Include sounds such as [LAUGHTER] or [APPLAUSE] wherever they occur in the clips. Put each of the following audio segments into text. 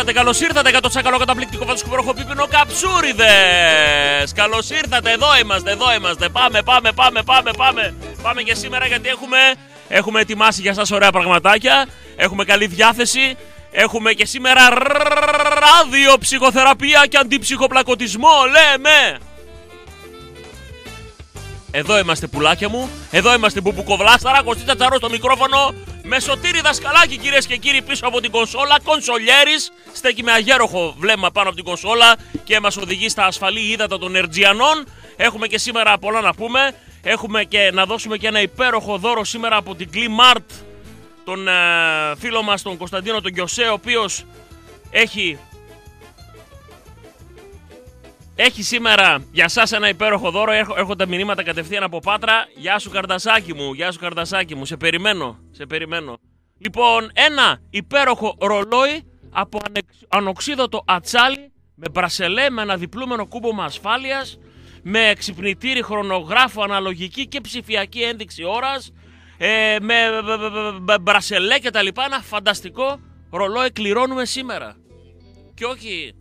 ήρθατε, καλώς ήρθατε για το τσακαλό καταπληκτικό φανταστικό προχωπίπινο καψούριδες! Καλώς ήρθατε, εδώ είμαστε, εδώ είμαστε. Πάμε, πάμε, πάμε, πάμε, πάμε. Πάμε και σήμερα γιατί έχουμε, έχουμε ετοιμάσει για σας ωραία πραγματάκια. Έχουμε καλή διάθεση. Έχουμε και σήμερα ράδιο ψυχοθεραπεία και αντιψυχοπλακωτισμό. Λέμε! Εδώ είμαστε πουλάκια μου. Εδώ είμαστε Μπουπουκοβλάσταρα. Κωστίτσα Τσαρό στο μικρόφωνο. Με σωτήρι δασκαλάκι κυρίες και κύριοι πίσω από την κονσόλα. Κονσολιέρης. Στέκει με αγέροχο βλέμμα πάνω από την κονσόλα και μας οδηγεί στα ασφαλή ύδατα των Ερτζιανών. Έχουμε και σήμερα πολλά να πούμε. Έχουμε και να δώσουμε και ένα υπέροχο δώρο σήμερα από την Mart Τον ε, φίλο μας τον Κωνσταντίνο τον Κιωσέ, ο οποίος έχει έχει σήμερα για σας ένα υπέροχο δώρο. Έχω, έχω τα μηνύματα κατευθείαν από Πάτρα. Γεια σου καρδασάκι μου, γεια σου καρδασάκι μου. Σε περιμένω, σε περιμένω. Λοιπόν, ένα υπέροχο ρολόι από ανοξίδωτο ατσάλι με μπρασελέ, με ένα διπλούμενο κούμπομα ασφάλειας, με εξυπνητήρι χρονογράφο αναλογική και ψηφιακή ένδειξη ώρας, ε, με μπρασελέ και τα λοιπά. Ένα φανταστικό ρολόι κληρώνουμε σήμερα. Και όχι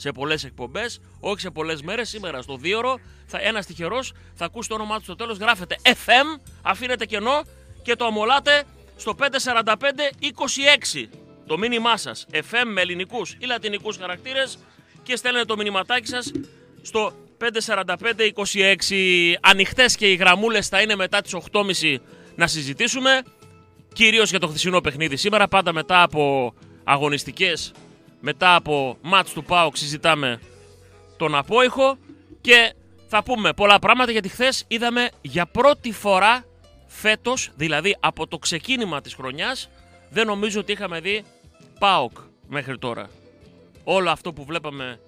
σε πολλές εκπομπές, όχι σε πολλές μέρες. Σήμερα στο δίωρο, θα, ένας τυχερός θα ακούσει το όνομά του στο τέλος. Γράφετε FM, αφήνετε κενό και το αμολάτε στο 54526. Το μήνυμά σας FM με ελληνικούς ή λατινικούς χαρακτήρες και στέλνετε το μηνυματάκι σας στο 54526. Ανοιχτές και οι γραμμούλες θα είναι μετά τις 8.30 να συζητήσουμε. Κυρίως για το χθεσινό παιχνίδι σήμερα, πάντα μετά από αγωνιστικές μετά από μάτς του ΠΑΟΚ συζητάμε τον απόϊχο και θα πούμε πολλά πράγματα γιατί χθες είδαμε για πρώτη φορά φέτος, δηλαδή από το ξεκίνημα της χρονιάς, δεν νομίζω ότι είχαμε δει ΠΑΟΚ μέχρι τώρα. Όλο αυτό που βλέπαμε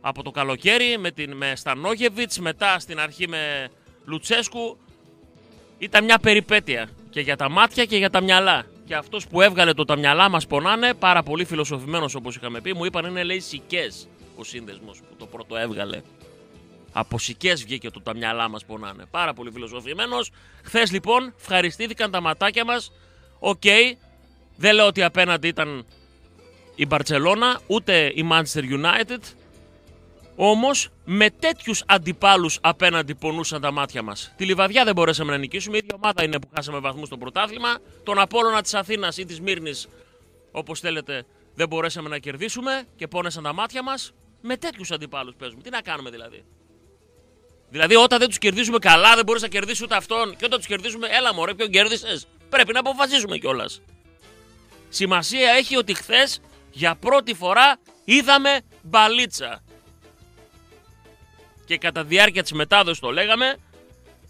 από το καλοκαίρι με, την, με Στανόγεβιτς, μετά στην αρχή με Λουτσέσκου, ήταν μια περιπέτεια και για τα μάτια και για τα μυαλά. Και αυτός που έβγαλε το τα μυαλά μας πονάνε, πάρα πολύ φιλοσοφημένος όπως είχαμε πει, μου είπαν είναι λέει σικές ο σύνδεσμος που το πρώτο έβγαλε. Από σικές βγήκε το τα μυαλά μας πονάνε. Πάρα πολύ φιλοσοφημένος. Χθες λοιπόν ευχαριστήθηκαν τα ματάκια μας. Οκ, δεν λέω ότι απέναντι ήταν η Μπαρσελόνα ούτε η Manchester United. Όμως με τέτοιους αντιπάλους απέναντι πονούσαν τα μάτια μας. Τη λιβαδιά δεν μπορέσαμε να νικήσουμε. Η ίδια ομάδα είναι που χάσαμε βαθμούς στο πρωτάθλημα. Τον Απόλλωνα της Αθήνας ή της Σμύρνης, όπως θέλετε, δεν μπορέσαμε να κερδίσουμε και πόνεσαν τα μάτια μας. Με τέτοιους αντιπάλους παίζουμε. Τι να κάνουμε δηλαδή; Δηλαδή, όταν δεν τους κερδίζουμε καλά, δεν μπορείς να κερδίσεις ούτε αυτόν. Και όταν τους κερδίζουμε, έλα μωρέ, ποιον κέρδισες; Πρέπει να αποφασίσουμε κιόλας. Σημασία έχει ότι χθες για πρώτη φορά είδαμε μπαλίτσα και κατά διάρκεια της μετάδοσης το λέγαμε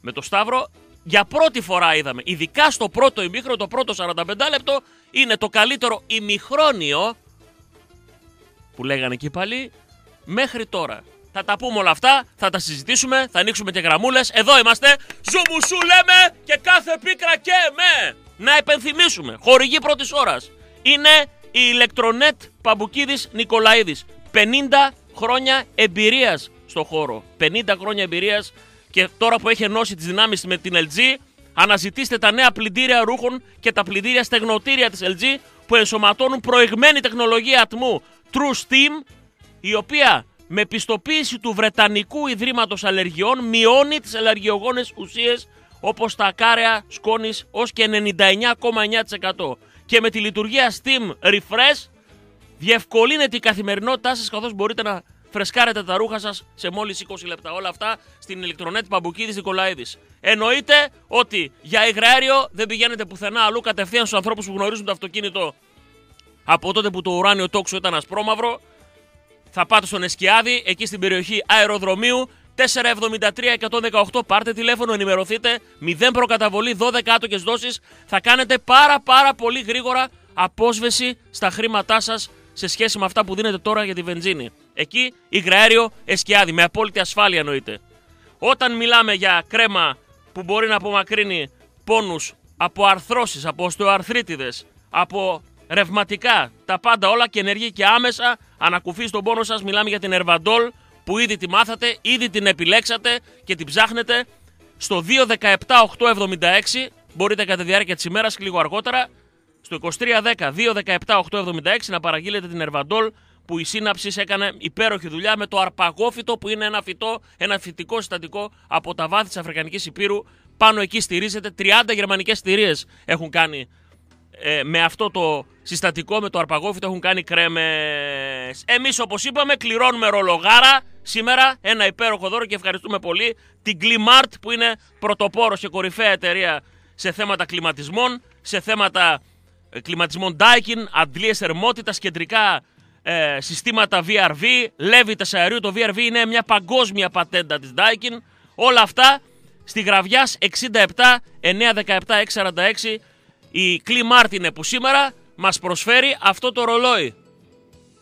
με το Σταύρο για πρώτη φορά είδαμε, ειδικά στο πρώτο ημίχρονο, το πρώτο 45 λεπτό είναι το καλύτερο ημιχρόνιο που λέγανε εκεί πάλι μέχρι τώρα. Θα τα πούμε όλα αυτά, θα τα συζητήσουμε, θα ανοίξουμε και γραμμούλες. Εδώ είμαστε, ζουμουσού λέμε και κάθε πίκρα και με. Να επενθυμίσουμε, χορηγή πρώτης ώρας. Είναι η ηλεκτρονέτ Παμπουκίδης Νικολαίδης. 50 χρόνια εμπειρίας στο χώρο. 50 χρόνια εμπειρίας και τώρα που έχει ενώσει τις δυνάμεις με την LG, αναζητήστε τα νέα πλυντήρια ρούχων και τα πλυντήρια στεγνοτήρια της LG που ενσωματώνουν προηγμένη τεχνολογία ατμού True Steam, η οποία με πιστοποίηση του Βρετανικού Ιδρύματος Αλλεργιών μειώνει τις αλλεργιογόνες ουσίες όπως τα ακάραια σκόνης ως και 99,9%. Και με τη λειτουργία Steam Refresh διευκολύνεται η καθημερινότητά σας καθώς μπορείτε να φρεσκάρετε τα ρούχα σας σε μόλις 20 λεπτά. Όλα αυτά στην ηλεκτρονέτ Παμπουκίδη Νικολαίδη. Εννοείται ότι για υγραέριο δεν πηγαίνετε πουθενά αλλού κατευθείαν στους ανθρώπους που γνωρίζουν το αυτοκίνητο από τότε που το ουράνιο τόξο ήταν ασπρόμαυρο. Θα πάτε στον Εσκιάδη, εκεί στην περιοχή αεροδρομίου. 473-118, πάρτε τηλέφωνο, ενημερωθείτε. 0 προκαταβολή, 12 άτοκες δόσεις. Θα κάνετε πάρα πάρα πολύ γρήγορα απόσβεση στα χρήματά σας σε σχέση με αυτά που δίνετε τώρα για τη βενζίνη. Εκεί υγραέριο εσκιάδι, με απόλυτη ασφάλεια εννοείται. Όταν μιλάμε για κρέμα που μπορεί να απομακρύνει πόνους από αρθρώσεις, από οστεοαρθρίτιδες, από ρευματικά, τα πάντα όλα και ενεργεί και άμεσα ανακουφίσει τον πόνο σας. Μιλάμε για την Ερβαντόλ που ήδη τη μάθατε, ήδη την επιλέξατε και την ψάχνετε στο 217-876. Μπορείτε κατά τη διάρκεια της ημέρας και λίγο αργότερα στο 2310-217-876 να παραγγείλετε την Ερβαντόλ που η σύναψη έκανε υπέροχη δουλειά με το αρπαγόφυτο που είναι ένα φυτό, ένα φυτικό συστατικό από τα βάθη της Αφρικανικής Υπήρου. Πάνω εκεί στηρίζεται, 30 γερμανικές εταιρείε έχουν κάνει ε, με αυτό το συστατικό, με το αρπαγόφυτο έχουν κάνει κρέμες. Εμείς όπως είπαμε κληρώνουμε ρολογάρα σήμερα ένα υπέροχο δώρο και ευχαριστούμε πολύ την Glimart που είναι πρωτοπόρος και κορυφαία εταιρεία σε θέματα κλιματισμών, σε θέματα ε, κλιματισμών Daikin, αντλίες θερμότητας, κεντρικά ε, συστήματα VRV, λέβητες αερίου. Το VRV είναι μια παγκόσμια πατέντα της Daikin. Όλα αυτά στη Γραβιάς 67 917 646 η Κλή είναι που σήμερα μας προσφέρει αυτό το ρολόι.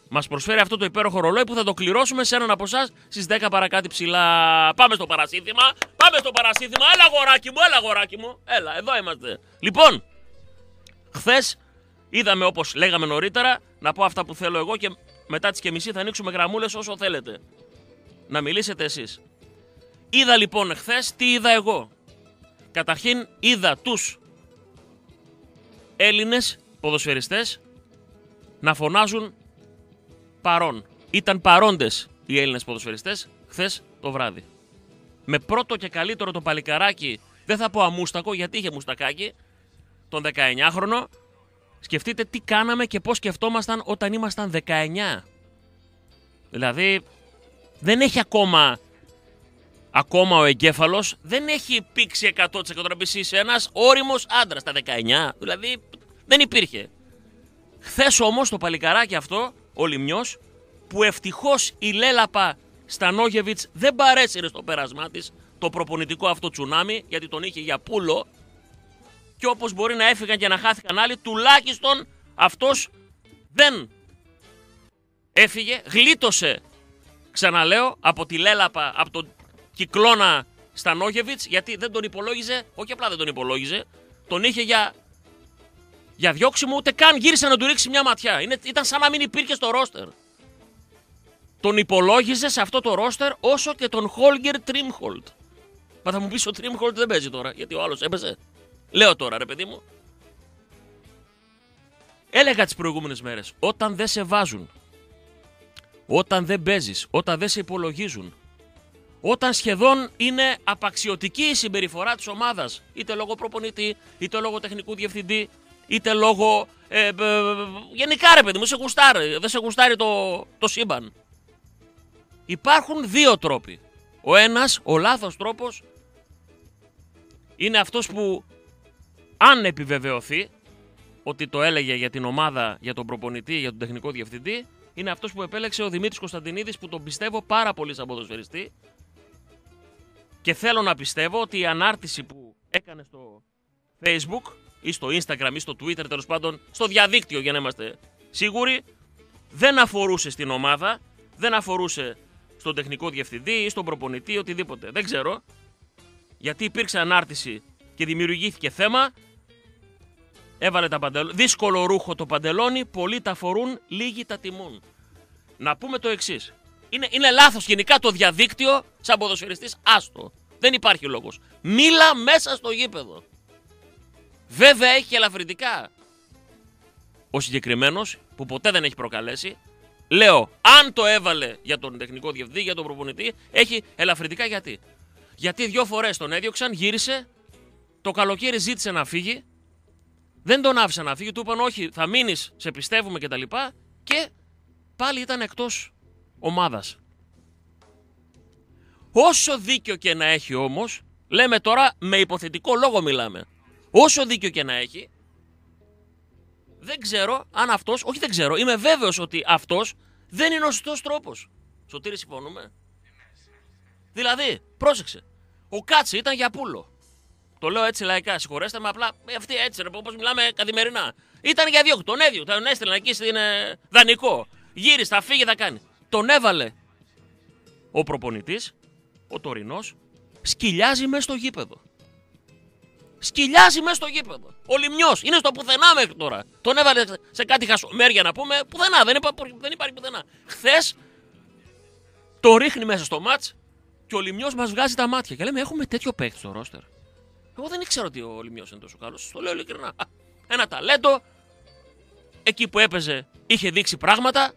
Μας προσφέρει αυτό το υπέροχο ρολόι που θα το κληρώσουμε σε έναν από εσάς στις 10 παρακάτω ψηλά. Πάμε στο παρασύνθημα. Πάμε στο παρασύνθημα. Έλα γοράκι μου, έλα γοράκι μου. Έλα, εδώ είμαστε. Λοιπόν, χθες είδαμε όπως λέγαμε νωρίτερα να πω αυτά που θέλω εγώ και μετά τις και μισή θα ανοίξουμε γραμμούλες όσο θέλετε. Να μιλήσετε εσείς. Είδα λοιπόν χθες τι είδα εγώ. Καταρχήν είδα τους Έλληνες ποδοσφαιριστές να φωνάζουν παρόν. Ήταν παρόντες οι Έλληνες ποδοσφαιριστές χθες το βράδυ. Με πρώτο και καλύτερο το παλικαράκι, δεν θα πω αμούστακο γιατί είχε μουστακάκι, τον 19χρονο, σκεφτείτε τι κάναμε και πώς σκεφτόμασταν όταν ήμασταν 19. Δηλαδή δεν έχει ακόμα ακόμα ο εγκέφαλος δεν έχει πήξει 100% να πει είσαι ένας όριμος άντρα στα 19. Δηλαδή δεν υπήρχε. Χθες όμως το παλικαράκι αυτό, ο Λιμιό, που ευτυχώς η Λέλαπα Στανόγεβιτς δεν παρέσυρε στο πέρασμά της το προπονητικό αυτό τσουνάμι, γιατί τον είχε για πούλο. Και όπως μπορεί να έφυγαν και να χάθηκαν άλλοι, τουλάχιστον αυτός δεν έφυγε, γλίτωσε, ξαναλέω, από τη Λέλαπα, από τον κυκλώνα Στανόγεβιτς, γιατί δεν τον υπολόγιζε, όχι απλά δεν τον υπολόγιζε, τον είχε για, για διώξιμο, ούτε καν γύρισε να του ρίξει μια ματιά. Είναι, ήταν σαν να μην υπήρχε στο ρόστερ. Τον υπολόγιζε σε αυτό το ρόστερ όσο και τον Χόλγκερ Τρίμχολτ. Μα θα μου πεις ο Τρίμχολτ δεν παίζει τώρα, γιατί ο άλλος έπαιζε. Λέω τώρα, ρε παιδί μου. Έλεγα τις προηγούμενες μέρες, όταν δεν σε βάζουν, όταν δεν παίζεις, όταν δεν σε υπολογίζουν, όταν σχεδόν είναι απαξιωτική η συμπεριφορά της ομάδας, είτε λόγω προπονητή, είτε λόγω τεχνικού διευθυντή, είτε λόγω... Ε, ε, γενικά ρε παιδί μου, σε γουστάρει, δεν σε γουστάρει το, το σύμπαν. Υπάρχουν δύο τρόποι. Ο ένας, ο λάθος τρόπος, είναι αυτός που αν επιβεβαιωθεί ότι το έλεγε για την ομάδα, για τον προπονητή, για τον τεχνικό διευθυντή, είναι αυτός που επέλεξε ο Δημήτρης Κωνσταντινίδης που τον πιστεύω πάρα πολύ σαν ποδοσφαιριστή και θέλω να πιστεύω ότι η ανάρτηση που έκανε στο Facebook ή στο Instagram ή στο Twitter τέλος πάντων, στο διαδίκτυο για να είμαστε σίγουροι, δεν αφορούσε στην ομάδα, δεν αφορούσε στον τεχνικό διευθυντή ή στον προπονητή ή οτιδήποτε. Δεν ξέρω. Γιατί υπήρξε ανάρτηση και δημιουργήθηκε θέμα. Έβαλε τα παντελόνια. Δύσκολο ρούχο το παντελόνι, πολλοί τα φορούν, λίγοι τα τιμούν. Να πούμε το εξής. Είναι, είναι λάθος γενικά το διαδίκτυο σαν ποδοσφαιριστής. Άστο. Δεν υπάρχει λόγος. Μίλα μέσα στο γήπεδο. Βέβαια έχει ελαφρυντικά. Ο συγκεκριμένος που ποτέ δεν έχει προκαλέσει, λέω, αν το έβαλε για τον τεχνικό διευθυντή, για τον προπονητή, έχει ελαφρυντικά γιατί. Γιατί δύο φορές τον έδιωξαν, γύρισε, το καλοκαίρι ζήτησε να φύγει, δεν τον άφησε να φύγει, του είπαν όχι, θα μείνεις, σε πιστεύουμε κτλ. Και, και πάλι ήταν εκτός ομάδας. Όσο δίκιο και να έχει όμως, λέμε τώρα με υποθετικό λόγο μιλάμε. Όσο δίκιο και να έχει, δεν ξέρω αν αυτός, όχι δεν ξέρω, είμαι βέβαιος ότι αυτός δεν είναι ο σωστός τρόπος. Σωτήρη συμφωνούμε. Δηλαδή, πρόσεξε. Ο Κάτσε ήταν για πούλο. Το λέω έτσι λαϊκά, συγχωρέστε με, απλά αυτή έτσι, όπως μιλάμε καθημερινά. Ήταν για δύο, τον έδιω, τον έστειλαν εκεί στην ε, δανεικό. Γύρισε, θα φύγει, θα κάνει. Τον έβαλε ο προπονητής, ο τωρινός, σκυλιάζει μέσα στο γήπεδο. Σκυλιάζει μέσα στο γήπεδο. Ο Λιμιό είναι στο πουθενά μέχρι τώρα. Τον έβαλε σε κάτι χασομέρια να πούμε. Πουθενά, δεν, υπά, δεν υπάρχει πουθενά. Χθες το ρίχνει μέσα στο μάτς και ο Λιμιό μας βγάζει τα μάτια. Και λέμε: Έχουμε τέτοιο παίκτη στο ρόστερ. Εγώ δεν ήξερα ότι ο Λημνιό είναι τόσο καλός. Το λέω ειλικρινά. Ένα ταλέντο, εκεί που έπαιζε είχε δείξει πράγματα.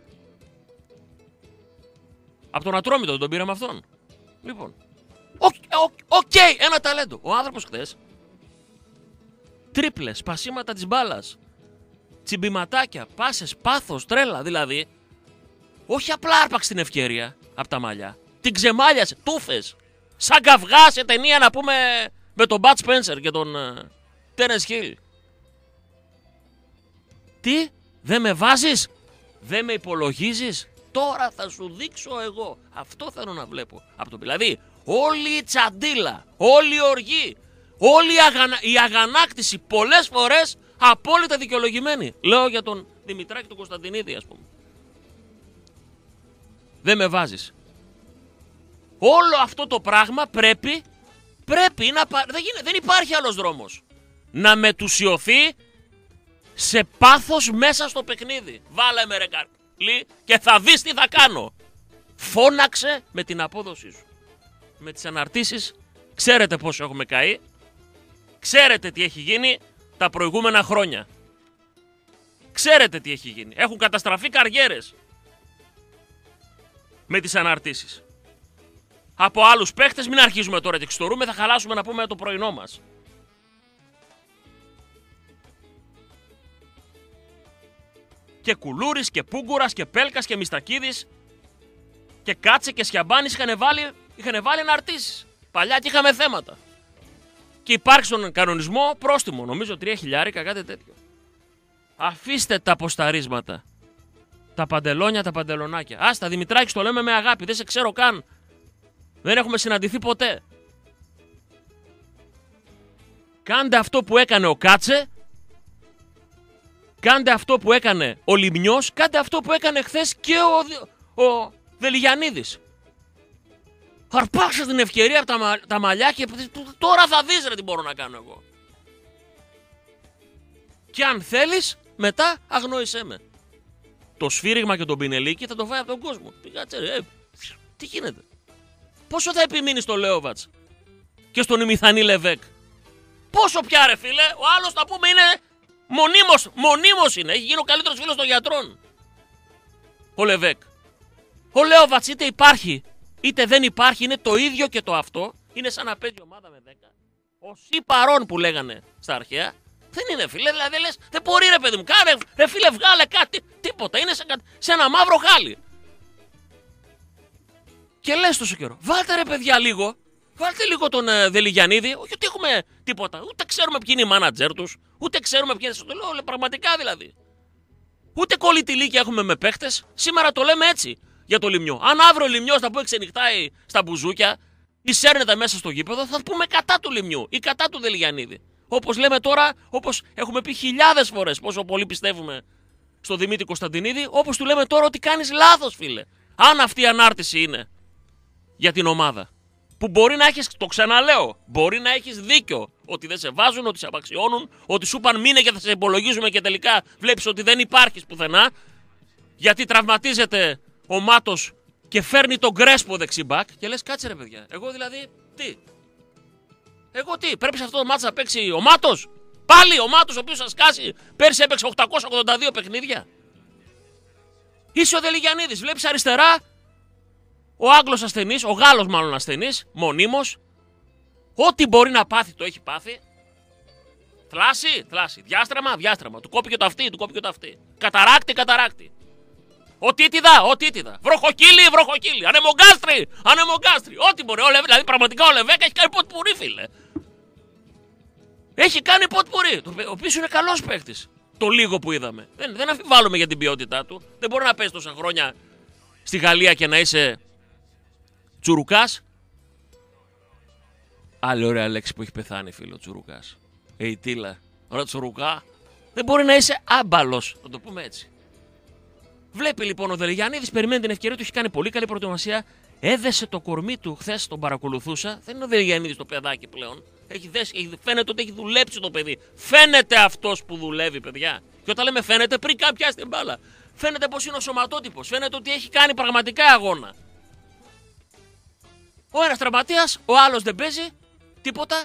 Από τον Ατρόμητο δεν τον πήραμε αυτόν. Λοιπόν. OK, OK, ένα ταλέντο. Ο άνθρωπος χθες. Τρίπλες, σπασίματα της μπάλας. Τσιμπηματάκια, πάσες, πάθος, τρέλα δηλαδή. Όχι απλά άρπαξε την ευκαιρία από τα μαλλιά. Την ξεμάλιασε, τούφες. Σαν καυγά σε ταινία να πούμε με τον Μπατ Σπένσερ και τον Τέρεν Χιλ. Τι, δεν με βάζεις, δεν με υπολογίζεις, τώρα θα σου δείξω εγώ. Αυτό θέλω να βλέπω. Από το δηλαδή, όλη η τσαντίλα, όλη η οργή, όλη η, αγανα... η αγανάκτηση πολλές φορές απόλυτα δικαιολογημένη. Λέω για τον Δημητράκη του Κωνσταντινίδη ας πούμε. Δεν με βάζεις. Όλο αυτό το πράγμα πρέπει, πρέπει να... Δεν, δεν υπάρχει άλλος δρόμος. Να μετουσιωθεί σε πάθος μέσα στο παιχνίδι. Βάλε με ρε καρλί και θα δεις τι θα κάνω. Φώναξε με την απόδοσή σου. Με τις αναρτήσεις ξέρετε πόσο έχουμε καεί. Ξέρετε τι έχει γίνει τα προηγούμενα χρόνια. Ξέρετε τι έχει γίνει. Έχουν καταστραφεί καριέρες. Με τις αναρτήσεις. Από άλλους παίχτες μην αρχίζουμε τώρα και ξτορούμε, θα χαλάσουμε να πούμε το πρωινό μας. και Κουλούρης και Πούγκουρας και Πέλκας και Μιστακίδης και Κάτσε και Σιαμπάνης είχαν βάλει, είχαν βάλει αναρτήσει. Παλιά και είχαμε θέματα. Και υπάρχει στον κανονισμό πρόστιμο, νομίζω 3 χιλιάρικα, κάτι τέτοιο. Αφήστε τα αποσταρίσματα. Τα παντελόνια, τα παντελονάκια. Άστα, Δημητράκη, το λέμε με αγάπη. Δεν σε ξέρω καν. Δεν έχουμε συναντηθεί ποτέ. Κάντε αυτό που έκανε ο Κάτσε Κάντε αυτό που έκανε ο Λιμνιός, κάντε αυτό που έκανε χθες και ο, ο Δελιγιανίδης. Αρπάξε την ευκαιρία από τα, τα μαλλιά και τώρα θα δεις ρε τι μπορώ να κάνω εγώ. Και αν θέλεις, μετά αγνόησέ με. Το σφύριγμα και τον πινελίκι θα το φάει από τον κόσμο. Πήγατσε ρε, ε, τι γίνεται. Πόσο θα επιμείνεις στο Λέοβατς και στον Ημιθανή Λεβέκ; Πόσο πια ρε φίλε, ο άλλος θα πούμε είναι Μονίμως, μονίμως είναι. Έχει γίνει ο καλύτερος φίλος των γιατρών. Ο Λεβέκ. Ο Λέοβατς είτε υπάρχει είτε δεν υπάρχει. Είναι το ίδιο και το αυτό. Είναι σαν να παίζει ομάδα με 10. Ο Σιπαρών που λέγανε στα αρχαία. Δεν είναι φίλε, δηλαδή λες, δεν μπορεί ρε παιδί μου, κάνε, ρε φίλε βγάλε κάτι, τίποτα, είναι σε, σε ένα μαύρο χάλι. Και λες τόσο καιρό, βάλτε ρε παιδιά λίγο, Βάλτε λίγο τον ε, Δελιγιανίδη, όχι ότι έχουμε τίποτα. Ούτε ξέρουμε ποιοι είναι οι μάνατζερ τους, ούτε ξέρουμε ποιοι είναι. Το λέω πραγματικά δηλαδή. Ούτε κολλητηλίκια έχουμε με παίχτες. Σήμερα το λέμε έτσι για το λιμιό. Αν αύριο ο λιμιός θα πούμε ξενυχτάει στα μπουζούκια ή σέρνεται μέσα στο γήπεδο, θα πούμε κατά του λιμιού ή κατά του Δελιγιανίδη. Όπως λέμε τώρα, όπως έχουμε πει χιλιάδες φορές πόσο πολύ πιστεύουμε στο Δημήτρη Κωνσταντινίδη, όπως του λέμε τώρα ότι κάνεις λάθος, φίλε. Αν αυτή η ανάρτηση είναι για την ομάδα που μπορεί να έχεις, το ξαναλέω, μπορεί να έχεις δίκιο ότι δεν σε βάζουν, ότι σε απαξιώνουν, ότι σου είπαν μήνε και θα σε υπολογίζουμε και τελικά βλέπεις ότι δεν υπάρχεις πουθενά, γιατί τραυματίζεται ο Μάτος και φέρνει τον Γκρέσπο δεξιμπάκ και λες, κάτσε ρε παιδιά. Εγώ δηλαδή τι. Εγώ τι, πρέπει σε αυτό το μάτσο να παίξει ο Μάτος; Πάλι ο Μάτος ο οποίος σα σκάσει πέρσι έπαιξε 882 παιχνίδια. Είσαι ο Δελιγιανίδης. Βλέπεις αριστερά ο Άγγλος ασθενής, ο Γάλλος μάλλον ασθενής, μονίμως, ό,τι μπορεί να πάθει το έχει πάθει. Θλάση, θλάση. Διάστραμα, διάστραμα. Του κόπηκε το αυτή, του κόπηκε το αυτή. Καταράκτη, καταράκτη. Ο τίτιδα, ο τίτιδα. Βροχοκύλι, βροχοκύλι. Ανεμογκάστρι, ανεμογκάστρι. Ό,τι μπορεί. Ο δηλαδή πραγματικά ο Λεβέκα έχει κάνει ποτ πουρί, φίλε. Έχει κάνει ποτ πουρί. Ο οποίος είναι καλός παίχτη. Το λίγο που είδαμε. Δεν, δεν αμφιβάλλουμε για την ποιότητά του. Δεν μπορεί να πέσει τόσα χρόνια στη Γαλλία και να είσαι Τσουρουκάς. Άλλη ωραία λέξη που έχει πεθάνει, φίλο Τσουρουκάς. Ειτήλα. Ωραία, Τσουρουκά. Δεν μπορεί να είσαι άμπαλος, να το πούμε έτσι. Βλέπει λοιπόν ο Δελεγιανίδης, περιμένει την ευκαιρία του, έχει κάνει πολύ καλή προετοιμασία. Έδεσε το κορμί του χθες, τον παρακολουθούσα. Δεν είναι ο Δελεγιανίδης το παιδάκι πλέον. Έχει δέσει, φαίνεται ότι έχει δουλέψει το παιδί. Φαίνεται αυτός που δουλεύει, παιδιά. Και όταν λέμε φαίνεται, πριν κάποια την μπάλα. Φαίνεται πως είναι ο σωματότυπος. Φαίνεται ότι έχει κάνει πραγματικά αγώνα. Ο ένας τραυματίας, ο άλλος δεν παίζει. Τίποτα.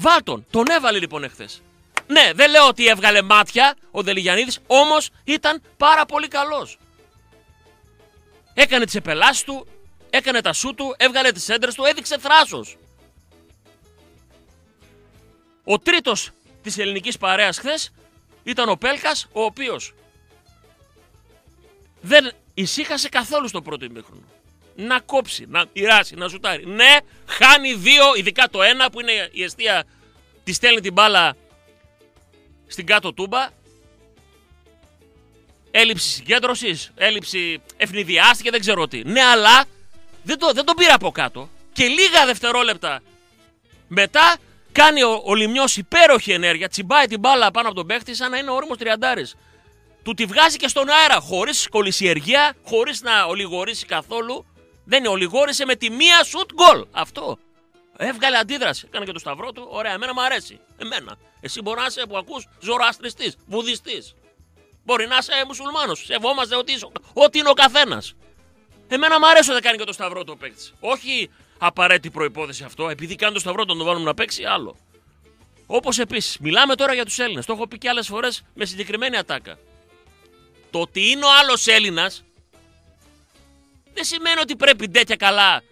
Βάλτον. Τον έβαλε λοιπόν εχθές. Ναι, δεν λέω ότι έβγαλε μάτια ο Δελιγιανίδης, όμως ήταν πάρα πολύ καλός. Έκανε τις επελάσεις του, έκανε τα σου του, έβγαλε τις έντρες του, έδειξε θράσος. Ο τρίτος της ελληνικής παρέας χθες ήταν ο Πέλκας, ο οποίος δεν ησύχασε καθόλου στο πρώτο ημίχρονο. Να κόψει, να πειράσει, να ζουτάρει. Ναι, χάνει δύο, ειδικά το ένα που είναι η αιστεία, τη στέλνει την μπάλα στην κάτω τούμπα. Έλλειψη συγκέντρωσης, έλλειψη ευνηδιάστηκε, δεν ξέρω τι. Ναι, αλλά δεν, το, δεν τον πήρε από κάτω. Και λίγα δευτερόλεπτα μετά κάνει ο, ο Λιμιός υπέροχη ενέργεια, τσιμπάει την μπάλα πάνω από τον παίχτη σαν να είναι όριμο τριαντάρης. Του τη βγάζει και στον αέρα, χωρίς κολυσιεργία, χωρίς να ολιγορήσει καθόλου. Δεν ολιγόρησε με τη μία σουτ γκολ. Αυτό. Έβγαλε αντίδραση. Έκανε και το σταυρό του. Ωραία, εμένα μου αρέσει. Εμένα. Εσύ μπορεί να είσαι που ακούς ζωοαστριστή, βουδιστής. Μπορεί να είσαι μουσουλμάνος. Σεβόμαστε ότι, είσαι, ό,τι είναι ο καθένας. Εμένα μου αρέσει όταν κάνει και το σταυρό του παίκτης. Όχι απαραίτητη προπόθεση αυτό. Επειδή κάνει το σταυρό, τον το βάλουμε να παίξει άλλο. Όπως επίσης, μιλάμε τώρα για τους Έλληνες. Το έχω πει και άλλες φορές με συγκεκριμένη ατάκα. Το ότι είναι ο άλλος Έλληνας δεν σημαίνει ότι πρέπει τέτοια καλά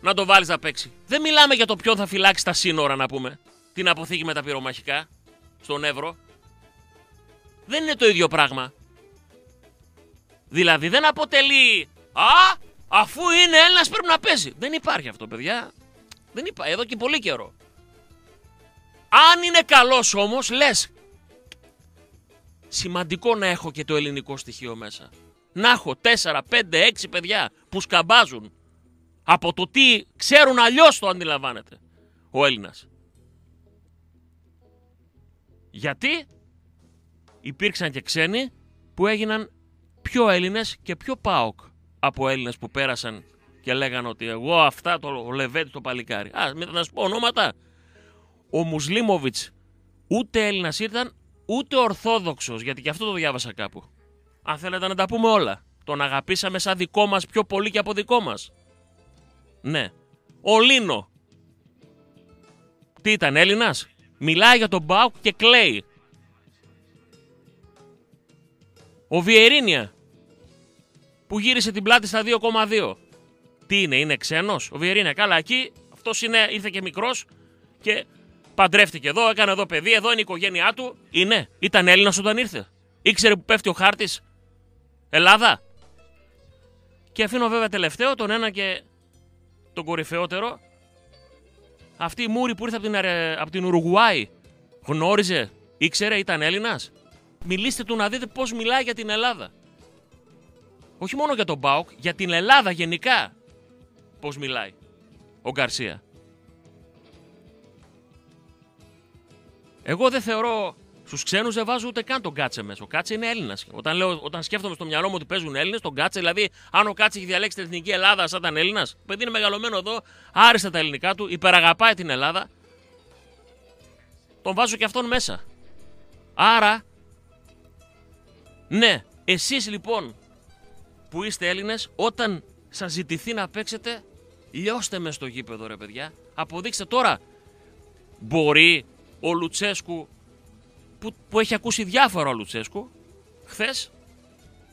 να το βάλεις να παίξει. Δεν μιλάμε για το ποιον θα φυλάξει τα σύνορα, να πούμε. Την αποθήκη με τα πυρομαχικά στον Εύρο. Δεν είναι το ίδιο πράγμα. Δηλαδή δεν αποτελεί. Α, αφού είναι Έλληνας πρέπει να παίζει. Δεν υπάρχει αυτό, παιδιά. Δεν υπάρχει. Εδώ και πολύ καιρό. Αν είναι καλός όμως, λες. Σημαντικό να έχω και το ελληνικό στοιχείο μέσα. Να έχω 4, 5, 6 παιδιά που σκαμπάζουν από το τι ξέρουν αλλιώς το αντιλαμβάνεται ο Έλληνας. Γιατί υπήρξαν και ξένοι που έγιναν πιο Έλληνες και πιο ΠΑΟΚ από Έλληνες που πέρασαν και λέγανε ότι εγώ αυτά το λεβέτη το παλικάρι. Α, μην να σου πω ονόματα. Ο Μουσλίμοβιτς ούτε Έλληνας ήταν, ούτε Ορθόδοξος, γιατί και αυτό το διάβασα κάπου. Αν θέλετε να τα πούμε όλα. Τον αγαπήσαμε σαν δικό μας πιο πολύ και από δικό μας. Ναι. Ο Λίνο. Τι ήταν, Έλληνας; Μιλάει για τον Μπάουκ και κλαίει. Ο Βιερίνια που γύρισε την πλάτη στα 2,2. Τι είναι, είναι ξένος; Ο Βιερίνια, καλά, εκεί αυτός είναι, ήρθε και μικρός και παντρεύτηκε εδώ, έκανε εδώ παιδί, εδώ είναι η οικογένειά του. Είναι, ήταν Έλληνας όταν ήρθε. Ήξερε που πέφτει ο χάρτης; Ελλάδα. Και αφήνω βέβαια τελευταίο τον ένα και τον κορυφαιότερο. Αυτή η Μούρη που ήρθε από την, από την Ουρουγουάη γνώριζε, ήξερε, ήταν Έλληνας; Μιλήστε του να δείτε πώς μιλάει για την Ελλάδα. Όχι μόνο για τον Μπάουκ, για την Ελλάδα γενικά πώς μιλάει ο Γκαρσία. Εγώ δεν θεωρώ Στου ξένους δεν βάζω ούτε καν τον Κάτσε μέσα. Ο Κάτσε είναι Έλληνας. Όταν, λέω, όταν σκέφτομαι στο μυαλό μου ότι παίζουν Έλληνες, τον Κάτσε, δηλαδή, αν ο Κάτσε έχει διαλέξει την εθνική Ελλάδα σαν ήταν Έλληνας, το παιδί είναι μεγαλωμένο εδώ, άριστα τα ελληνικά του, υπεραγαπάει την Ελλάδα, τον βάζω και αυτόν μέσα. Άρα, ναι, εσείς λοιπόν που είστε Έλληνες, όταν σας ζητηθεί να παίξετε, λιώστε μες στο γήπεδο, ρε παιδιά. Αποδείξτε τώρα. Μπορεί ο Λουτσέσκου που, που έχει ακούσει διάφορα ο Λουτσέσκου, χθες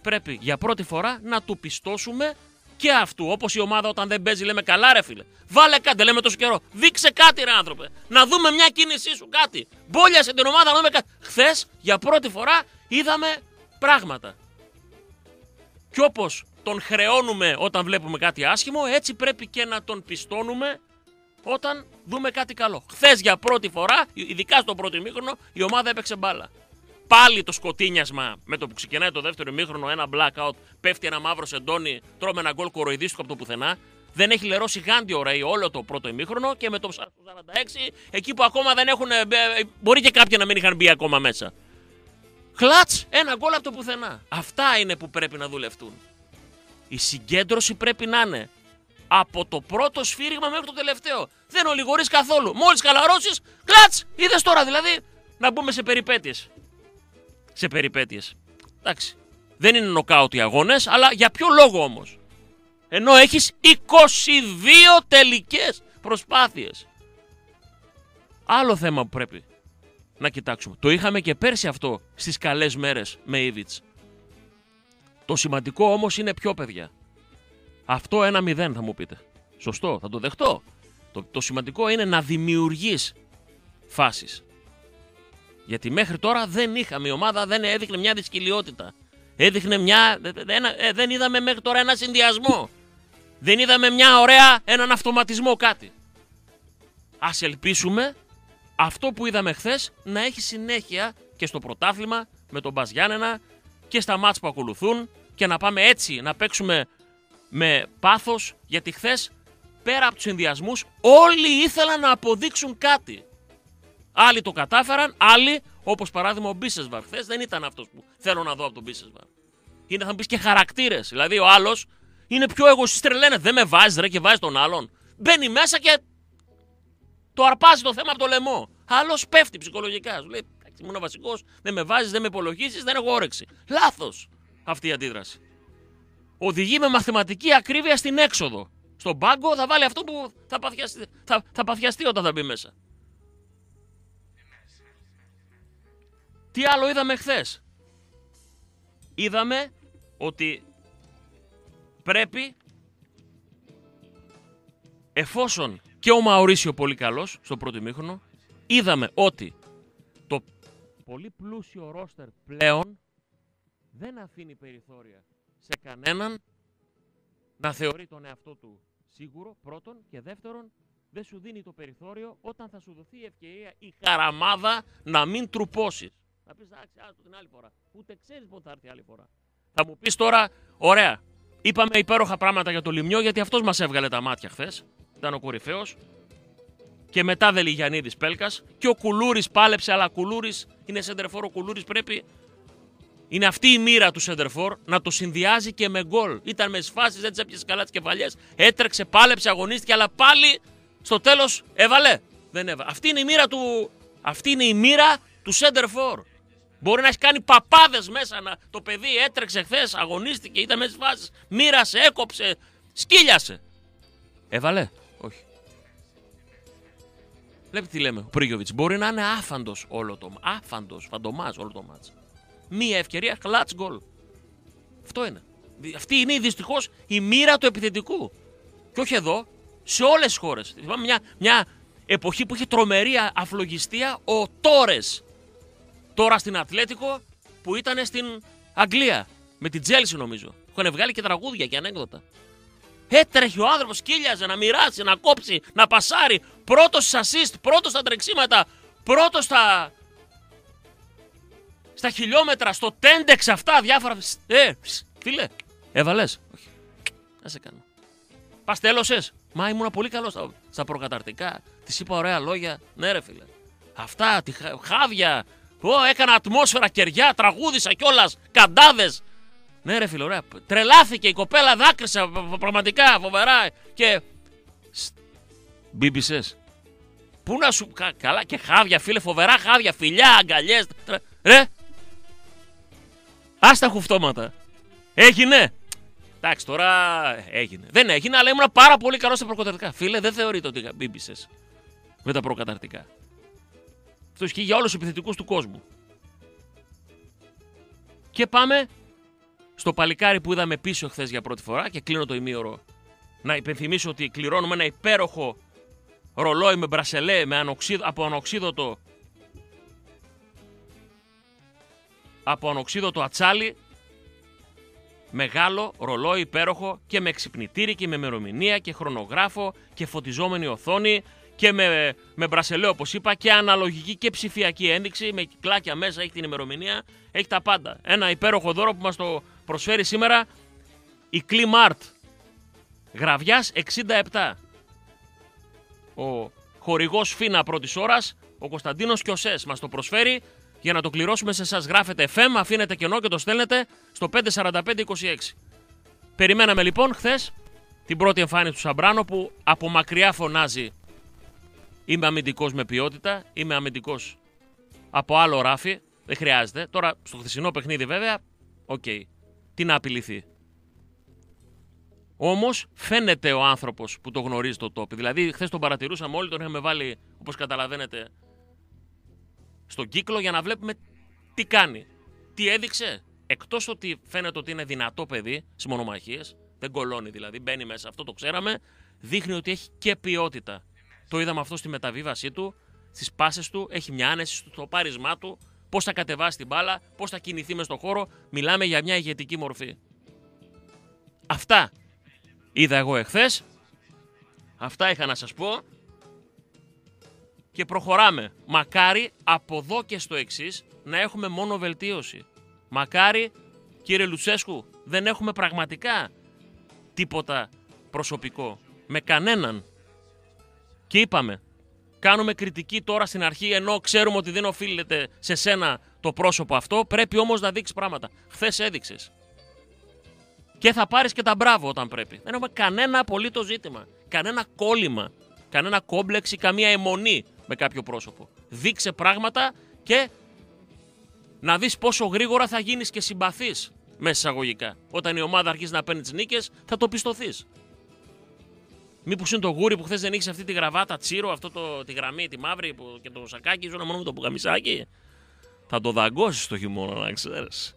πρέπει για πρώτη φορά να του πιστώσουμε και αυτού. Όπως η ομάδα όταν δεν παίζει, λέμε καλά, ρε φίλε. Βάλε κάτι, λέμε τόσο καιρό. Δείξε κάτι, ρε άνθρωπε. Να δούμε μια κίνησή σου, κάτι. Μπόλιασε την ομάδα να δούμε κάτι. Χθες για πρώτη φορά είδαμε πράγματα. Και όπως τον χρεώνουμε όταν βλέπουμε κάτι άσχημο, έτσι πρέπει και να τον πιστώνουμε όταν δούμε κάτι καλό. Χθες για πρώτη φορά, ειδικά στο πρώτο ημίχρονο, η ομάδα έπαιξε μπάλα. Πάλι το σκοτίνιασμα με το που ξεκινάει το δεύτερο ημίχρονο, ένα blackout, πέφτει ένα μαύρο σεντόνι, τρώμε ένα γκολ κοροϊδίστικο από το πουθενά. Δεν έχει λερώσει γάντι ο Ρέι όλο το πρώτο ημίχρονο και με το 46, εκεί που ακόμα δεν έχουν. Ε, μπορεί και κάποιοι να μην είχαν μπει ακόμα μέσα. Κλατς, ένα γκολ από το πουθενά. Αυτά είναι που πρέπει να δουλευτούν. Η συγκέντρωση πρέπει να είναι από το πρώτο σφύριγμα μέχρι το τελευταίο. Δεν ολιγορείς καθόλου. Μόλις καλαρώσει, κλατς! Είδες τώρα δηλαδή να μπούμε σε περιπέτειες. Σε περιπέτειες. Εντάξει. Δεν είναι νοκάουτ οι αγώνες, αλλά για ποιο λόγο όμως. Ενώ έχεις 22 τελικές προσπάθειες. Άλλο θέμα που πρέπει να κοιτάξουμε. Το είχαμε και πέρσι αυτό στις καλές μέρες με Ήβιτς. Το σημαντικό όμως είναι πιο παιδιά. Αυτό ένα μηδέν θα μου πείτε. Σωστό, θα το δεχτώ. Το, το σημαντικό είναι να δημιουργείς φάσεις. Γιατί μέχρι τώρα δεν είχαμε, η ομάδα δεν έδειχνε μια δυσκολιότητα. Έδειχνε μια. Ε, δεν είδαμε μέχρι τώρα ένα συνδυασμό. Δεν είδαμε μια ωραία, έναν αυτοματισμό κάτι. Ας ελπίσουμε αυτό που είδαμε χθες να έχει συνέχεια και στο πρωτάθλημα με τον Μπας και στα μάτς που ακολουθούν και να πάμε έτσι να παίξουμε με πάθος γιατί χθες πέρα από τους συνδυασμού, όλοι ήθελαν να αποδείξουν κάτι. Άλλοι το κατάφεραν, άλλοι, όπως παράδειγμα ο Μπίσεσβαρ. Χθες δεν ήταν αυτός που θέλω να δω από τον Μπίσεσβαρ. Είναι, θα μου πεις και χαρακτήρες. Δηλαδή ο άλλος είναι πιο εγωιστής. Λένε δεν με βάζεις, ρε και βάζεις τον άλλον. Μπαίνει μέσα και το αρπάζει το θέμα από το λαιμό. Άλλος πέφτει ψυχολογικά. Σου λέει: Ήμουν βασικός, δεν με βάζεις, δεν με υπολογίζεις, δεν έχω όρεξη. Λάθος αυτή η αντίδραση. Οδηγεί με μαθηματική ακρίβεια στην έξοδο. Στον πάγκο θα βάλει αυτό που θα παθιαστεί, θα, θα παθιαστεί όταν θα μπει μέσα. Τι άλλο είδαμε χθες; Είδαμε ότι πρέπει εφόσον και ο Μαωρίσιο πολύ καλός στο πρώτο ημίχρονο, είδαμε ότι το πολύ πλούσιο ρόστερ πλέον δεν αφήνει περιθώρια σε κανέναν να θεωρεί τον εαυτό του σίγουρο, πρώτον, και δεύτερον, δεν σου δίνει το περιθώριο όταν θα σου δοθεί η ευκαιρία η χαραμάδα να μην τρουπώσεις. Θα πεις, εντάξει, άστο την άλλη φορά. Ούτε ξέρεις πότε θα έρθει άλλη φορά. Θα μου πεις τώρα, ωραία, είπαμε υπέροχα πράγματα για το Λιμιό γιατί αυτός μας έβγαλε τα μάτια χθες. Ήταν ο κορυφαίος. Και μετά δεν Γιαννίδη Πέλκας. Και ο Κουλούρης πάλεψε, αλλά Κουλούρης είναι σεντερφόρ. Ο Κουλούρης πρέπει. Είναι αυτή η μοίρα του σεντερφόρ να το συνδυάζει και με γκολ. Ήταν με σφάσεις, δεν τι καλά τις κεφαλιές. Έτρεξε, πάλεψε, αγωνίστηκε, αλλά πάλι στο τέλος έβαλε. Δεν έβαλε. Αυτή είναι η μοίρα του. Αυτή είναι η μοίρα του σεντερφόρ. Μπορεί να έχει κάνει παπάδες μέσα. Να... Το παιδί έτρεξε χθες, αγωνίστηκε, ήταν μέσα στις φάσεις. Μοίρασε, έκοψε, σκύλιασε. Έβαλε; Όχι. Βλέπετε τι λέμε. Ο Πρίγιοβιτς μπορεί να είναι άφαντος όλο το Άφαντος, φαντομάς όλο το μάτς. Μία ευκαιρία, κλατ γκολ. Αυτό είναι. Αυτή είναι δυστυχώς η μοίρα του επιθετικού. Και όχι εδώ, σε όλες τις χώρες. Μια, μια εποχή που είχε τρομερή αφλογιστία ο Τόρες Τώρα στην Ατλέτικο που ήταν στην Αγγλία. Με την Τζέλση νομίζω. Έχουν βγάλει και τραγούδια και ανέκδοτα. Έτρεχε ο άνθρωπος, κύλιαζε να μοιράσει, να κόψει, να πασάρει. Πρώτος στα assist, πρώτος στα τρεξίματα, πρώτος στα. Στα χιλιόμετρα, στο τέντεξ αυτά διάφορα. Ε, φίλε, έβαλες; Όχι. Να σε κάνω. Πας τέλωσες. Μα ήμουν πολύ καλός στα, στα προκαταρτικά. Της είπα ωραία λόγια. Ναι, ρε φίλε. Αυτά, τη χάδια, Ω, έκανα ατμόσφαιρα κεριά, τραγούδισα κιόλας, καντάδε. Ναι, ρε φίλο, ωραία. Τρελάθηκε η κοπέλα, δάκρυσε πραγματικά φοβερά. Και. Μπίμπισες. Πού να σου. Καλά και χάδια, φίλε, φοβερά χάδια, φιλιά, αγκαλιές. Ρε. Άστα χουφτώματα. Έγινε. Εντάξει, τώρα έγινε. Δεν έγινε, αλλά ήμουν πάρα πολύ καλός στα προκαταρτικά. Φίλε, δεν θεωρείται ότι μπίμπισε με τα προκαταρτικά. Αυτό ισχύει για όλους τους επιθετικούς του κόσμου. Και πάμε στο παλικάρι που είδαμε πίσω χθες για πρώτη φορά και κλείνω το ημίωρο. Να υπενθυμίσω ότι κληρώνουμε ένα υπέροχο ρολόι με μπρασελέ με ανοξίδο, από ανοξίδωτο από ανοξίδωτο ατσάλι μεγάλο ρολόι υπέροχο και με ξυπνητήρι και με ημερομηνία και χρονογράφο και φωτιζόμενη οθόνη και με, με μπρασελέ όπως είπα και αναλογική και ψηφιακή ένδειξη με κυκλάκια μέσα, έχει την ημερομηνία, έχει τα πάντα. Ένα υπέροχο δώρο που μας το προσφέρει σήμερα η Climart Γραβιάς 67. Ο χορηγός Φίνα πρώτης ώρας, ο Κωνσταντίνος Κιωσές μας το προσφέρει για να το κληρώσουμε σε εσάς. Γράφετε FM, αφήνετε κενό και το στέλνετε στο 54526. Περιμέναμε λοιπόν χθες την πρώτη εμφάνιση του Σαμπράνο που από μακριά φωνάζει Είμαι αμυντικός με ποιότητα, είμαι αμυντικός από άλλο ράφι. Δεν χρειάζεται. Τώρα στο χθεσινό παιχνίδι βέβαια, OK. Okay. Τι να απειληθεί. Όμως φαίνεται ο άνθρωπος που το γνωρίζει το τόπι. Δηλαδή, χθες τον παρατηρούσαμε όλοι, τον είχαμε βάλει, όπως καταλαβαίνετε, στον κύκλο για να βλέπουμε τι κάνει. Τι έδειξε. Εκτός ότι φαίνεται ότι είναι δυνατό παιδί στις μονομαχίες, δεν κολώνει δηλαδή, μπαίνει μέσα, αυτό το ξέραμε, δείχνει ότι έχει και ποιότητα. Το είδαμε αυτό στη μεταβίβασή του, στις πάσες του, έχει μια άνεση στο πάρισμά του, πώς θα κατεβάσει την μπάλα, πώς θα κινηθεί μες στον χώρο. Μιλάμε για μια ηγετική μορφή. Αυτά είδα εγώ εχθές. Αυτά είχα να σας πω. Και προχωράμε. Μακάρι από εδώ και στο εξής να έχουμε μόνο βελτίωση. Μακάρι, κύριε Λουτσέσκου, δεν έχουμε πραγματικά τίποτα προσωπικό. Με κανέναν. Και είπαμε, κάνουμε κριτική τώρα στην αρχή ενώ ξέρουμε ότι δεν οφείλεται σε σένα το πρόσωπο αυτό, πρέπει όμως να δείξεις πράγματα. Χθες έδειξες. Και θα πάρεις και τα μπράβο όταν πρέπει. Δεν έχουμε κανένα απολύτως ζήτημα. Κανένα κόλλημα. Κανένα κόμπλεξ ή καμία αιμονή με κάποιο πρόσωπο. Δείξε πράγματα και να δεις πόσο γρήγορα θα γίνεις και συμπαθής μέσα εισαγωγικά. Όταν η ομάδα αρχίσει να παίρνει τις νίκες θα το πιστωθείς. Μήπως είναι το γούρι που χθες δεν είχε αυτή τη γραβάτα τσίρο, αυτό το, τη γραμμή, τη μαύρη που, και το σακάκι, ζώνα μόνο με το πουγαμισάκι. Θα το δαγκώσεις το χειμώνα, να ξέρεις.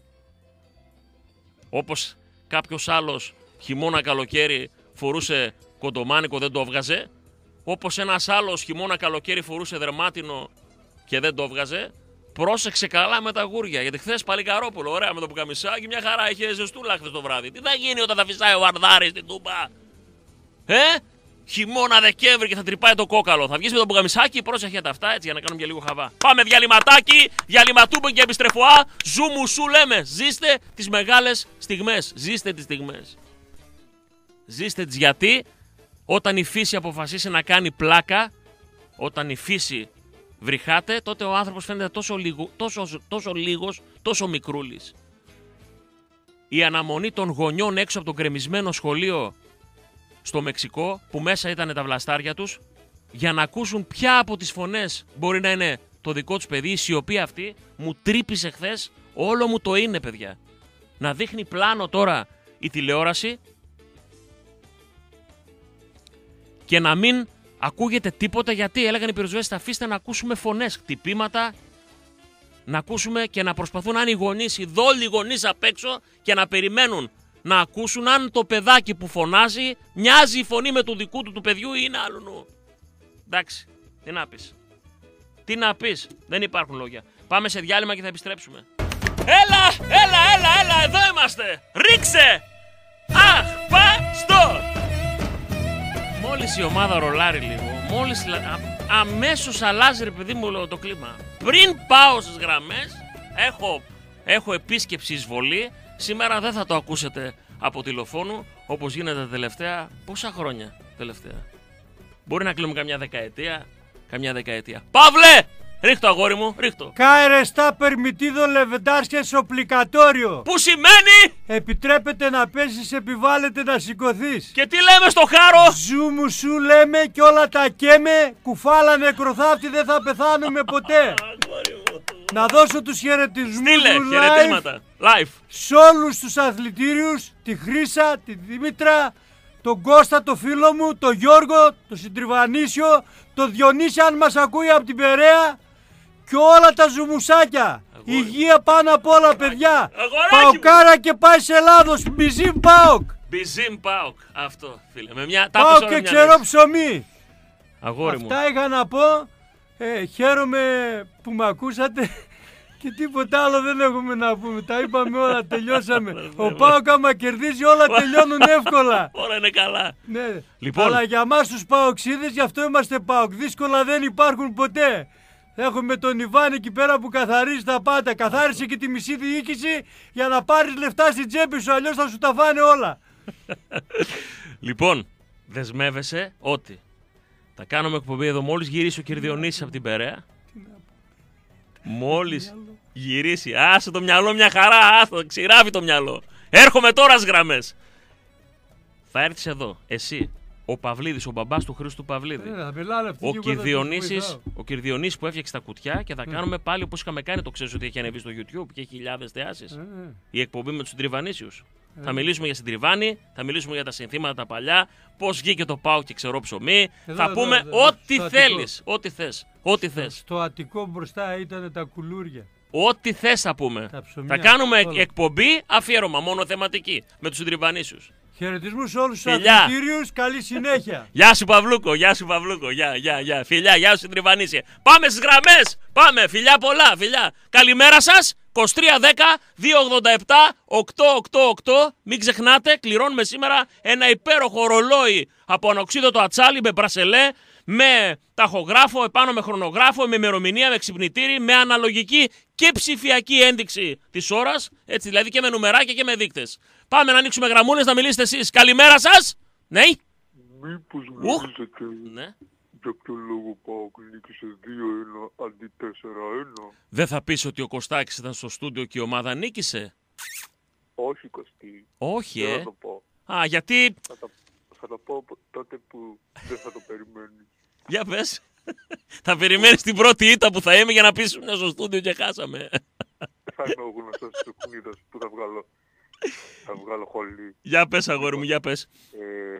Όπως κάποιος άλλος χειμώνα καλοκαίρι φορούσε κοντομάνικο, δεν το έβγαζε. Όπως ένας άλλος χειμώνα καλοκαίρι φορούσε δερμάτινο και δεν το έβγαζε. Πρόσεξε καλά με τα γούρια. Γιατί χθες παλικαρόπουλο, ωραία με το πουκαμισάκι, μια χαρά είχε ζεστούλα χθες το βράδυ. Τι θα γίνει όταν θα φυσάει ο Αρδάρη στην τούμπα; Ε, χειμώνα Δεκέμβρη και θα τρυπάει το κόκαλο. Θα βγεις με το πουκαμισάκι, πρόσεχε τα αυτά έτσι για να κάνουμε και λίγο χαβά. Πάμε διαλυματάκι, διαλυματούμπο και επιστρεφωά. Ζούμου σου λέμε. Ζήστε τις μεγάλες στιγμές. Ζήστε τις στιγμές. Ζήστε τις γιατί όταν η φύση αποφασίσει να κάνει πλάκα, όταν η φύση βρυχάται, τότε ο άνθρωπος φαίνεται τόσο, λίγο, τόσο, τόσο λίγος, τόσο μικρούλης. Η αναμονή των γονιών έξω από το κρεμισμένο σχολείο στο Μεξικό, που μέσα ήταν τα βλαστάρια τους, για να ακούσουν ποια από τις φωνές μπορεί να είναι το δικό τους παιδί, η σιωπή αυτή, μου τρύπησε χθες, όλο μου το είναι παιδιά. Να δείχνει πλάνο τώρα η τηλεόραση και να μην ακούγεται τίποτα γιατί έλεγαν οι πυροσβέστες αφήστε να ακούσουμε φωνές, χτυπήματα, να ακούσουμε και να προσπαθούν αν οι γονείς, οι δόλοι γονείς απ' έξω και να περιμένουν να ακούσουν αν το παιδάκι που φωνάζει μοιάζει η φωνή με του δικού του του παιδιού ή είναι άλλο νου. Εντάξει, τι να πεις. Τι να πεις, δεν υπάρχουν λόγια. Πάμε σε διάλειμμα και θα επιστρέψουμε. Έλα, έλα, έλα, έλα, εδώ είμαστε. Ρίξε. Αχ, πα, στο. Μόλις η ομάδα ρολάρει λίγο, μόλις αμέσως αλλάζει ρε παιδί μου το κλίμα. Πριν πάω στις γραμμές, έχω, έχω επίσκεψη εισβολή Σήμερα δεν θα το ακούσετε από τηλεφώνου όπως γίνεται τα τελευταία πόσα χρόνια τελευταία. Μπορεί να κλείνουμε καμιά δεκαετία, καμιά δεκαετία. Παύλε! Ρίχ' το αγόρι μου, ρίχ' το. Caer está permitido levantarse obligatorio. Που σημαίνει; Επιτρέπεται να πέσεις, επιβάλλεται να σηκωθείς. Και τι λέμε στο χάρο; Ζου μου σου λέμε και όλα τα καίμε. Κουφάλα νεκροθάφτη δεν θα πεθάνουμε ποτέ. να δώσω τους χαιρετισμούς Στείλε, μου χαιρετίσματα. Live. Σε όλους τους αθλητήριους, τη Χρύσα, τη Δήμητρα, τον Κώστα το φίλο μου, τον Γιώργο, τον Συντριβανίσιο, τον Διονύση αν μας ακούει από την Περαία και όλα τα ζουμουσάκια. Υγεία πάνω απ' όλα παιδιά. Παοκάρα και πάει σε Ελλάδος. Μπιζίμ Πάοκ. Μπιζίμ Πάοκ. Αυτό φίλε. Με μια Πάοκ και ξερό ψωμί. Αγόρι μου. Αυτά είχα να πω. Ε, χαίρομαι που με ακούσατε. [LAUGHS] Και τίποτα άλλο δεν έχουμε να πούμε. Τα είπαμε όλα, [LAUGHS] τελειώσαμε. Ο Πάοκ άμα κερδίζει όλα τελειώνουν εύκολα. [LAUGHS] Όλα είναι καλά. Ναι. Λοιπόν. Αλλά για εμάς τους Παοξίδες γι' αυτό είμαστε Πάοκ. Δύσκολα δεν υπάρχουν ποτέ. Έχουμε τον Ιβάν εκεί πέρα που καθαρίζει τα πάντα. Καθάρισε και τη μισή διοίκηση για να πάρεις λεφτά στην τσέπη σου. Αλλιώς θα σου τα φάνε όλα. [LAUGHS] λοιπόν, δεσμεύεσαι ότι θα κάνουμε εκπομπή εδώ μόλις γυρίσει ο Κυρδιονής από την Περαία. Μόλις γυρίσει. Άσε το μυαλό μια χαρά. Άστο, ξηράβει το μυαλό. Έρχομαι τώρα στις γραμμές. Θα έρθεις εδώ, εσύ, ο Παυλίδης, ο μπαμπάς του Χρήστου Παυλίδη. Ε, ο Κυρδιονίσης, ο Κυρδιονής που έφτιαξε τα κουτιά και θα ναι. κάνουμε πάλι όπως είχαμε κάνει. Το ξέρεις ότι έχει ανεβεί στο YouTube και έχει χιλιάδες θεάσεις. Ε, ε. Η εκπομπή με τους Τριβανίσιους. Θα μιλήσουμε για συντριβάνι, θα μιλήσουμε για τα συνθήματα τα παλιά, πώς βγήκε το πάω και ξερό ψωμί. Εδώ, θα εδώ, πούμε εδώ, εδώ, ό,τι στο θέλεις. Αττικό. Ό,τι θες. Ό,τι θες. Στο Αττικό μπροστά ήταν τα κουλούρια. Ό,τι θες θα πούμε. Τα ψωμιά, θα κάνουμε εκ- όλα. εκπομπή αφιέρωμα, μόνο θεματική. Με τους συντριβανίσιου. Χαιρετισμού σε όλους τους Φιλιά. αθλητήριου. Καλή συνέχεια. [LAUGHS] Γεια σου Παυλούκο, γεια σου Παυλούκο, γεια, γεια, γεια. Φιλιά, γεια σου συντριβανίσια. Πάμε στις γραμμές. Πάμε, φιλιά πολλά, φιλιά. Καλημέρα σας. 2310 287 888. Μην ξεχνάτε, κληρώνουμε σήμερα ένα υπέροχο ρολόι από ανοξίδωτο ατσάλι με μπρασελέ, με ταχογράφο, επάνω με χρονογράφο, με ημερομηνία, με ξυπνητήρι, με αναλογική και ψηφιακή ένδειξη της ώρας. Έτσι δηλαδή και με νουμεράκια και με δείκτες. Πάμε να ανοίξουμε γραμμούλες να μιλήσετε εσείς. Καλημέρα σας. Ναι. Μήπως Ουχ. γνωρίζετε Ναι. για ποιο λόγο πάω νίκησε 2-1 αντί 4-1. Δεν θα πεις ότι ο Κωστάκης ήταν στο στούντιο και η ομάδα νίκησε; Όχι Κωστή, Όχι, δεν ε. θα το πω. Α, γιατί... Θα τα, θα τα πω από τότε που δεν θα το περιμένεις. Για πες. [LAUGHS] θα περιμένεις την πρώτη ήττα που θα είμαι για να πεις «Ναι, στο στούντιο και χάσαμε. θα είμαι ο γνωστός της Κουνίδας που θα βγάλω, θα βγάλω χολή. για πες αγόρι μου, για πες. Ε,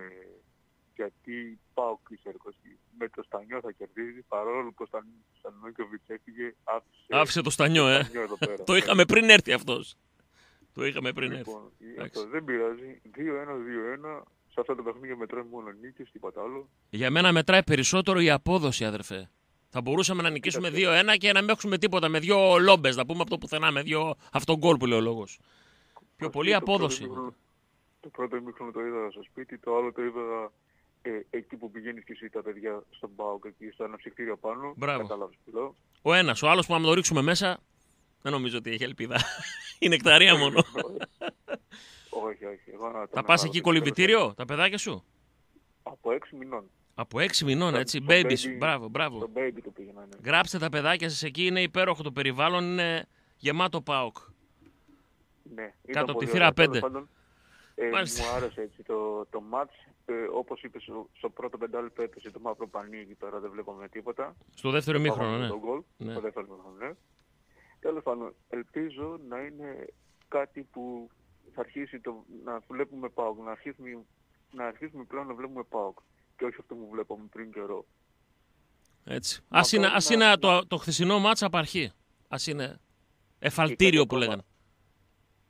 γιατί πάω ξέρω Κωστή. Με το Στανιό θα κερδίζει παρόλο που ο Σταν, Στανόκεβιτς έφυγε άφησε, Άφησε το στανιό, ε. Στανιό εδώ πέρα. Το είχαμε πριν έρθει αυτός. Το είχαμε πριν έρθει. Λοιπόν, Εντάξει. αυτό δεν πειράζει. 2-1-2-1. Σε αυτό το παιχνίδι μετράει μόνο νίκης, τίποτα άλλο. Για μένα μετράει περισσότερο η απόδοση, αδερφέ. Θα μπορούσαμε να νικήσουμε 2-1 και να μην έχουμε τίποτα με δύο λόμπες, να πούμε από το πουθενά, με δύο αυτογκόλ που λέει ο λόγος. Πιο πολύ Το πρώτο απόδοση. ημίχρονο- Το πρώτο ημίχρονο το είδα στο σπίτι, το άλλο το είδα ε, εκεί που πηγαίνεις και εσύ τα παιδιά στον ΠΑΟΚ, εκεί στα αναψυκτήρια πάνω. Μπράβο. Κατάλαβες τι λέω. Ο ένας, ο άλλος που άμα το ρίξουμε μέσα, δεν νομίζω ότι έχει ελπίδα. [LAUGHS] η νεκταρία μόνο. όχι, όχι. Εγώ να Θα τον πας άρρωσα εκεί στο κολυμπητήριο, τα παιδάκια σου; τέλος. Από 6 μηνών. Από 6 μηνών, Στο- έτσι. στο Babies. baby- Μπράβο, μπράβο. Στο baby το πήγαινα. Ναι. Γράψτε τα παιδάκια σας εκεί, είναι υπέροχο το περιβάλλον, είναι γεμάτο πάοκ. Ναι, Κάτω από τη πολύ θύρα ωραίο. πέντε. Τέλος πάντων, Ε, Μάλιστα. μου άρεσε έτσι το, το μάτς. Ε, όπως είπες, στο, στο πρώτο πεντάλεπτο έπεσε το μαύρο πανί εκεί πέρα, δεν βλέπαμε τίποτα. Στο δεύτερο ημίχρονο, Πάγαμε ναι. τον γκολ, Ναι. Το δεύτερο ημίχρονο, ναι. Τέλος πάντων, ελπίζω να είναι κάτι που θα αρχίσει το, να βλέπουμε ΠΑΟΚ, να αρχίσουμε, να αρχίσουμε πλέον να βλέπουμε ΠΑΟΚ. Και όχι αυτό που βλέπαμε πριν καιρό. Έτσι. Ας είναι, ας να- είναι να- το, το χθεσινό μάτσα από αρχή. Ας είναι εφαλτήριο που ακόμα. λέγανε.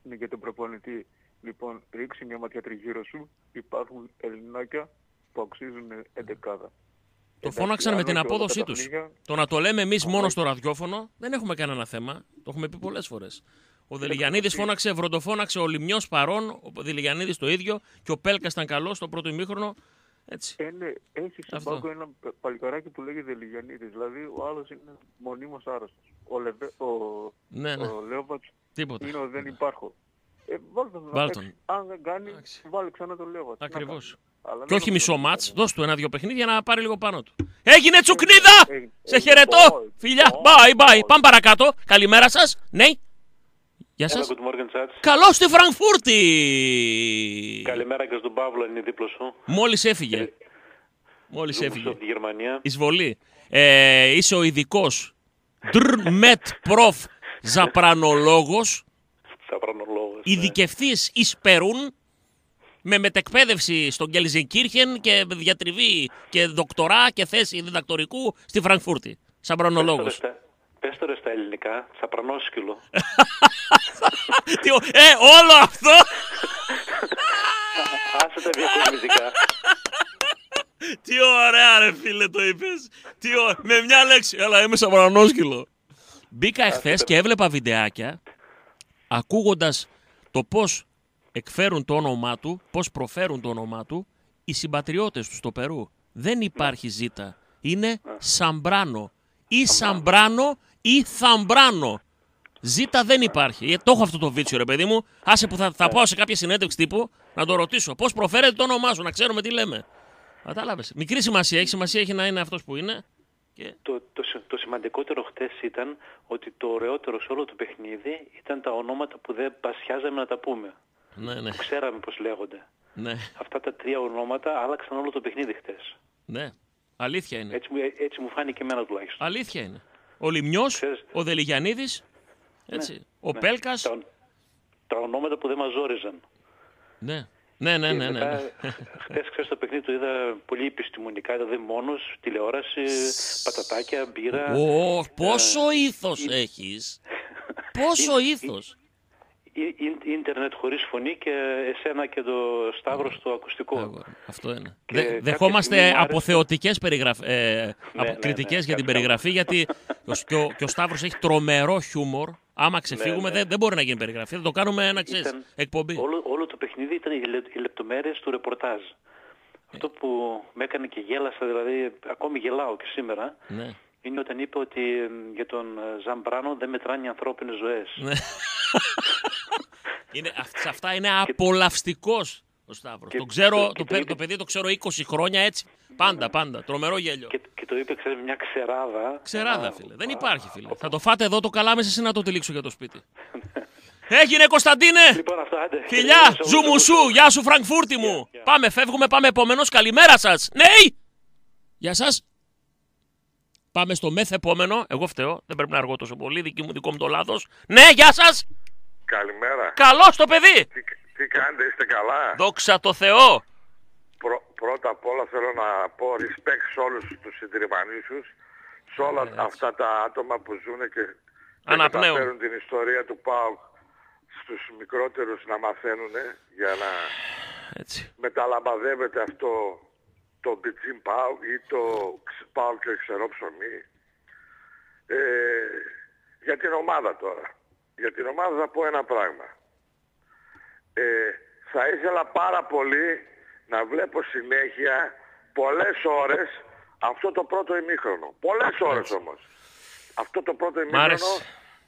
Είναι για τον προπονητή. Λοιπόν, ρίξει μια ματιά τριγύρω σου. Υπάρχουν ελληνάκια που αξίζουν εντεκάδα. Το Εντάξει, φώναξαν με άλλο την και όλα τα απόδοσή τους. παιχνίδια, Το να το λέμε εμείς μόνος όχι. στο ραδιόφωνο δεν έχουμε κανένα θέμα. Το έχουμε πει πολλές φορές. Ο Δελιγιανίδης καταρχήν- φώναξε, βροντοφώναξε, ο Λιμιός παρόν, ο Δελιγιανίδης το ίδιο και ο Πέλκας ήταν καλός στο πρώτο ημίχρονο. Έτσι. Είναι, έχει στον Αυτό. πάγκο ένα π- παλικαράκι που λέγεται Λιγιανίδης. Δηλαδή ο άλλος είναι μονίμως άρρωστος. Ο, Λεβε, ο, Ναι, ναι. ο Λέοβατς Τίποτα. είναι ο δεν υπάρχω. Ε, βάλ τον να Βάλ παίξει. τον. Αν δεν κάνει, Εντάξει. βάλε ξανά τον Λέοβατς. Τι να Ακριβώς. κάνει. Αλλά Και δεν όχι νομίζω μισό ότι μάτ, θα δώσ' του ένα-δυο παιχνίδια για να πάρει λίγο πάνω του. Έγινε τσουκνίδα! Έγινε. Σε Έγινε. χαιρετώ! Bye. Φιλιά! Bye. Bye bye! Bye. Πάμε παρακάτω. Καλημέρα σα. Ναι. Γεια Έλα, σα. good morning, chat. Καλώ στη Φραγκφούρτη! Καλημέρα και στον Παύλο, είναι δίπλο σου. Μόλι έφυγε. Μόλι Ζούμε έφυγε. από τη Γερμανία. Εισβολή. Ε, είσαι ο ειδικό. Ντρμετ προφ ζαπρανολόγος. Σαπρανολόγος. Ειδικευθεί εις Περούν. Με μετεκπαίδευση στον Γκελζενκύρχεν και διατριβή και δοκτορά και θέση διδακτορικού στη Φραγκφούρτη. Σαπρανολόγο. Πες το ρε στα ελληνικά, σαπρανόσκυλο. [LAUGHS] Τι ο- ε, όλο αυτό. [LAUGHS] Άσε τα διακοσμητικά. Τι ωραία, ρε φίλε, το είπες. Ω... Με μια λέξη. Έλα, είμαι σαπρανόσκυλο. Μπήκα εχθές και έβλεπα βιντεάκια ακούγοντας το πώς εκφέρουν το όνομά του, πώς προφέρουν το όνομά του οι συμπατριώτες τους στο Περού. Δεν υπάρχει ζήτα. Είναι Σαμπράνο. Ή Σαμπράνο ή Θαμπράνο. Ζήτα δεν υπάρχει. Ε, Το έχω αυτό το βίτσιο, ρε παιδί μου. Άσε που θα, θα πάω σε κάποια συνέντευξη τύπου να το ρωτήσω. Πώς προφέρεται το όνομά σου, να ξέρουμε τι λέμε. Κατάλαβες. Μικρή σημασία έχει. Σημασία έχει να είναι αυτός που είναι. Και... το, το, συ- το σημαντικότερο χτες ήταν ότι το ωραιότερο σε όλο το παιχνίδι ήταν τα ονόματα που δεν πασιάζαμε να τα πούμε. Ναι, ναι, Ξέραμε πώς λέγονται. ναι, Αυτά τα τρία ονόματα άλλαξαν όλο το παιχνίδι χτες. ναι. Αλήθεια είναι. Έτσι, μου- έτσι μου φάνηκε εμένα τουλάχιστον. Αλήθεια είναι. Ο Λιμιός, Ξέρεις. ο Δελιγιανίδης, έτσι. ο Ναι. Πέλκας. Τα, τα ονόματα που δεν μας ζόριζαν. Ναι. Ναι, ναι, Και ναι, ναι. μετά, ναι. χθες ξέρεις το παιχνίδι το είδα πολύ επιστημονικά, δηλαδή μόνος, τηλεόραση, πατατάκια, μπύρα. Ω, πόσο ήθος ε, έχεις. Πόσο ήθος. Ι- ίν- ίντερνετ χωρίς φωνή και εσένα και το Σταύρο στο ακουστικό. Εγώ, Αυτό είναι. Και Δε- κάποια δεχόμαστε στιγμή μου άρεσε- αποθεωτικές περιγραφ... ε, ναι, απο- κριτικές ναι, για την κάποια- περιγραφή γιατί ο, Σ- και, ο, και ο Σταύρος έχει τρομερό χιούμορ. Άμα ξεφύγουμε ναι. Δεν, δεν μπορεί να γίνει περιγραφή. Θα το κάνουμε ένα ξέρεις, Ήταν- εκπομπή. Όλο, όλο το παιχνίδι ήταν οι, λε- οι λεπτομέρειες του ρεπορτάζ. Αυτό που με έκανε και γέλασα, δηλαδή ακόμη γελάω και σήμερα, Ναι. είναι όταν είπε ότι ε, για τον ε, Ζαμπράνο δεν μετράνε οι ανθρώπινες ζωές. Ναι. [LAUGHS] είναι, αυ- σε αυτά είναι απολαυστικός ο Σταύρος. Και- το, ξέρω, και το, το παι- είπε- το παιδί το ξέρω 20 χρόνια έτσι. Πάντα, πάντα. Τρομερό γέλιο. Και, και το είπε, ξέρεις, μια ξεράδα. Ξεράδα, Α, φίλε. Δεν α, υπάρχει, φίλε. α, Θα το φάτε εδώ το καλά μέσα εσύ να το τυλίξω για το σπίτι. Έγινε, Κωνσταντίνε! Λοιπόν, αυτό, άντε. Φιλιά! Χαιρετίζω σε Ζου όλους μου τους. σου! Γεια σου, Φραγκφούρτη μου! Γεια. Πάμε, φεύγουμε, πάμε επόμενος. Καλημέρα σας! Ναι! Γεια σας! Πάμε στο μεθ επόμενο. Εγώ φταίω. Δεν πρέπει να αργώ τόσο πολύ. Δική μου, δικό μου το λάθος. Ναι, γεια σας! Καλημέρα. Καλό το παιδί! Τι, τι κάνετε, είστε καλά; Δόξα τω Θεώ! Πρω- πρώτα απ' όλα θέλω να πω respect σε όλους τους συντριβανίσιους, σε όλα αυτά τα άτομα που ζουν και, και Αναπνέουν. μεταφέρουν την ιστορία του ΠΑΟΚ στους μικρότερους να μαθαίνουν για να Έτσι. μεταλαμπαδεύεται αυτό το μπιτζίν ΠΑΟΚ ή το ξ- ΠΑΟΚ και ξερό ψωμί. Ε, για την ομάδα τώρα. Για την ομάδα θα πω ένα πράγμα. Ε, θα ήθελα πάρα πολύ να βλέπω συνέχεια πολλές ώρες αυτό το πρώτο ημίχρονο. Πολλές ώρες όμως. Αυτό το πρώτο ημίχρονο άρεσε.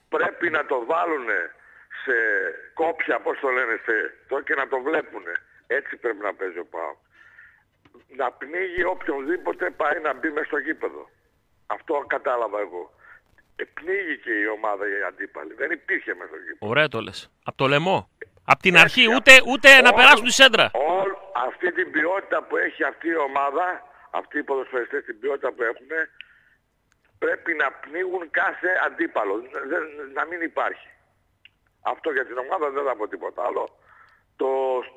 πρέπει να το βάλουν σε κόπια, πώς το λένε, σε, το και να το βλέπουν. Έτσι πρέπει να παίζει ο ΠΑΟΚ. Να πνίγει οποιονδήποτε πάει να μπει μέσα στο γήπεδο. Αυτό κατάλαβα εγώ. Ε, πνίγηκε η ομάδα η αντίπαλη. Δεν υπήρχε μέσα στο γήπεδο. Ωραία το λες. Από το λαιμό. Από την Έτσι, αρχή, α- ούτε, ούτε να Όλο- περάσουν τη σέντρα. Όλ, αυτή την ποιότητα που έχει αυτή η ομάδα, αυτοί οι ποδοσφαιριστές την ποιότητα που έχουν, πρέπει να πνίγουν κάθε αντίπαλο. Δεν- να μην υπάρχει. Αυτό για την ομάδα δεν θα πω τίποτα άλλο. Το,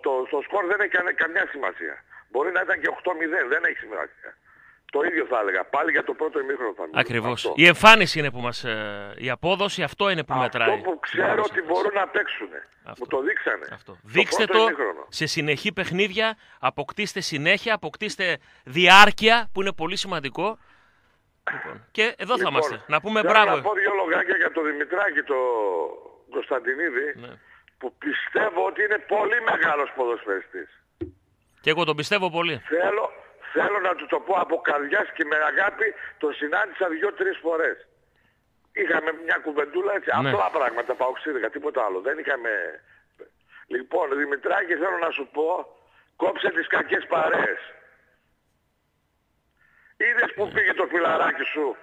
το, το σκορ δεν έχει κα- καμιά σημασία. Μπορεί να ήταν και 8-0, δεν έχει σημασία. Το ίδιο θα έλεγα. Πάλι για το πρώτο ημίχρονο θα μιλήσω. Ακριβώς. Αυτό. Η εμφάνιση είναι που μας. η απόδοση, αυτό είναι που μετράει. Αυτό που στην ξέρω παρούσα ότι φάση. μπορούν να παίξουν. Αυτό. Μου το δείξανε. Αυτό. Στο Δείξτε πρώτο το ημίχρονο. σε συνεχή παιχνίδια, αποκτήστε συνέχεια, αποκτήστε διάρκεια που είναι πολύ σημαντικό. Λοιπόν, και εδώ θα Λοιπόν, είμαστε. Να πούμε θέλω μπράβο. να πω δύο λογάκια για τον Δημητράκη, τον Κωνσταντινίδη, Ναι. που πιστεύω ότι είναι πολύ μεγάλος ποδοσφαιριστής. Και εγώ τον πιστεύω πολύ. Θέλω, θέλω να του το πω από καρδιάς και με αγάπη, τον συνάντησα δύο-τρεις φορές. Είχαμε μια κουβεντούλα έτσι, Ναι. απλά πράγματα, παοξίδικα, τίποτα άλλο. Δεν είχαμε... Λοιπόν, Δημητράκη, θέλω να σου πω, κόψε τις κακές παρέες. Είδες που πήγε το φιλαράκι σου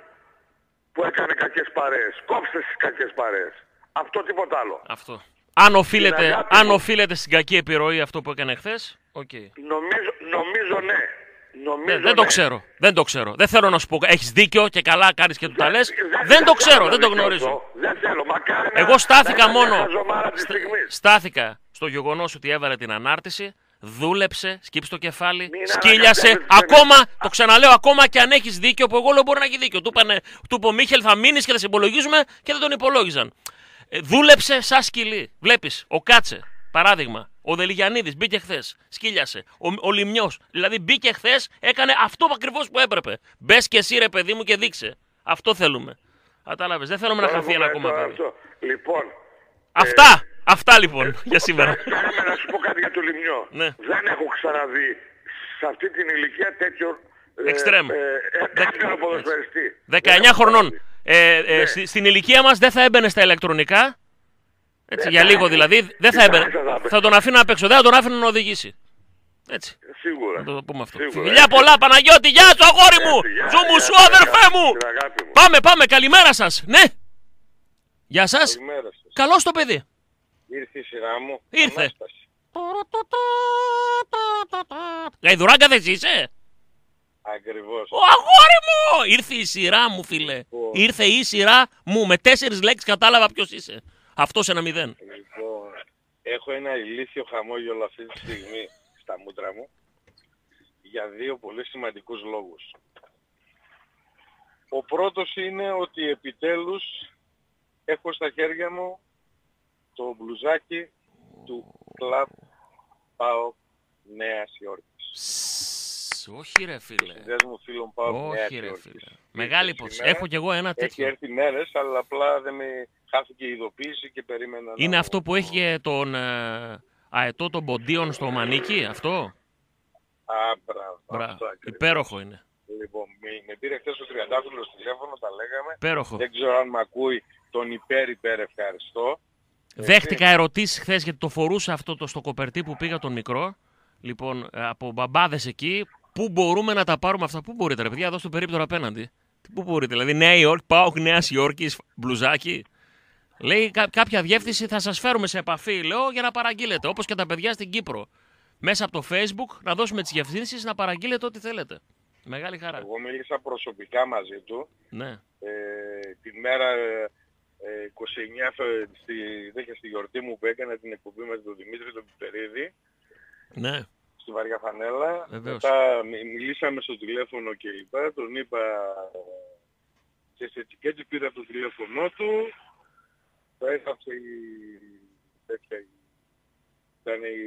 που έκανε κακές παρέες. Κόψτε τις κακές παρέες. Αυτό τίποτα άλλο. Αυτό. Αν οφείλεται, Την αγάπη αν μου. οφείλεται στην κακή επιρροή αυτό που έκανε χθες, οκ. Νομίζω, νομίζω ναι. Νομίζω Ναι, δεν το ναι. ξέρω. Δεν το ξέρω. Δεν θέλω να σου πω. Έχεις δίκιο και καλά κάνεις και του τα λες. Δεν- Δεν το ξέρω, θέλω δεν το να γνωρίζω. δικαιωθώ. Δεν θέλω. Μακάρι να- Εγώ στάθηκα να είναι μια μόνο. χαζομάρα της Στα- στιγμής. Στάθηκα στο γεγονός ότι έβαλε την ανάρτηση, δούλεψε, σκύψε το κεφάλι, Μην σκύλιασε. αναγκαστεύεσαι, Ακόμα, βέβαια. το ξαναλέω, ακόμα και αν έχεις δίκιο, που εγώ λέω μπορεί να έχει δίκιο. Του, είπανε, του είπε ο Μίχελ θα μείνεις και θα σε υπολογίζουμε και δεν τον υπολόγιζαν. Ε, δούλεψε σαν σκυλί. Βλέπεις, ο Κάτσε, παράδειγμα. Ο Δελιγιανίδης μπήκε χθες, σκύλιασε. Ο, ο Λιμιός, δηλαδή μπήκε χθες, έκανε αυτό ακριβώς που έπρεπε. Μπες και εσύ, ρε παιδί μου, και δείξε. Αυτό θέλουμε. Κατάλαβες. Δεν θέλουμε να Τώρα χαθεί που ένα με- ακόμα τώρα παιδί. αυτό. Λοιπόν, Αυτά! Αυτά λοιπόν για σήμερα. Κάνε να σου πω κάτι για το Λημνιό. Ναι. Δεν έχω ξαναδεί σε αυτή την ηλικία τέτοιο ε, Εξτρέμ. ε, ε, έμπειρο ποδοσφαιριστή. 19 Δεν έχω χρονών. ξαναδεί. Ε, ε, Ναι. στη- στην ηλικία μας δεν θα έμπαινε στα ηλεκτρονικά. Έτσι, Ε, για λίγο εντάξει. δηλαδή. Δεν θα Τι έμπαινε. θα έπαιρνε. Θα τον αφήνω απ' έξω. Δεν θα τον άφηνε να οδηγήσει. Έτσι. Σίγουρα. Να το πούμε αυτό. Σίγουρα. Φιλιά πολλά, Παναγιώτη, γεια σου, αγόρι μου! Έτσι, γεια, Ζου μου γεια, σου, γεια, αδερφέ γεια, μου! την αγάπη μου. Πάμε, πάμε, καλημέρα σας. Ναι. Γεια σας. Καλημέρα σας. Καλώς το παιδί. Ήρθε η σειρά μου. Ήρθε. Ανάσταση. Γαϊδουράγκα δεν είσαι. Ακριβώς. Ο αγόρι μου! Ήρθε η σειρά μου, φίλε. Λοιπόν. Ήρθε η σειρά μου. Με τέσσερις λέξεις κατάλαβα ποιος είσαι. Αυτό σε ένα μηδέν. Λοιπόν, έχω ένα ηλίθιο χαμόγελο αυτή τη στιγμή στα μούτρα μου για δύο πολύ σημαντικούς λόγους. Ο πρώτος είναι ότι επιτέλους έχω στα χέρια μου το μπλουζάκι του Club Πάω Νέας Υόρκης. Σσ, Όχι ρε φίλε. Συνδέσμου φίλων Πάω Νέας Όχι ρε Υόρκης. φίλε. Μεγάλη Ήρθε υπόθεση. σήμερα, Έχω κι εγώ ένα Έχει τέτοιο. έρθει μέρες, αλλά απλά δεν με χάθηκε η ειδοποίηση και περίμενα να... Είναι αυτό που έχει και τον ε, αετό των ποντίων στο μανίκι, αυτό; Α, μπράβο. Μπράβο. Αυτό ακριβώς. Υπέροχο είναι. Λοιπόν, με, με πήρε χθες ο Τριαντάφυλλος τηλέφωνο, τα λέγαμε. Υπέροχο. Δεν ξέρω αν με ακούει τον υπέρ υπέρ ευχαριστώ. Δέχτηκα ερωτήσεις χθες γιατί το φορούσα αυτό το στο κοπερτί που πήγα τον μικρό. Λοιπόν, ε, από μπαμπάδες εκεί, πού μπορούμε να τα πάρουμε αυτά; Πού μπορείτε, ρε παιδιά, εδώ στο περίπτωρο απέναντι. Τι, Πού μπορείτε, δηλαδή Νέα Υόρκη, πάω Νέας Υόρκης, μπλουζάκι. Λέει «Κα- κάποια διεύθυνση θα σας φέρουμε σε επαφή, λέω, για να παραγγείλετε. Όπως και τα παιδιά στην Κύπρο. Μέσα από το Facebook να δώσουμε τις διευθύνσεις να παραγγείλετε ό,τι θέλετε. Μεγάλη χαρά. Εγώ μίλησα προσωπικά μαζί του Ναι. ε, τη μέρα ε, ε, 29 Φε- στη, δέχε στη γιορτή μου που έκανα την εκπομπή με τον Δημήτρη τον Πιπερίδη Ναι. Στη Βαριά Φανέλα. Βεβαίως. Μετά μι- μιλήσαμε στο τηλέφωνο και λοιπά. Τον είπα και σε και έτσι πήρα το τηλέφωνό του. Το έγραψε η... τέτοια, η- ήταν η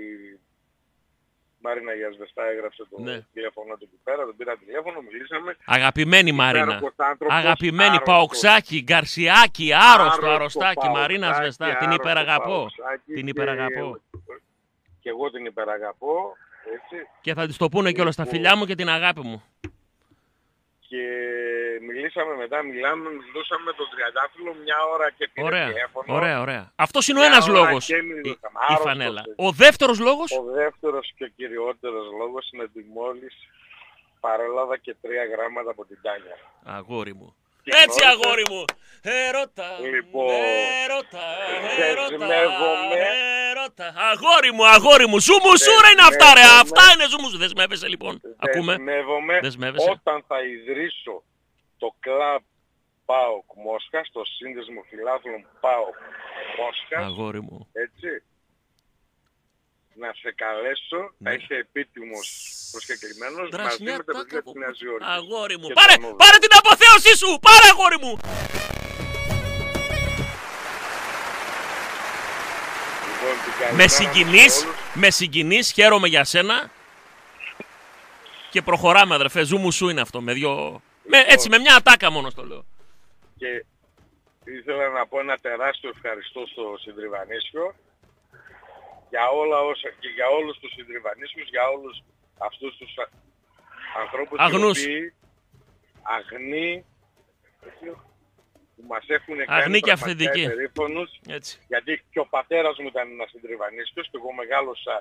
Μάρινα Γιασβεστά έγραψε το Ναι. τηλέφωνο του εκεί πέρα, τον πήρα τηλέφωνο, μιλήσαμε. Αγαπημένη Μαρίνα. Υπέροχος άνθρωπος, Αγαπημένη άρρωστος. Παοξάκη, Γκαρσιάκη, άρρωστο, Άρρωστος αρρωστάκι, Μαρίνα Παοξάκη, Σβεστά. Την άρρωστο υπεραγαπώ. Παοξάκη Την και- υπεραγαπώ. Και εγώ την υπεραγαπώ, έτσι. Και θα της το πούνε κιόλας στα Λοιπόν. φιλιά μου και την αγάπη μου. Και μιλήσαμε μετά, μιλάμε, μιλούσαμε τον Τριαντάφυλλο μια ώρα και πήρε Ωραία, τηλέφωνο. ωραία, ωραία. Αυτός είναι ο Μια ένας ώρα λόγος. και Η, μιλούσαμε. η Άρρωστος, φανέλα. έτσι. Ο δεύτερος λόγος; Ο δεύτερος και ο κυριότερος λόγος είναι ότι μόλις παρέλαβα και τρία γράμματα από την Τάνια. Αγόρι μου. Και Έτσι, γνώρισα- αγόρι μου. Ερώτα. Λοιπόν, Ερώτα. Ερώτα. δεσμεύομαι. Ερώτα. Αγόρι μου, αγόρι μου. Σου μου σούρα είναι αυτά, ρε. Δεσμεύομαι. Αυτά είναι σου μου. σου. Δεσμεύεσαι λοιπόν. Ακούμε. Δεσμεύομαι Δεσμεύεσαι. όταν θα ιδρύσω το κλαμπ ΠΑΟΚ Μόσχα, στο σύνδεσμο φιλάθλων ΠΑΟΚ Μόσχα, Αγόρι μου. έτσι, να σε καλέσω, Ναι. θα είσαι επίτιμος προσκεκλημένος μαζί Δρασνιά με τα τάκα παιδιά που- της Νέας Υόρκης. Αγόρι μου. Και Πάρε, τον Όδο. πάρε την αποθέωσή σου. Πάρε, αγόρι μου. Λοιπόν, την καλημέρα Με μας συγκινείς, σε όλους. με συγκινείς, χαίρομαι για σένα. Και προχωράμε, αδερφέ. Ζου μου σου είναι αυτό. Με δυο... Με, έτσι, με μια ατάκα μόνο το λέω. Και ήθελα να πω ένα τεράστιο ευχαριστώ στο Συντριβανίσιο για όλα όσα και για όλους τους Συντριβανίσιους, για όλους αυτούς τους α- ανθρώπους Αγνούς. οι οποίοι αγνοί που μας έχουν κάνει Αγνοί και πραγματικά αυθεντικοί. υπερήφανους, Έτσι. γιατί και ο πατέρας μου ήταν ένας Συντριβανίσιος και εγώ μεγάλωσα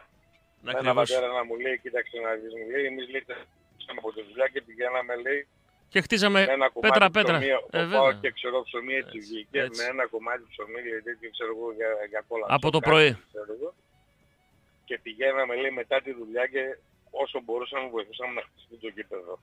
με ένα Ακριβώς. πατέρα να μου λέει, κοίταξε να δεις, μου λέει, εμείς λέει, ήρθαμε από τη δουλειά και πηγαίναμε, λέει, Και χτίζαμε με ένα κομμάτι πέτρα-πέτρα. ψωμί, Ε, ο πάω βέβαια. και ξέρω ψωμί έτσι Έτσι, βγήκε έτσι. με ένα κομμάτι ψωμί, λέει τέτοιο ξέρω εγώ για, για κόλλα. Από το πρωί. Και πηγαίναμε λέει μετά τη δουλειά και όσο μπορούσαμε βοηθούσαμε να χτιστεί το κήπεδο.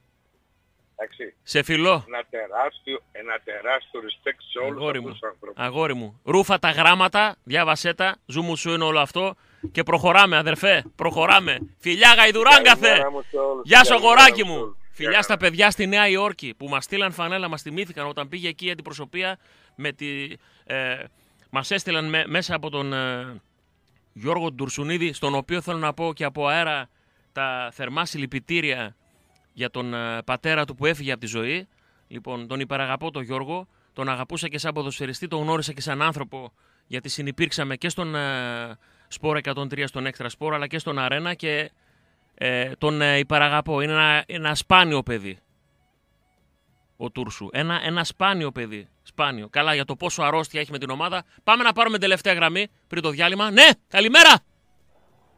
Εντάξει. Σε φιλώ. Ένα τεράστιο, ένα τεράστιο respect σε όλους Αγόρι αυτούς μου. τους ανθρώπους. Αγόρι μου. Ρούφα τα γράμματα, διάβασέ τα. Ζου μου σου είναι όλο αυτό. Και προχωράμε, αδερφέ. Προχωράμε. Φιλιά γαϊδουράγκαθε. Καλημέρα μου σε όλους. Γεια σου, Καλημέρα αγοράκι μου σε μου. όλους. Φιλιά Γεια στα παιδιά στη Νέα Υόρκη που μας στείλαν φανέλα, μας θυμήθηκαν όταν πήγε εκεί η αντιπροσωπεία με τη. Ε, μας έστειλαν με- μέσα από τον ε, Γιώργο Ντουρσουνίδη, στον οποίο θέλω να πω και από αέρα τα θερμά συλληπιτήρια για τον ε, πατέρα του που έφυγε από τη ζωή. Λοιπόν, τον υπεραγαπώ τον Γιώργο. Τον αγαπούσα και σαν ποδοσφαιριστή, τον γνώρισα και σαν άνθρωπο γιατί συνυπήρξαμε και στον ε, Σπόρα 103 στον Έξτρα Σπόρα αλλά και στον Αρένα και ε, τον ε, υπεραγαπώ. Είναι ένα, ένα σπάνιο παιδί ο Τούρσου. Ένα, ένα σπάνιο παιδί. Σπάνιο. Καλά για το πόσο αρρώστια έχει με την ομάδα. Πάμε να πάρουμε τελευταία γραμμή πριν το διάλειμμα. Ναι, καλημέρα!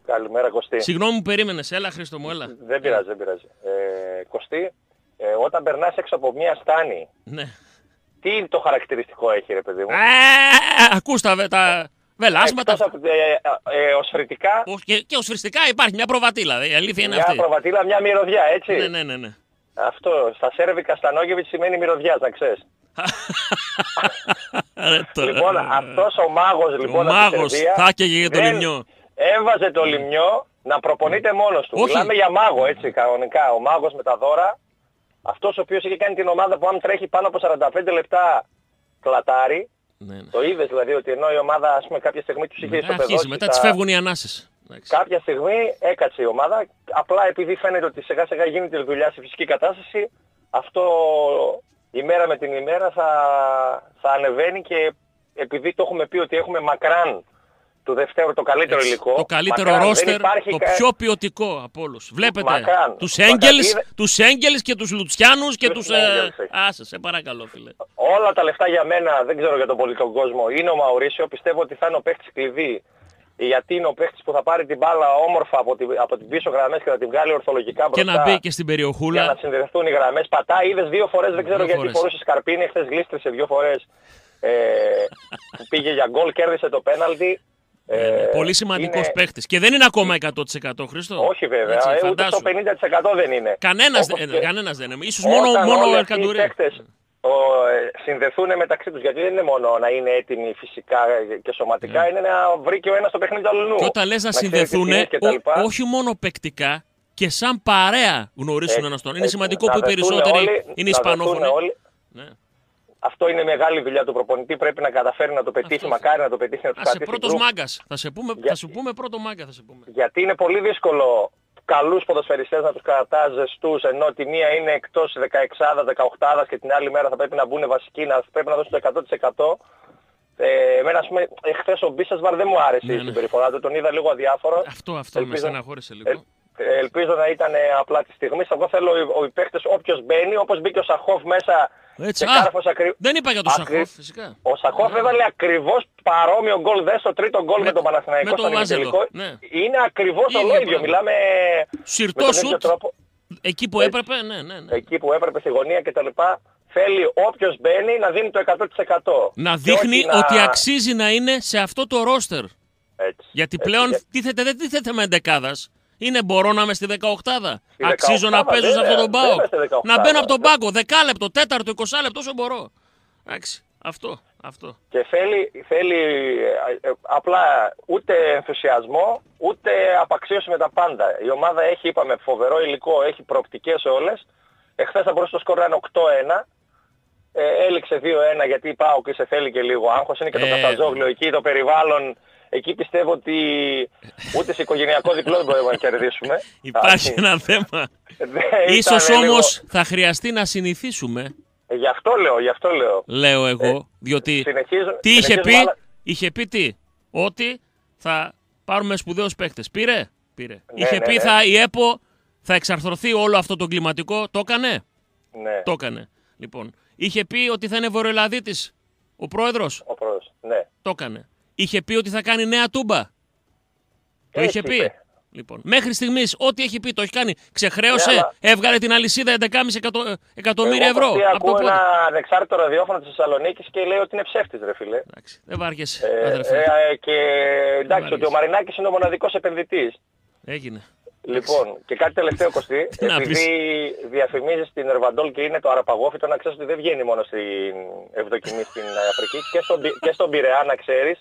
Καλημέρα Κωστή. Συγγνώμη μου περίμενες. Έλα, Χρήστο μου, έλα. Δεν πειράζει, δεν πειράζει. Ε, Κωστή, ε, όταν περνάς έξω από μια στάνη, Ναι. τι είναι το χαρακτηριστικό έχει ρε παιδί μου; Ε, ακούς τα, βε- τα βελάσματα. Εκτός από, ε, ε, ε, οσφαιρετικά, Ο- Και, και οσφυριστικά υπάρχει μια προβατήλα. Η αλήθεια είναι μια αυτή. προβατήλα, μια μυρωδιά, έτσι. Ναι, ναι, ναι. ναι. Αυτό, στα σέρβικα, στα Νόγεβιτ σημαίνει μυρωδιά, να ξέρεις. [LAUGHS] Ρε τώρα. Λοιπόν, αυτός ο μάγος Ο λοιπόν από τη μάγος Σερβία θα έκαιγε για το δεν λιμιό. Έβαζε το λιμιό να προπονείται μόνος του. Όχι. Μιλάμε για μάγο έτσι κανονικά. Ο μάγος με τα δώρα. Αυτός ο οποίος είχε κάνει την ομάδα που αν τρέχει πάνω από 45 λεπτά κλατάρει. Ναι, ναι. Το είδες δηλαδή ότι ενώ η ομάδα ας πούμε κάποια στιγμή τους είχε Ε, Αρχίζει, ισοπεδώσει. μετά τα- τις φεύγουν οι ανάσες. Εντάξει. Κάποια στιγμή έκατσε η ομάδα. Απλά επειδή φαίνεται ότι σιγά σιγά γίνεται η δουλειά σε φυσική κατάσταση, αυτό η μέρα με την ημέρα θα, θα ανεβαίνει και επειδή το έχουμε πει ότι έχουμε μακράν του Δευτέρου το καλύτερο Έτσι. υλικό. Το καλύτερο μακράν, δεν ρόστερ, υπάρχει το κα- πιο ποιοτικό από όλους. Βλέπετε Μακράν. τους Μακράν. Έγγελς, Είδε- τους Έγγελς και τους Λουτσιάνους και Τους τους... Ε... Έγγελς, ε. Άσε, σε παρακαλώ φίλε. Όλα τα λεφτά για μένα, δεν ξέρω για τον πολιτικό κόσμο, είναι ο Μαουρίσιο. Πιστεύω ότι θα είναι ο παίχτης κλειδί. Γιατί είναι ο παίχτης που θα πάρει την μπάλα όμορφα από την, από την πίσω γραμμές και θα την βγάλει ορθολογικά Και μπροστά. να μπει και στην για να περιοχούλα. συνδεθούν οι γραμμές. Πατάει, είδες δύο φορές, δεν ξέρω Δύο γιατί φορές. φορούσε σκαρπίνι, χθες γλίστρισε δύο φορές. Ε, που πήγε για γκολ, κέρδισε το πέναλτι. Ε, Πολύ σημαντικός είναι- παίχτης. Και δεν είναι ακόμα 100% Χρήστο; Όχι βέβαια, Έτσι, ε, ούτε φαντάσου. το 50% δεν είναι. Κανένας, Όπως δεν- και- κανένας δεν είναι. Ίσως μόνο, Όταν μόνο όλοι ο αυτοί οι Ελκαντουρί. παίκτες ο, ε, συνδεθούν μεταξύ τους, γιατί δεν είναι μόνο να είναι έτοιμοι φυσικά και σωματικά, είναι να βρει και ο ένας το παιχνίδι του αλλού. Ναι. Και όταν λες να ξέρεις τις συνδεθούν, κινήσεις και τα λοιπά. όχι μόνο παικτικά, και σαν παρέα γνωρίσουν Ε, ένας τον. Είναι ε, σημαντικό να που οι δεθούν περισσότεροι όλοι, είναι να Ισπανόφωνοι. δεθούν όλοι. Ναι. Αυτό είναι μεγάλη δουλειά του προπονητή. Πρέπει να καταφέρει να το πετύχει. Αυτό. Μακάρι να το πετύχει να του Α, σε κρατήσει. πρώτος γκρουπ. μάγκας. Θα, σε πούμε, Για- θα σου πούμε πρώτο μάγκα, θα σε πούμε. Γιατί είναι πολύ δύσκολο καλούς ποδοσφαιριστές να τους κρατάς ζεστούς ενώ τη μία είναι εκτός 16 18 και την άλλη μέρα θα πρέπει να μπουν βασικοί, να πρέπει να δώσουν το 100%. Ε, εμένα ας πούμε εχθές ο Μπίσασβαρ δεν μου άρεσε Ναι, η ναι. συμπεριφορά του, τον είδα λίγο αδιάφορο. Αυτό, αυτό με Ελπίζω- στεναχώρησε λίγο. Ε, ελπίζω να ήταν ε, απλά τη στιγμή. Εγώ θέλω οι, οι παίκτες όποιος μπαίνει, όπως μπήκε ο Σαχόφ μέσα Έτσι, και α, κάρφωσε ακρι... Δεν είπα για τον Ακρι- Σαχόφ, φυσικά. Ο Σαχόφ έβαλε ακριβώς παρόμοιο γκολ, δε στο τρίτο γκολ Με με, το- τον Παναθηναϊκό με τον στον Βάζελο, ημιτελικό. ναι. Είναι ακριβώς Ίδιο ολόιδιο. πράγμα. Μιλάμε με Σιρτό τον ίδιο σουτ, τρόπο, εκεί που Έτσι. έπρεπε, ναι, ναι, ναι. εκεί που έπρεπε στη γωνία κτλ. Θέλει όποιος μπαίνει να δίνει το 100%. Να Και δείχνει όχι να- ότι αξίζει να είναι σε αυτό το ρόστερ. Έτσι. Γιατί Έτσι. πλέον Ε, τίθεται, δεν τίθεται με εντεκάδας. Είναι μπορώ να είμαι στη 18. Στη Αξίζω να 18, παίζω σε βέβαια, αυτόν τον πάο. βέβαια στη 18, Να μπαίνω από τον βέβαια. πάγκο. Δεκάλεπτο, τέταρτο, 20 λεπτό όσο μπορώ. Εντάξει. Αυτό. Αυτό. Και θέλει, θέλει ε, ε, απλά ούτε ενθουσιασμό, ούτε απαξίωση με τα πάντα. Η ομάδα έχει, είπαμε, φοβερό υλικό, έχει προοπτικές όλες. Εχθές θα μπορούσε το σκορ να είναι 8-1. Ε, έληξε 2-1 γιατί η ΠΑΟΚ σε θέλει και λίγο άγχος. Είναι και το Ε, Κασταζόγλιο εκεί, το περιβάλλον. Εκεί πιστεύω ότι ούτε σε οικογενειακό διπλό δεν μπορούμε να κερδίσουμε. Υπάρχει Α, ένα θέμα. δεν Ίσως ήταν λίγο- όμως θα χρειαστεί να συνηθίσουμε, Ε, Γι' αυτό λέω, γι' αυτό λέω. λέω εγώ, διότι συνεχίζω- τι είχε συνεχίζουμε πει, άλλα- είχε πει τι, ότι θα πάρουμε σπουδαίους παίκτες. Πήρε, πήρε. είχε ναι, πει ναι. θα η ΕΠΟ θα εξαρθρωθεί όλο αυτό το κλιματικό, το έκανε, Ναι, το έκανε. Λοιπόν, είχε πει ότι θα είναι βορειοελλαδίτης ο πρόεδρος, ο πρόεδρος. Ναι. το έκανε. Είχε πει ότι θα κάνει νέα τούμπα; Το Έτσι είχε πει; είπε. Λοιπόν, μέχρι στιγμής, ό,τι έχει πει, το έχει κάνει. Ξεχρέωσε, Ναι, αλλά- έβγαλε την αλυσίδα 11,5 εκατο... εκατομμύρια Εγώ ευρώ. προχτές Από το ακούω πόδι. ένα ανεξάρτητο ραδιόφωνο της Θεσσαλονίκης και λέει ότι είναι ψεύτης ρε φίλε. Εντάξει, δεν βάργεσαι, Ε, αδερφέ. ε, ε, και εντάξει Μάλιστα. ότι ο Μαρινάκης είναι ο μοναδικός επενδυτής. Έγινε. Λοιπόν, και κάτι τελευταίο [LAUGHS] Κωστή, Τι να επειδή διαφημίζεις την Ερβαντόλ και είναι το αραπαγόφυτο, να ξέρεις ότι δεν βγαίνει μόνο στην ευδοκιμή στην Αφρική και στον, Πι- και στον Πειραιά να ξέρεις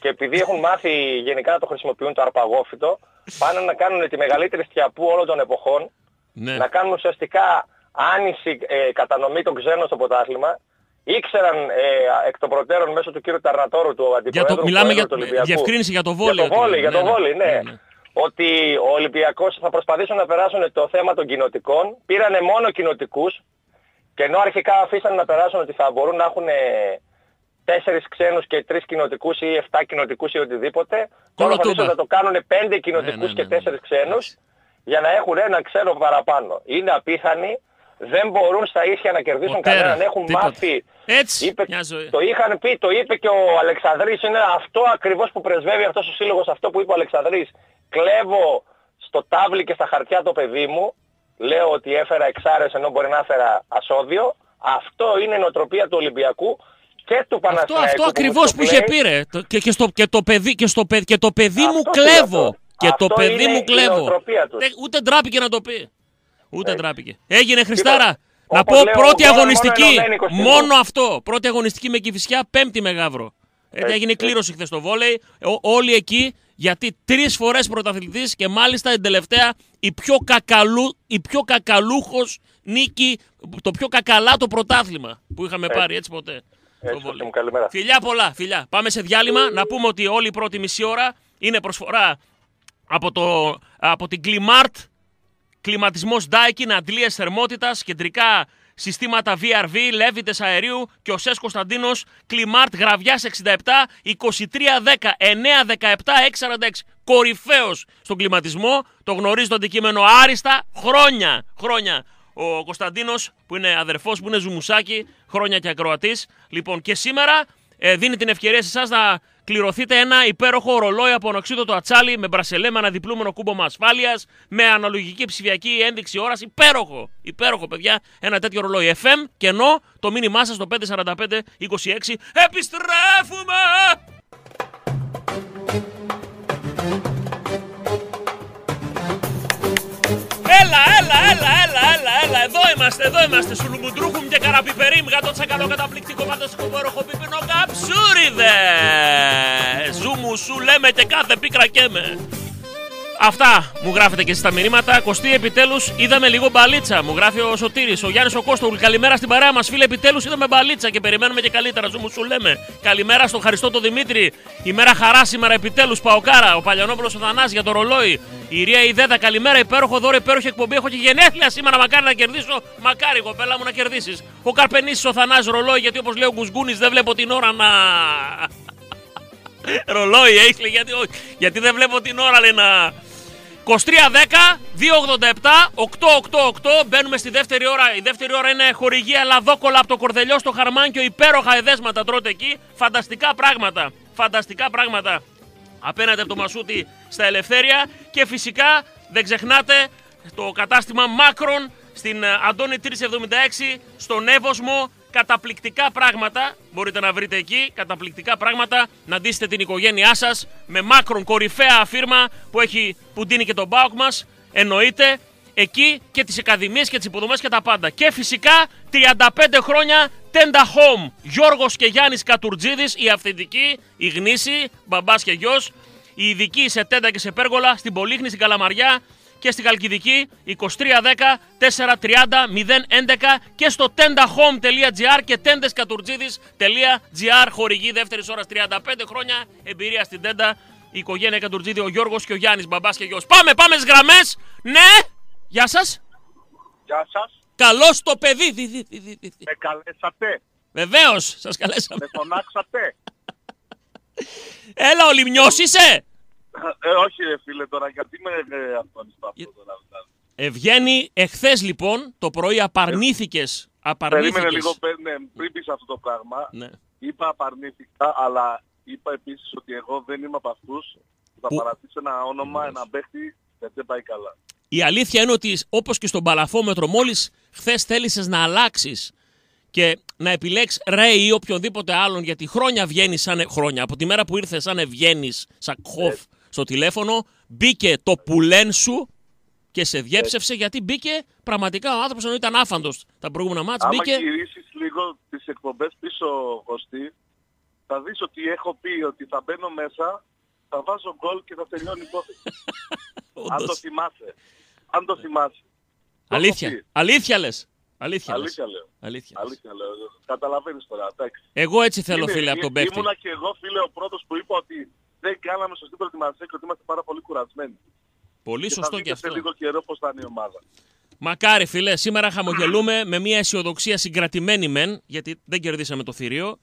και επειδή έχουν μάθει γενικά να το χρησιμοποιούν το αρπαγόφυτο, πάνε να κάνουν τη μεγαλύτερη στιαπού όλων των εποχών Ναι. να κάνουν ουσιαστικά άνηση ε, κατανομή των ξένων στο πρωτάθλημα. Ήξεραν ε, εκ των προτέρων μέσω του κύριου Ταρνατόρου του Για αντιπροέδρου το, μιλάμε για Προέδρου του Ολυμπιακού. διευκρίνηση για το βόλιο. Για το βόλι, για το βόλι, ναι. ναι, ναι. Ότι ο Ολυμπιακός θα προσπαθήσουν να περάσουν το θέμα των κοινοτικών. Πήρανε μόνο κοινοτικούς και ενώ αρχικά αφήσανε να περάσουν ότι θα μπορούν να έχουν ε, τέσσερις ξένους και τρεις κοινοτικούς ή εφτά κοινοτικούς ή οτιδήποτε. Τώρα θα τούμπα. να το κάνουν πέντε κοινοτικούς Ναι, ναι, και ναι, ναι. τέσσερις ξένους για να έχουν ένα ξένο παραπάνω. Είναι απίθανοι, δεν μπορούν στα ίσια να κερδίσουν Ποτέ, ρε, κανέναν. Έχουν τίποτα. μάθει Έτσι, Είπε, μια ζωή. το είχαν πει, το είπε και ο Αλεξανδρής, είναι αυτό ακριβώς που πρεσβεύει αυτός ο σύλλογος, αυτό που είπε ο Αλεξανδρής. Κλέβω στο τάβλι και στα χαρτιά το παιδί μου, λέω ότι έφερα εξάρες ενώ μπορεί να έφερα ασώδιο. Αυτό είναι η νοοτροπία του Ολυμπιακού και του Αυτό, Παναθηναϊκού. αυτό που ακριβώς μου που το είχε λέει. πει ρε. Το- Και, και, στο, και, το παιδί, και, στο, παιδ- και το παιδί μου Αυτό κλέβω. είναι Και αυτό. το Αυτό παιδί είναι μου η κλέβω. νοοτροπία τους. Δεν- ούτε ντράπηκε να το πει. Ούτε Έτσι. ντράπηκε. Έγινε Χριστάρα. Να Όπως πω λέω, πρώτη μόνο αγωνιστική. ενωμένοι Κωστή μου. Μόνο αυτό. Πρώτη αγωνιστική με Κηφισιά, πέμπτη με Γαύρο. Έτσι Έτσι, έγινε έτσι. κλήρωση χθες στο βόλεϊ. Ο- όλοι εκεί γιατί τρεις φορές πρωταθλητής και μάλιστα την τελευταία η πιο, κακαλού, η πιο κακαλούχος νίκη, το πιο κακαλά το πρωτάθλημα που είχαμε Έτσι. πάρει έτσι ποτέ. Στο Έτσι, βόλεϊ. Κωστή μου, καλημέρα. Φιλιά πολλά, φιλιά. Πάμε σε διάλειμμα. Να πούμε ότι όλη η πρώτη μισή ώρα είναι προσφορά από, το, από την Climart. Κλιματισμός Daikin, αντλίες θερμότητας, κεντρικά συστήματα VRV, λέβητες αερίου και ο Σες Κωνσταντίνος, Climart Γραβιάς 67, 2310, 917, 646. Κορυφαίος στον κλιματισμό, το γνωρίζει το αντικείμενο άριστα, χρόνια, χρόνια. Ο Κωνσταντίνος που είναι αδερφός, που είναι ζουμουσάκι, χρόνια και ακροατής. Λοιπόν και σήμερα ε, δίνει την ευκαιρία σε εσάς να κληρωθείτε ένα υπέροχο ρολόι από ονοξίδωτο ατσάλι με μπρασελέ με αναδιπλούμενο κούμπομα ασφάλειας, με αναλογική ψηφιακή ένδειξη ώρας. Υπέροχο! Υπέροχο, παιδιά. Ένα τέτοιο ρολόι FM και ενώ το μήνυμά σας στο 54526 επιστρέφουμε! Έλα, έλα, έλα, εδώ είμαστε, εδώ είμαστε. Σουλουμουντρούχουμ και καραπιπερίμ, γάτο τσακαλό καταπληκτικό φανταστικό υπέροχο πίπινο καψούριδες. Ζούμου σου λέμε και κάθε πίκρα καίμε. Αυτά μου γράφετε και εσείς στα μηνύματα. Κωστή, επιτέλους είδαμε λίγο μπαλίτσα. Μου γράφει ο Σωτήρης, ο Γιάννης ο Κώστογλου. Καλημέρα στην παρέα μας, φίλε. Επιτέλους είδαμε μπαλίτσα και περιμένουμε και καλύτερα. Ζούμου σου λέμε. Καλημέρα στον Χαριστό τον Δημήτρη. Ημέρα χαρά σήμερα, επιτέλους. Παοκάρα. Ο Παλιανόπουλος ο Θανάς για το ρολόι. Η Ρία Ιδέδα, καλημέρα. Υπέροχο δώρο, υπέροχη εκπομπή. Έχω και γενέθλια σήμερα. Μακάρι να κερδίσω. Μακάρι, κοπέλα μου να κερδίσεις. Ο Καρπενήσης ο Θανάς ρολόι, γιατί όπως λέει ο Γκουσγκούνης δεν βλέπω την ώρα να. [LAUGHS] ρολόι, έχει λέει, γιατί, όχι. γιατί δεν βλέπω την ώρα λέει να. 23-10, 287, 888. Μπαίνουμε στη δεύτερη ώρα. Η δεύτερη ώρα είναι χορηγία Λαδόκολα από το Κορδελιό στο Χαρμάνκιο. Υπέροχα εδέσματα τρώτε εκεί. Φανταστικά πράγματα. Φανταστικά πράγματα. Απέναντι από το Μασούτι στα Ελευθέρια. Και φυσικά δεν ξεχνάτε το κατάστημα Μάκρον στην ε, Αντώνη 376 στον Εύωσμο. Καταπληκτικά πράγματα μπορείτε να βρείτε εκεί. Καταπληκτικά πράγματα να ντύσετε την οικογένειά σας με μάκρον κορυφαία φίρμα που, έχει, που ντύνει και τον Μπάουκ μας. Εννοείται εκεί και τις ακαδημίες και τις υποδομές και τα πάντα. Και φυσικά 35 χρόνια Tenda Home. Γιώργος και Γιάννης Κατουρτζίδης, η αυθεντική, η γνήσι, μπαμπάς και γιος. Οι ειδικοί σε Τέντα και σε Πέργολα, στην Πολύχνη, στην Καλαμαριά και στη Χαλκιδική 2310 430 011 και στο tendahome.gr και tendeskatourtsidis.gr χορηγή δεύτερης ώρας 35 χρόνια εμπειρία στην Τέντα η οικογένεια Κατουρτζίδη, ο Γιώργος και ο Γιάννης, μπαμπάς και γιος. Πάμε, πάμε στις γραμμές. Ναι, γεια σας. Γεια σας. Καλώς το παιδί. Δι, δι, δι, δι, δι. Με καλέσατε. Βεβαίως, σας καλέσαμε. Με φωνάξατε. Έλα, ο Λιμνιός είσαι. Ε, όχι ρε φίλε τώρα, γιατί με ε, αυτόνιστο αυτό τώρα. δηλαδή. Ευγένη, εχθές λοιπόν το πρωί απαρνήθηκες. Απαρνήθηκες. Περίμενε λίγο πέ- ναι, πριν πεις αυτό το πράγμα. Ναι. Είπα απαρνήθηκα, αλλά είπα επίσης ότι εγώ δεν είμαι από αυτούς που θα Που- παρατήσω ένα όνομα, ένα παίχτη, γιατί δεν πάει καλά. Η αλήθεια είναι ότι όπως και στον παλαφόμετρο μόλις χθες θέλησες να αλλάξεις και να επιλέξεις ρε ή οποιονδήποτε άλλον γιατί χρόνια βγαίνεις σαν χρόνια. Από τη μέρα που ήρθες σαν ευγένης, σαν κχόφ στο τηλέφωνο μπήκε το πουλέν σου και σε διέψευσε γιατί μπήκε πραγματικά ο άνθρωπος ενώ ήταν άφαντος τα προηγούμενα μάτς. Άμα Μπήκε γυρίσεις λίγο τις εκπομπές πίσω, Κωστή, θα δεις ότι έχω πει ότι θα μπαίνω μέσα, θα βάζω γκολ και θα τελειώνει η υπόθεση. [LAUGHS] Αν το όντως. θυμάσαι. Αν το θυμάσαι. Το έχω Αλήθεια. πει. Αλήθεια λες. Αλήθεια, λες. Αλήθεια λέω. Αλήθεια λες. Αλήθεια λέω. Καταλαβαίνεις τώρα. Εντάξει. Εγώ έτσι θέλω Είναι- φίλε από τον ή- παίκτη. Ήμουνα και εγώ φίλε ο πρώτος που είπα ότι δεν κάναμε σωστή προετοιμασία και ότι είμαστε πάρα πολύ κουρασμένοι. Πολύ Και θα σωστό δείτε και αυτό. σε λίγο καιρό πώς θα είναι η ομάδα. Μακάρι φίλε, σήμερα χαμογελούμε με μια αισιοδοξία συγκρατημένη μεν, γιατί δεν κερδίσαμε το θηρίο.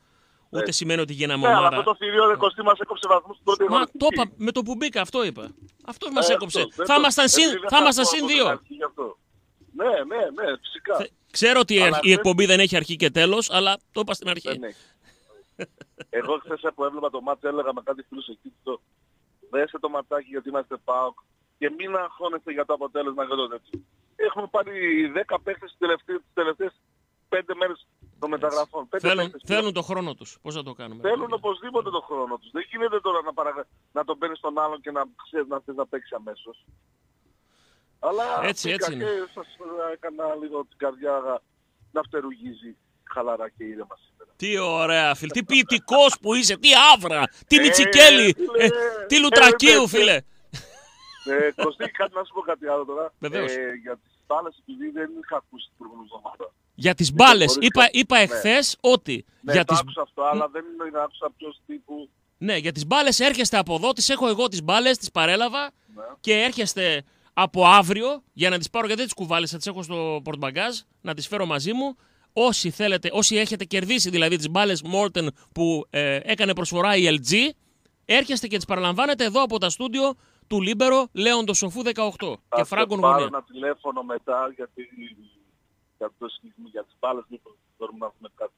Ούτε Έτσι. σημαίνει ότι γίναμε Ναι, αλλά ομάδα. αυτό το θηρίο ρε Κωστή μας έκοψε βαθμούς στην πρώτη Μα αγωνιστική. το είπα με το που μπήκα, αυτό είπα. Αυτός μας Ε, έκοψε. αυτό, δεν Θα το- ήμασταν ε, συν, δεν θα ήμασταν πω συν από την δύο. αρχή γι' αυτό. Ναι, ναι, ναι, φυσικά. Θε- Ξέρω ότι η Αλλά αρχ- η χθες- εκπομπή δεν έχει αρχή και τέλος, αλλά το είπα στην αρχή. Δεν έχει. Εγώ χθες που έβλεπα το μάτσο έλεγα με κάτι φίλους εκεί το δέστε το ματσάκι γιατί είμαστε ΠΑΟΚ και μην αγχώνεστε για το αποτέλεσμα για το τέτοιο. Έχουμε πάρει 10 παίχτες τις τελευταίες, τις τελευταίες 5 μέρες των μεταγραφών. Πέντε Θέλουν, παίχτες θέλουν το χρόνο τους. Πώς θα το κάνουμε. Θέλουν οπωσδήποτε τον χρόνο τους. Δεν γίνεται τώρα να, παραγα... να τον παίρνεις στον άλλον και να ξέρεις να θες να παίξει αμέσως. Αλλά Έτσι, πήγα έτσι είναι. και σας έκανα λίγο την καρδιά να φτερουγίζει χαλαρά και ήρεμα σήμερα. Τι ωραία, φίλε. Τι ποιητικός που είσαι, τι άβρα, τι Ε, Μιτσικέλη, φίλε, ε, τι Λουτρακίου, ε, φίλε. Ε, Κωστή, κάτι να σου πω κάτι άλλο τώρα. Βεβαίως. Ε, για τις μπάλες, επειδή δεν είχα ακούσει την προηγούμενη εβδομάδα. Για τις μπάλες. μπορείς Είπα, να- είπα Ναι. εχθές ότι. Ναι, για το τις... άκουσα αυτό, αλλά δεν είναι άκουσα ποιος τύπου... Ναι, για τις μπάλες έρχεστε από εδώ, τις έχω εγώ τις μπάλες, τις παρέλαβα Ναι. και έρχεστε από αύριο για να τις πάρω γιατί δεν τις κουβάλησα, τις έχω στο πορτμπαγκάζ, να τις φέρω μαζί μου. Όσοι θέλετε, όσοι έχετε κερδίσει δηλαδή τις μπάλες Molten που ε, έκανε προσφορά η LG, έρχεστε και τις παραλαμβάνετε εδώ από τα στούντιο του Λίμπερο Λέοντος Σοφού 18 και Θα Φράγκον σε πάρω Γωνία. ένα τηλέφωνο μετά γιατί για το συγκεκριμένο για τις μπάλες μήπως μπορούμε να πούμε κάτι.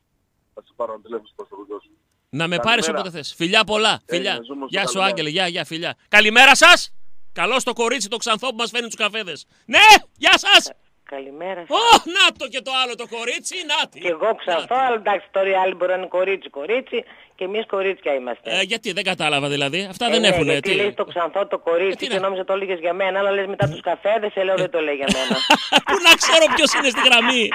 Θα σε πάρω ένα τηλέφωνο στο προσωπικό σου. Να με Καλημέρα. πάρει όποτε θες. Φιλιά πολλά. Φιλιά. Έγινε, ζούμε στο Γεια σου, καλημέρα. Άγγελε. Γεια, γεια, φιλιά. Καλημέρα σας. Καλώς το κορίτσι το ξανθό που μας φέρνει τους καφέδες. Ναι, γεια σας. Καλημέρα Ω, σας. να το και το άλλο το κορίτσι, να τη. Και εγώ ξανθώ, αλλά εντάξει τώρα οι άλλοι μπορεί να είναι κορίτσι, κορίτσι και εμείς κορίτσια είμαστε. Ε, γιατί δεν κατάλαβα δηλαδή. Αυτά Ε, δεν ναι, έχουν. γιατί λέει το ξανθό το κορίτσι τι και να- νόμιζα το έλεγες για μένα, αλλά λες μετά τους καφέδες, ε, λέω δεν το λέει για μένα. [LAUGHS] Πού να ξέρω ποιος είναι στη γραμμή.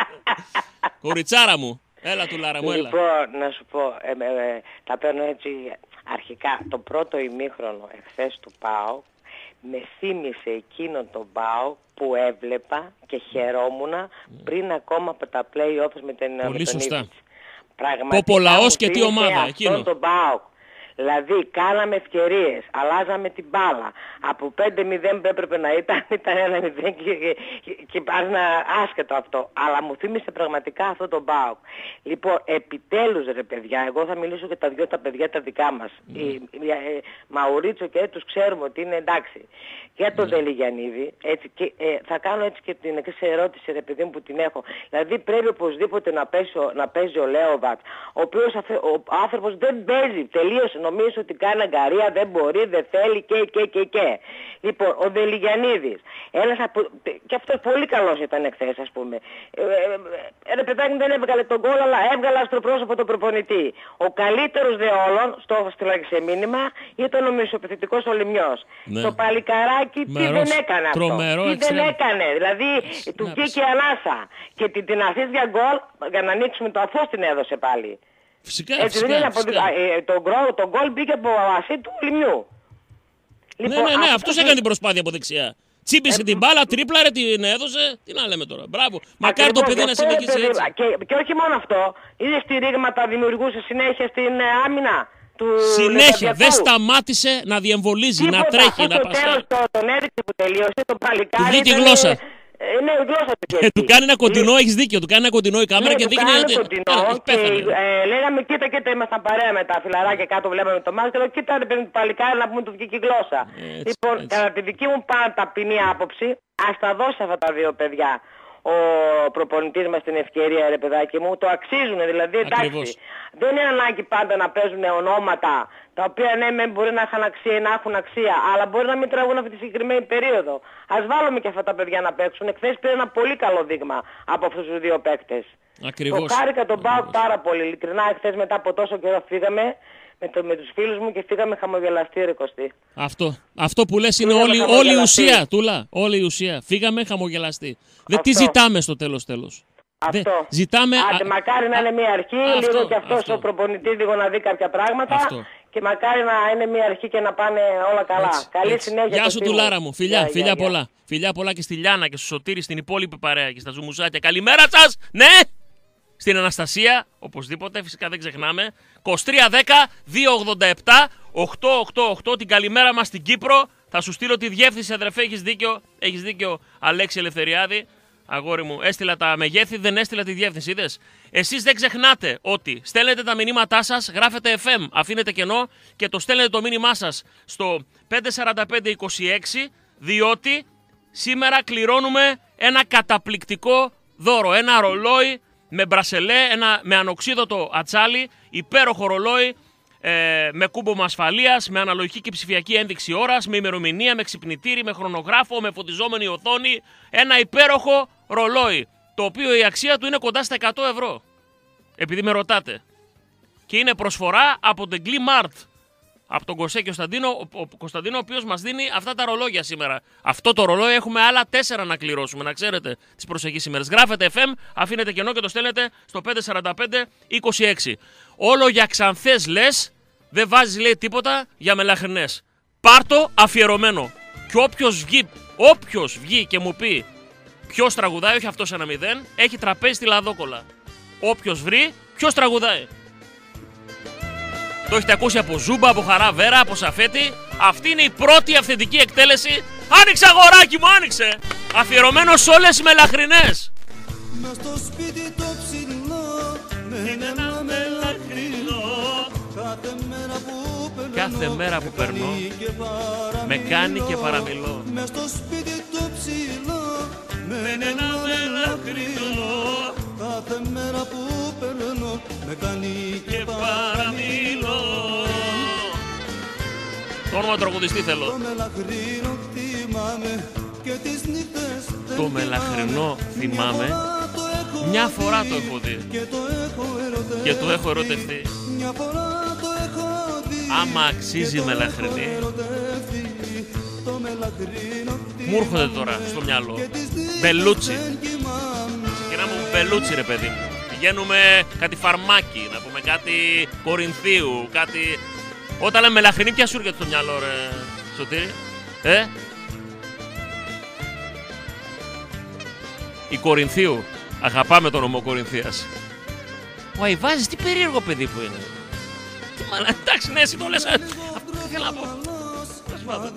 Κοριτσάρα μου. Έλα του Λάρα μου, έλα. λοιπόν, να σου πω, ε, ε, ε, τα παίρνω έτσι αρχικά. Το πρώτο ημίχρονο εχθές του ΠΑΟ με θύμισε εκείνον τον ΠΑΟ που έβλεπα και χαιρόμουν πριν ακόμα από τα play-offs με, την, Πολύ με τον σωστά. Ήβιτς. Πραγματικά Ποπολαός μου και τι θύμισε ομάδα, αυτόν εκείνο. τον ΠΑΟ. Δηλαδή, κάναμε ευκαιρίες, αλλάζαμε την μπάλα. Από 5-0 που έπρεπε να ήταν, [LAUGHS] ήταν 1-0 και, και, και πας να άσχετο αυτό. Αλλά μου θύμισε πραγματικά αυτό το ΠΑΟΚ. Λοιπόν, επιτέλους ρε παιδιά, εγώ θα μιλήσω για τα δυο τα παιδιά τα δικά μας. Ναι. Η, η- ε, Μαουρίτσο και τους ξέρουμε ότι είναι εντάξει. Για Ναι. τον Δελιγιανίδη, έτσι, και, ε, θα κάνω έτσι και την εξής ερώτηση ρε παιδί μου που την έχω. Δηλαδή πρέπει οπωσδήποτε να παίζει, ο- να παίζει ο Λέοβατς, ο οποίος αφε- ο άνθρωπος δεν παίζει, τελείωσε, νομίζω ότι κάνει αγκαρία, δεν μπορεί, δεν θέλει και και και και. Λοιπόν, ο Δελιγιανίδης, ένας από, και αυτός πολύ καλός ήταν εχθές ας πούμε. Ε, ε, ε, ρε παιδάκι μου δεν έβγαλε τον κόλλο, αλλά έβγαλε στο πρόσωπο τον προπονητή. Ο καλύτερος δε όλων, στο στείλα και σε μήνυμα, ήταν ο μισοπιθετικός ο Λιμιός. Ναι. Το παλικαράκι τι Μερός. δεν έκανε αυτό; Τρομερό, τι δεν εξαιρετικό. έκανε; Δηλαδή του Συνάψε. βγήκε η ανάσα. Και την, την assist για γκολ, για να ανοίξουμε το αφός την έδωσε πάλι. Φυσικά, Έτσι δεν φυσικά, είναι από φυσικά. ε, το, γκολ, το γκολ μπήκε από ασύ του Λιμιού. Ναι, ναι, ναι, αυτό- αυτός έκανε την προσπάθεια από δεξιά. Τσίπησε την μπάλα, τρίπλαρε, την έδωσε. Τι να λέμε τώρα. Μπράβο. Μακάρι το Ακριβώς, παιδί γι' να αυτό, ρε συνεχίσει παιδί, έτσι. Και, και όχι μόνο αυτό, είδε στηρίγματα δημιουργούσε συνέχεια στην ε, άμυνα του Συνέχεια, Λεβαδιακού. δεν σταμάτησε να διεμβολίζει, να Τίποτα, τρέχει, αυτό να το τέλος πασχάει. το, τον έριξε που τελείωσε, το παλικάρι. Του βγήκε η ήταν, γλώσσα. Ε, ναι, η γλώσσα του Ε, του κάνει ένα κοντινό, έχεις δίκιο. Του κάνει ένα κοντινό η κάμερα Ναι, και του δείχνει κάνει ότι. κοντινό Έλα, και πέθανε. ε, λέγαμε κοίτα κοίτα ήμασταν παρέα με τα φιλαράκια κάτω βλέπαμε το μάτι και λέω κοίτα ρε παιδί του παλικάρι να πούμε του βγήκε η γλώσσα. Έτσι, λοιπόν, έτσι. κατά τη δική μου πάντα ταπεινή άποψη, ας τα δώσει αυτά τα δύο παιδιά ο προπονητής μας την ευκαιρία ρε παιδάκι μου, το αξίζουν δηλαδή εντάξει. Ακριβώς. Δεν είναι ανάγκη πάντα να παίζουν ονόματα τα οποία ναι μεν μπορεί να έχουν αξία ή να έχουν αξία, αλλά μπορεί να μην τραβούν αυτή τη συγκεκριμένη περίοδο. Ας βάλουμε και αυτά τα παιδιά να παίξουν. Εχθές πήρε ένα πολύ καλό δείγμα από αυτούς τους δύο παίκτες. Ακριβώς. Το χάρηκα τον Πάοκ πάρα πολύ. Ειλικρινά, εχθές μετά από τόσο καιρό φύγαμε με, το, με τους φίλους μου και φύγαμε χαμογελαστή ρε Κωστή. Αυτό. Αυτό που λες είναι Φύγαμε όλη, όλη η χαμογελαστοί. ουσία, Τούλα. Όλη η ουσία. Φύγαμε χαμογελαστοί. Δεν τι Αυτό. ζητάμε στο τέλος τέλος. Δεν- Αυτό. Ζητάμε... Άντε, α- μακάρι να α- είναι μια αρχή, αυτό, λίγο και αυτός αυτό. ο προπονητής λίγο να δει κάποια πράγματα Αυτό. και μακάρι να είναι μια αρχή και να πάνε όλα καλά. Έτσι, Καλή έτσι. συνέχεια. Γεια σου Κωστή μου. Τουλάρα μου. Φιλιά, Γεια, φιλιά γεια, γεια. πολλά. Φιλιά πολλά και στη Λιάνα και στο Σωτήρι, στην υπόλοιπη παρέα και στα ζουμουζάκια. Καλημέρα σας. Ναι. Στην Αναστασία, οπωσδήποτε, φυσικά δεν ξεχνάμε. 2310-287 888 την καλημέρα μας στην Κύπρο. Θα σου στείλω τη διεύθυνση, αδερφέ, έχεις δίκιο. Έχεις δίκιο, Αλέξη Ελευθεριάδη. Αγόρι μου, έστειλα τα μεγέθη, δεν έστειλα τη διεύθυνση. Είδες; Εσείς δεν ξεχνάτε ότι στέλνετε τα μηνύματά σας, γράφετε FM, αφήνετε κενό και το στέλνετε το μήνυμά σας στο 54526, διότι σήμερα κληρώνουμε ένα καταπληκτικό δώρο. Ένα ρολόι με μπρασελέ, ένα, με ανοξίδωτο ατσάλι, υπέροχο ρολόι, ε, με κούμπομα ασφαλείας, με αναλογική και ψηφιακή ένδειξη ώρας, με ημερομηνία, με ξυπνητήρι, με χρονογράφο, με φωτιζόμενη οθόνη. Ένα υπέροχο ρολόι, το οποίο η αξία του είναι κοντά στα 100 ευρώ. Επειδή με ρωτάτε. Και είναι προσφορά από την Glee Mart. Από τον Κωσέ Κωνσταντίνο, ο, ο Κωνσταντίνο, ο οποίος μας δίνει αυτά τα ρολόγια σήμερα. Αυτό το ρολόι έχουμε άλλα τέσσερα να κληρώσουμε, να ξέρετε τις προσεχείς ημέρες. Γράφετε FM, αφήνετε κενό και το στέλνετε στο 545-26. Όλο για ξανθές λες, δεν βάζεις λέει τίποτα για μελαχρινές. Πάρτο αφιερωμένο. Και όποιος βγει, όποιος βγει και μου πει ποιος τραγουδάει, όχι αυτός ένα μηδέν, έχει τραπέζι στη λαδόκολα. Όποιος βρει, ποιος τραγουδάει. Το έχετε ακούσει από Ζούμπα, από Χαρά Βέρα, από Σαφέτη. Αυτή είναι η πρώτη αυθεντική εκτέλεση. Άνοιξε αγοράκι μου, άνοιξε! Αφιερωμένος σε όλες τις μελαχρινές. Μες στο σπίτι το ψηλό με Είναι ένα μελαχρινό. Κάθε μέρα που περνώ Κάθε μέρα που περνώ και παραμιλώ. με κάνει και παραμιλώ. Μες στο σπίτι το ψηλό με Είναι ένα μελαχρινό Κάθε μέρα που περνώ με κάνει και και παραμιλώ. Το όνομα του τραγουδιστή Το θέλω. μελαχρινό θυμάμαι και τις νύχτες δεν Το μελαχρινό θυμάμαι. φορά το έχω Μια φορά δει το έχω δει και το έχω ερωτευτεί και το έχω ερωτευτεί. Μια φορά το έχω δει Άμα αξίζει και το μελαχρινή. έχω ερωτευτεί. Το μελαχρινό Μου έρχονται τώρα στο μυαλό. και τις νύχτες Μπελούτσι. δεν κοιμάμαι. Και να μου μπελούτσι ρε παιδί μου. Πηγαίνουμε κάτι φαρμάκι, να πούμε κάτι Κορινθίου, κάτι... Όταν λέμε μελαχρινή, ποια σου έρχεται στο μυαλό ρε Σωτήρη, ε; Η Κορινθίου. Αγαπάμε τον ομό Κορινθίας. Ο Αϊβάζης τι περίεργο παιδί που είναι. Τι μαλα... Εντάξει, ναι, εσύ το λες. ε. Αυτό θέλω να πω. Τέλος πάντων.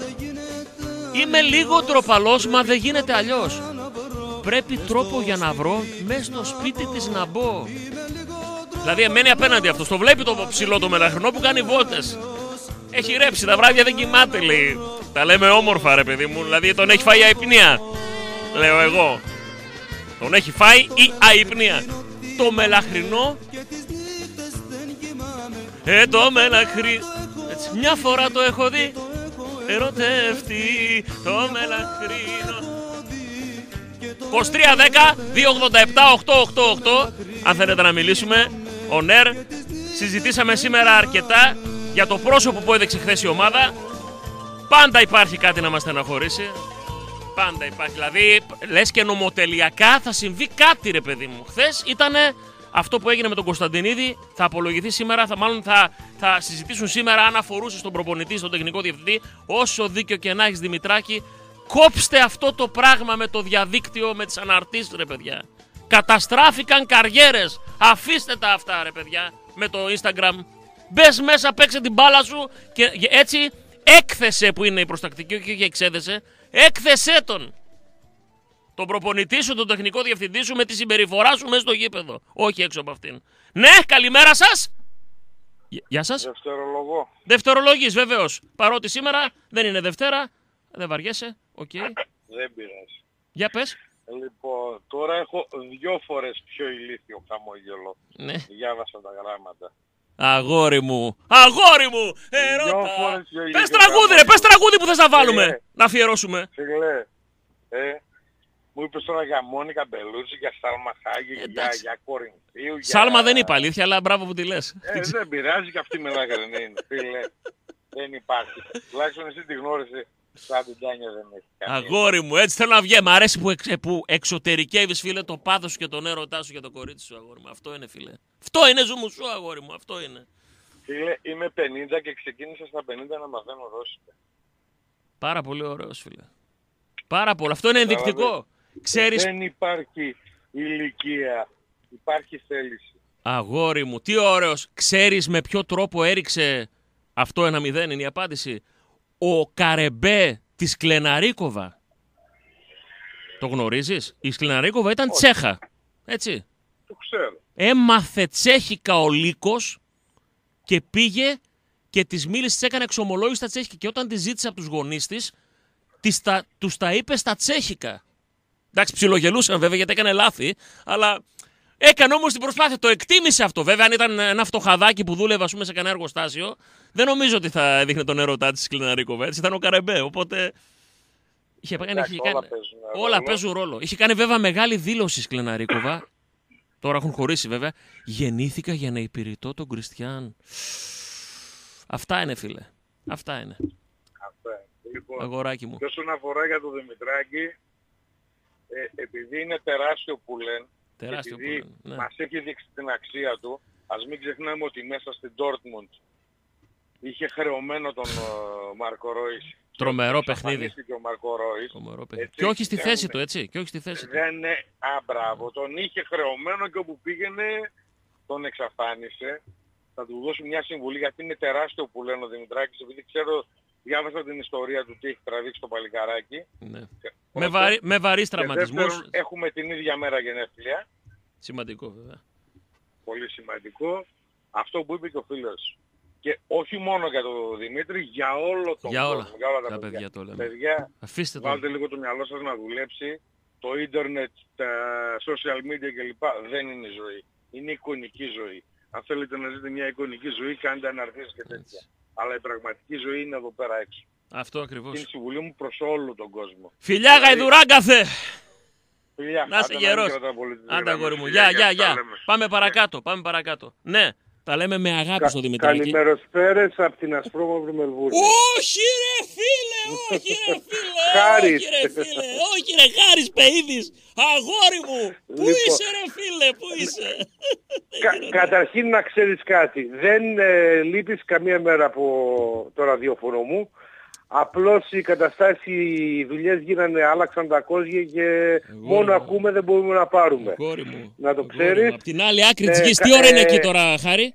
Είμαι λίγο τροπαλός, μα δεν γίνεται αλλιώς. Πρέπει τρόπο για να βρω μέσα στο σπίτι της να μπω. Δηλαδή μένει απέναντι αυτός. Το βλέπει το ψηλό το μελαχρινό που κάνει βόλτες. Έχει ρέψει, τα βράδια δεν κοιμάται λέει. Τα λέμε όμορφα ρε παιδί μου. Δηλαδή τον έχει φάει αϊπνία. Λέω εγώ. Τον έχει φάει η αϊπνία. Το μελαχρινό. Ε, το μελαχρινό. Έτσι, μια φορά το έχω δει. Ερωτεύτη το μελαχρινό. 2310 287 888 Αν θέλετε να μιλήσουμε Ο Νέρ Συζητήσαμε σήμερα αρκετά Για το πρόσωπο που έδειξε χθες η ομάδα. Πάντα υπάρχει κάτι να μας στεναχωρήσει. Πάντα υπάρχει. Δηλαδή λες και νομοτελειακά θα συμβεί κάτι ρε παιδί μου. Χθες ήταν αυτό που έγινε με τον Κωνσταντινίδη. Θα απολογηθεί σήμερα, θα, μάλλον θα, θα συζητήσουν σήμερα αν αφορούσε στον προπονητή, στον τεχνικό διευθυντή. Όσο δίκιο και να έχεις Δημητράκη, Κόψτε αυτό το πράγμα με το διαδίκτυο, με τις αναρτήσεις ρε παιδιά. Καταστράφηκαν καριέρες. Αφήστε τα αυτά ρε παιδιά με το Instagram. Μπες μέσα, παίξε την μπάλα σου και έτσι έκθεσε που είναι η προστακτική, όχι εξέδεσε. Έκθεσέ τον. Τον προπονητή σου, τον τεχνικό διευθυντή σου με τη συμπεριφορά σου μέσα στο γήπεδο. Όχι έξω από αυτήν. Ναι, καλημέρα σας. Γεια- Γεια σας. Δευτερολογώ. Δευτερολογής βεβαίως. Παρότι σήμερα δεν είναι Δευτέρα, δεν βαριέσαι. Οκ. Δεν πειράζει. Για πες. Λοιπόν, τώρα έχω δυο φορές πιο ηλίθιο χαμόγελο. Ναι. Διάβασα τα γράμματα. Αγόρι μου. Αγόρι μου. Δυο Ερώτα. φορές πιο ηλίθιο Πες τραγούδι ρε. χαμόγελο. Πες τραγούδι που θες να βάλουμε. Ε. Να αφιερώσουμε. Φίλε, ε, μου είπες τώρα για Μόνικα Μπελούτσι, για Σάλμα Χάγιεκ, για, Εντάξει. για Κορινθίου. Για... Σάλμα δεν είπα αλήθεια, αλλά μπράβο που τη λες. Ε, δεν πειράζει και αυτή μελαχρινή είναι. Φίλε, δεν υπάρχει. Τουλάχιστον εσύ τη γνώρισες. Σαν την Τάνια δεν έχει κάνει. Αγόρι μου, έτσι θέλω να βγει. Μ' αρέσει που, εξ, που εξωτερικεύεις φίλε το πάθος σου και τον έρωτά σου για το κορίτσι σου αγόρι μου. Αυτό είναι φίλε. Αυτό είναι ζουμουσού αγόρι μου. Αυτό είναι. Φίλε, είμαι 50 και ξεκίνησα στα 50 να μαθαίνω ρώσικα. Πάρα πολύ ωραίος φίλε. Πάρα πολύ. Αυτό είναι ενδεικτικό. Ξέρεις Δεν υπάρχει ηλικία. Υπάρχει θέληση. Αγόρι μου, τι ωραίος. Ξέρεις με ποιο τρόπο έριξε αυτό ένα μηδέν είναι η απάντηση. Ο Καρεμπέ της Κλεναρίκοβα. Το γνωρίζεις; Η Σκλεναρίκοβα ήταν Τσέχα. Έτσι. Το ξέρω. Έμαθε τσέχικα ο Λύκος και πήγε και της μίλησε, της έκανε εξομολόγηση στα τσέχικα. Και όταν τη ζήτησε από τους γονείς της, της τα, τους τα είπε στα τσέχικα. Εντάξει, ψιλογελούσαν βέβαια γιατί έκανε λάθη, αλλά έκανε όμως την προσπάθεια. Το εκτίμησε αυτό. Βέβαια, αν ήταν ένα φτωχαδάκι που δούλευε ας πούμε, σε κανένα εργοστάσιο, δεν νομίζω ότι θα έδειχνε τον έρωτά της Κλιναρίκοβα. Έτσι ήταν ο Καρεμπέ. Οπότε. Είχε, κάνει- Εντάξει, είχε όλα κάνει- παίζουν όλα ρόλο. παίζουν ρόλο. Είχε κάνει βέβαια μεγάλη δήλωση η Σκλεναρίκοβα. Τώρα έχουν χωρίσει βέβαια. Γεννήθηκα για να υπηρετώ τον Κριστιαν. Αυτά είναι φίλε. Αυτά είναι. Αυτά. Λοιπόν, Αγοράκι μου. και όσον αφορά για το Δημητράκη, ε, επειδή είναι τεράστιο που λένε, Τεράστιο επειδή που λένε, ναι. μας έχει δείξει την αξία του, ας μην ξεχνάμε ότι μέσα στην Dortmund είχε χρεωμένο τον ε, Μάρκο Ρόις. Τρομερό Και παιχνίδι. εξαφανίστηκε ο Μάρκο Ρόις. Τρομερό παιχνίδι. Έτσι, Και όχι στη κάνουν- θέση του, έτσι. Και όχι στη θέση του. Δεν είναι... Α, μπράβο. Τον είχε χρεωμένο και όπου πήγαινε τον εξαφάνισε. Θα του δώσω μια συμβουλή γιατί είναι τεράστιο που λένε ο Δημητράκης επειδή ξέρω, διάβασα την ιστορία του τι έχει τραβήξει το παλικαράκι. Ναι. Και- Με, βαρύ, με βαρύς Και τραυματισμούς. δεύτερον, έχουμε την ίδια μέρα γενέθλια. Σημαντικό βέβαια. Πολύ σημαντικό. Αυτό που είπε και ο φίλος. Και όχι μόνο για τον Δημήτρη, για όλο τον Για όλα. κόσμο. Για όλα τα, Τα παιδιά. παιδιά το λέμε. Παιδιά, Αφήστε το. Βάλτε λίγο το μυαλό σας να δουλέψει. Το ίντερνετ, τα social media κλπ. δεν είναι ζωή. Είναι εικονική ζωή. Αν θέλετε να ζείτε μια εικονική ζωή, κάντε αναρτήσεις και τέτοια. Έτσι. Αλλά η πραγματική ζωή είναι εδώ πέρα έξω. Αυτό Είναι ακριβώς. η συμβουλή μου προς όλο τον κόσμο. Φιλιά γαϊδουράγκαθε! Φιλιά, Να είσαι άντε μην γερός. κρατάω πολύ τις Άντε γραμμές. αγόρι μου. Φιλιά, Γεια, γεια, τα γεια. λέμε. Πάμε παρακάτω, πάμε παρακάτω. Ναι, τα λέμε με αγάπη στο Δημητράκη. Καλημεροσπέρες από την Ασπρόμαυρη Μελβούρνη. Όχι ρε φίλε, όχι ρε φίλε, [LAUGHS] Χάρης. όχι ρε φίλε, όχι ρε Χάρης Πεΐδης, αγόρι μου, πού Λοιπόν. είσαι ρε φίλε, πού είσαι; Κα- [LAUGHS] καταρχήν να ξέρεις κάτι. Δεν ε, λείπεις καμία μέρα από το ραδιόφωνο μου. Απλώς οι καταστάσεις, οι δουλειές γίνανε, άλλαξαν τα κόζια και μόνο μου. ακούμε δεν μπορούμε να πάρουμε. Αγόρι μου. Να το αγόρι ξέρεις. μου. Απ' την άλλη άκρη της Ε, γης, κα- τι ώρα είναι ε, εκεί τώρα Χάρη;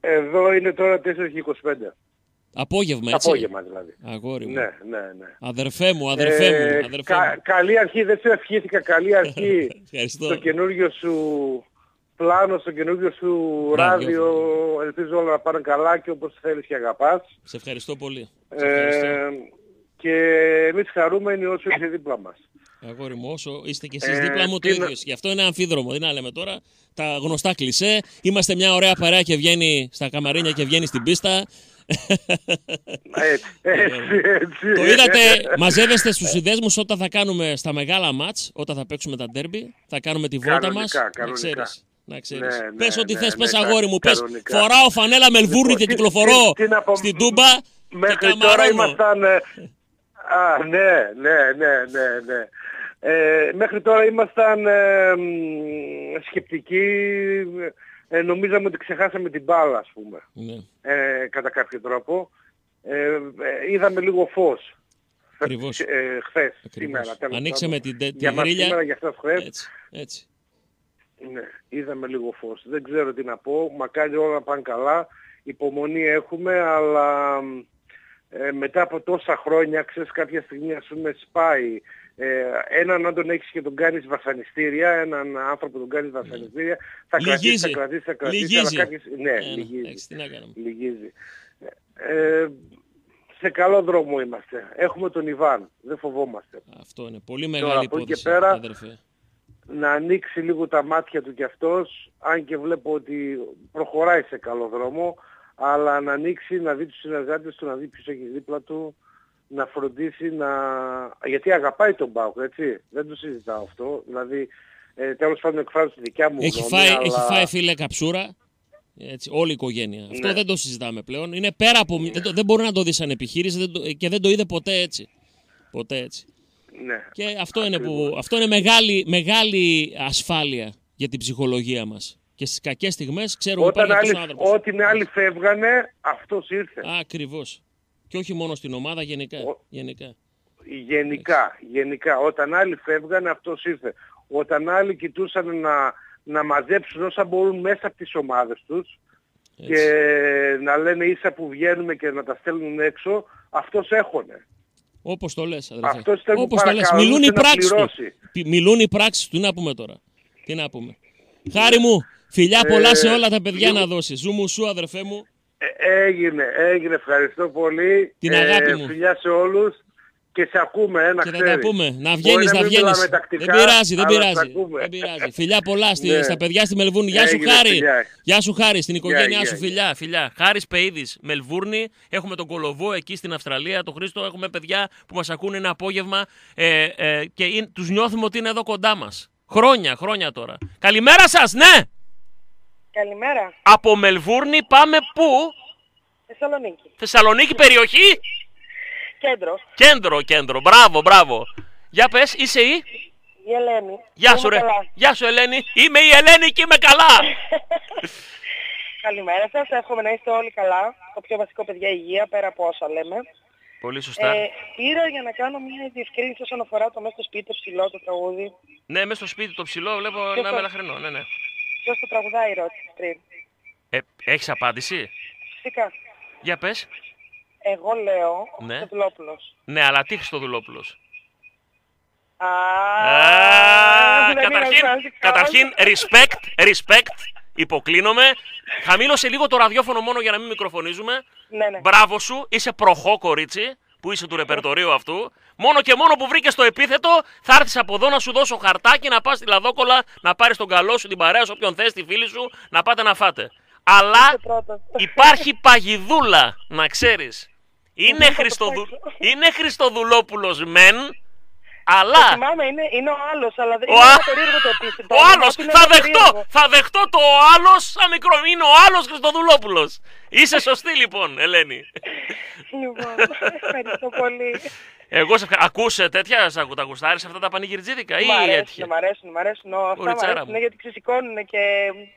Εδώ είναι τώρα 4 και 25. Απόγευμα έτσι; Απόγευμα δηλαδή. Αγόρι μου. Ναι, ναι, ναι. Αδερφέ μου, αδερφέ Ε, μου, αδερφέ κα- μου. καλή αρχή, δεν σε ευχήθηκα καλή αρχή [LAUGHS] Ευχαριστώ. στο καινούργιο σου πλάνο, στο καινούργιο σου Ραδιόφωνο. ράδιο. Ελπίζω όλα να πάνε καλά και όπως θέλεις και αγαπάς. Σε ευχαριστώ πολύ. Σε ευχαριστώ. Ε, και εμείς χαρούμενοι όσο είσαι δίπλα μας. Αγόρι μου, όσο είστε κι εσείς Ε, δίπλα μου το τι να- ίδιος. Γι' αυτό είναι αμφίδρομο. Δεν να λέμε τώρα τα γνωστά κλισέ. Είμαστε μια ωραία παρέα και βγαίνει στα καμαρίνια και βγαίνει στην πίστα. Έτσι, έτσι, έτσι. το είδατε, μαζεύεστε στους συνδέσμους όταν θα κάνουμε στα μεγάλα μάτς, όταν θα παίξουμε τα ντέρμπι, θα κάνουμε τη βόλτα Κανονικά, μας. Να κανονικά. Ξέρεις. Να ξέρεις. Ναι, ναι, πες ό,τι ναι, θες, ναι, πες κα- αγόρι μου, πες κανονικά. φοράω φανέλα Μελβούρνη Λοιπόν, και τι- κυκλοφορώ τι- τι να πω, στην Τούμπα και Μέχρι τώρα καμαρώνω. ήμασταν... ε, Α, ναι, ναι, ναι, ναι, ναι. Ε, μέχρι τώρα ήμασταν ε, μ, σκεπτικοί. Ε, νομίζαμε ότι ξεχάσαμε την μπάλα, ας πούμε. Ναι, Ε, κατά κάποιο τρόπο. Ε, ε, είδαμε λίγο φως. Ακριβώς. Ε, χθες, Ακριβώς. σήμερα. τέλος Ανοίξαμε πάντων. την, τη Για μας γρίλια. σήμερα, για σας χθες. Έτσι, έτσι. Ναι, είδαμε λίγο φως. Δεν ξέρω τι να πω. Μακάρι όλα να πάνε καλά. Υπομονή έχουμε, αλλά ε, μετά από τόσα χρόνια, ξέρεις κάποια στιγμή ας πούμε σπάει. Ε, έναν να τον έχεις και τον κάνεις βασανιστήρια, έναν άνθρωπο τον κάνεις βασανιστήρια, θα κρατήσει, Λυγίζει. θα κρατήσει, θα κρατήσει, Λυγίζει. αλλά κάποιες... Ναι, Ε, λυγίζει. εντάξει, τι να κάνουμε. λυγίζει. Ε, σε καλό δρόμο είμαστε. Έχουμε τον Ιβάν. Δεν φοβόμαστε. Αυτό είναι πολύ Τώρα, μεγάλη από εκεί και υπόθεση, πέρα, αδερφέ. Να ανοίξει λίγο τα μάτια του κι αυτός, αν και βλέπω ότι προχωράει σε καλό δρόμο, αλλά να ανοίξει, να δει τους συνεργάτες του, να δει ποιος έχει δίπλα του, να φροντίσει να... Γιατί αγαπάει τον Πάουκ, έτσι. Δεν το συζητάω αυτό. Δηλαδή, ε, τέλος πάντων εκφράζω τη δικιά μου Έχει γνώμη, φάει, αλλά... έχει φάει φίλε καψούρα. Έτσι, όλη η οικογένεια. Αυτό Ναι. δεν το συζητάμε πλέον. Είναι πέρα από. Δεν, το- δεν μπορεί να το δει σαν επιχείρηση δεν το- και δεν το είδε ποτέ έτσι. Ποτέ έτσι. Ναι. Και αυτό είναι, που, αυτό είναι μεγάλη, μεγάλη ασφάλεια για την ψυχολογία μας. Και στις κακές στιγμές ξέρουμε Όταν υπάρχει αυτός ο άλλοι, άνθρωπος. όταν οι άλλοι φεύγανε, αυτός ήρθε. Ακριβώς. Και όχι μόνο στην ομάδα, γενικά. Ο- γενικά. Γενικά, γενικά. Όταν άλλοι φεύγανε αυτός ήρθε. Όταν άλλοι κοιτούσαν να, να μαζέψουν όσα μπορούν μέσα από τις ομάδες τους Έτσι. και να λένε ίσα που βγαίνουμε και να τα στέλνουν έξω, αυτός έχωνε. Όπως το λες, αδερφέ. Αυτός ήταν που Όπως το λες. παρακαλούσε Μιλούν οι να πράξεις του. πληρώσει. Πι- Μιλούν οι πράξεις του. Τι να πούμε τώρα. Τι να πούμε. Χάρη μου, φιλιά πολλά Ε, σε όλα τα παιδιά λίγο- να δώσεις. Ζου μου σου, αδερφέ μου. Ε, έγινε, έγινε. Ευχαριστώ πολύ. Την αγάπη μου. Φιλιά σε όλους και σε ακούμε, ένα Και θα τα πούμε. Να Μπορεί βγαίνεις, να μην βγαίνεις. μιλάμε τακτικά, Δεν πειράζει, δεν αλλά σε πειράζει. ακούμε. Δεν πειράζει. Φιλιά πολλά στη- Ναι. στα παιδιά στη Μελβούρνη. Γεια σου, Έγινε, Χάρη. φιλιά. Γεια σου, Χάρη, στην οικογένειά γεια, σου, γεια. φιλιά. φιλιά. Χάρη Πεϊδη, Μελβούρνη. Έχουμε τον Κολοβό εκεί στην Αυστραλία, τον Χρήστο. Έχουμε παιδιά που μας ακούνε ένα απόγευμα ε, ε, και τους νιώθουμε ότι είναι εδώ κοντά μας. Χρόνια, χρόνια τώρα. Καλημέρα σας, ναι! Καλημέρα. Από Μελβούρνη πάμε πού; Θεσσαλονίκη. Θεσσαλονίκη περιοχή; Κέντρο. Κέντρο, κέντρο. Μπράβο, μπράβο. Για πες, είσαι η; Η Ελένη. Γεια Είμαι σου ρε. καλά. Γεια σου Ελένη. Είμαι η Ελένη και είμαι καλά. [LAUGHS] Καλημέρα σας. Εύχομαι να είστε όλοι καλά. Το πιο βασικό, παιδιά, υγεία, πέρα από όσα λέμε. Πολύ σωστά. Ε, πήρα για να κάνω μια διευκρίνηση όσον αφορά το μέσα στο σπίτι, το ψηλό, το τραγούδι. Ναι, μέσα στο σπίτι το ψηλό βλέπω Ποιος ένα το- μελαχρινό. Ναι, ναι. Ποιος το τραγουδάει, ρώτησε πριν. Ε, έχεις απάντηση; Φυσικά. Για πες. Εγώ λέω ο Ναι. Χριστοδουλόπουλος. Ναι, αλλά τι Χριστοδουλόπουλος; Α, Α, δεν είναι καταρχήν, βασικός. καταρχήν, respect, respect, υποκλίνομαι. Χαμήλωσε λίγο το ραδιόφωνο μόνο για να μην μικροφωνίζουμε. Ναι, ναι. Μπράβο σου, είσαι προχώ κορίτσι, που είσαι του ρεπερτορίου αυτού. Μόνο και μόνο που βρήκες το επίθετο, θα έρθεις από εδώ να σου δώσω χαρτάκι, να πας στη Λαδόκολα, να πάρεις τον καλό σου, την παρέα σου, όποιον θες, τη φίλη σου, να πάτε να φάτε. Αλλά πρώτος. υπάρχει παγιδούλα, να ξέρεις. Είναι, θα το Χριστοδου... παίξω. είναι Χριστοδουλόπουλος μεν, Το αλλά θυμάμαι, είναι, είναι ο άλλος, αλλά δεν Ο είναι α- ένα περίεργο το επίθετο. ο Είναι άλλος, ότι είναι θα ένα δεχτώ, περίεργο. θα δεχτώ το ο άλλος σαν μικρό, είναι ο άλλος Χριστοδουλόπουλος. Είσαι σωστή λοιπόν, Ελένη. Λοιπόν, ευχαριστώ πολύ. Εγώ σε ευχα... Ακούσε τέτοια, σ' ακού- τα γουστάρεις αυτά τα πανηγυρτζίδικα ή Μ' αρέσουν, έτυχε; μ' αρέσουν, μ' αρέσουν. Ω, Αυτά μ' Κοριτσάρα αρέσουν μου. γιατί ξεσηκώνουν και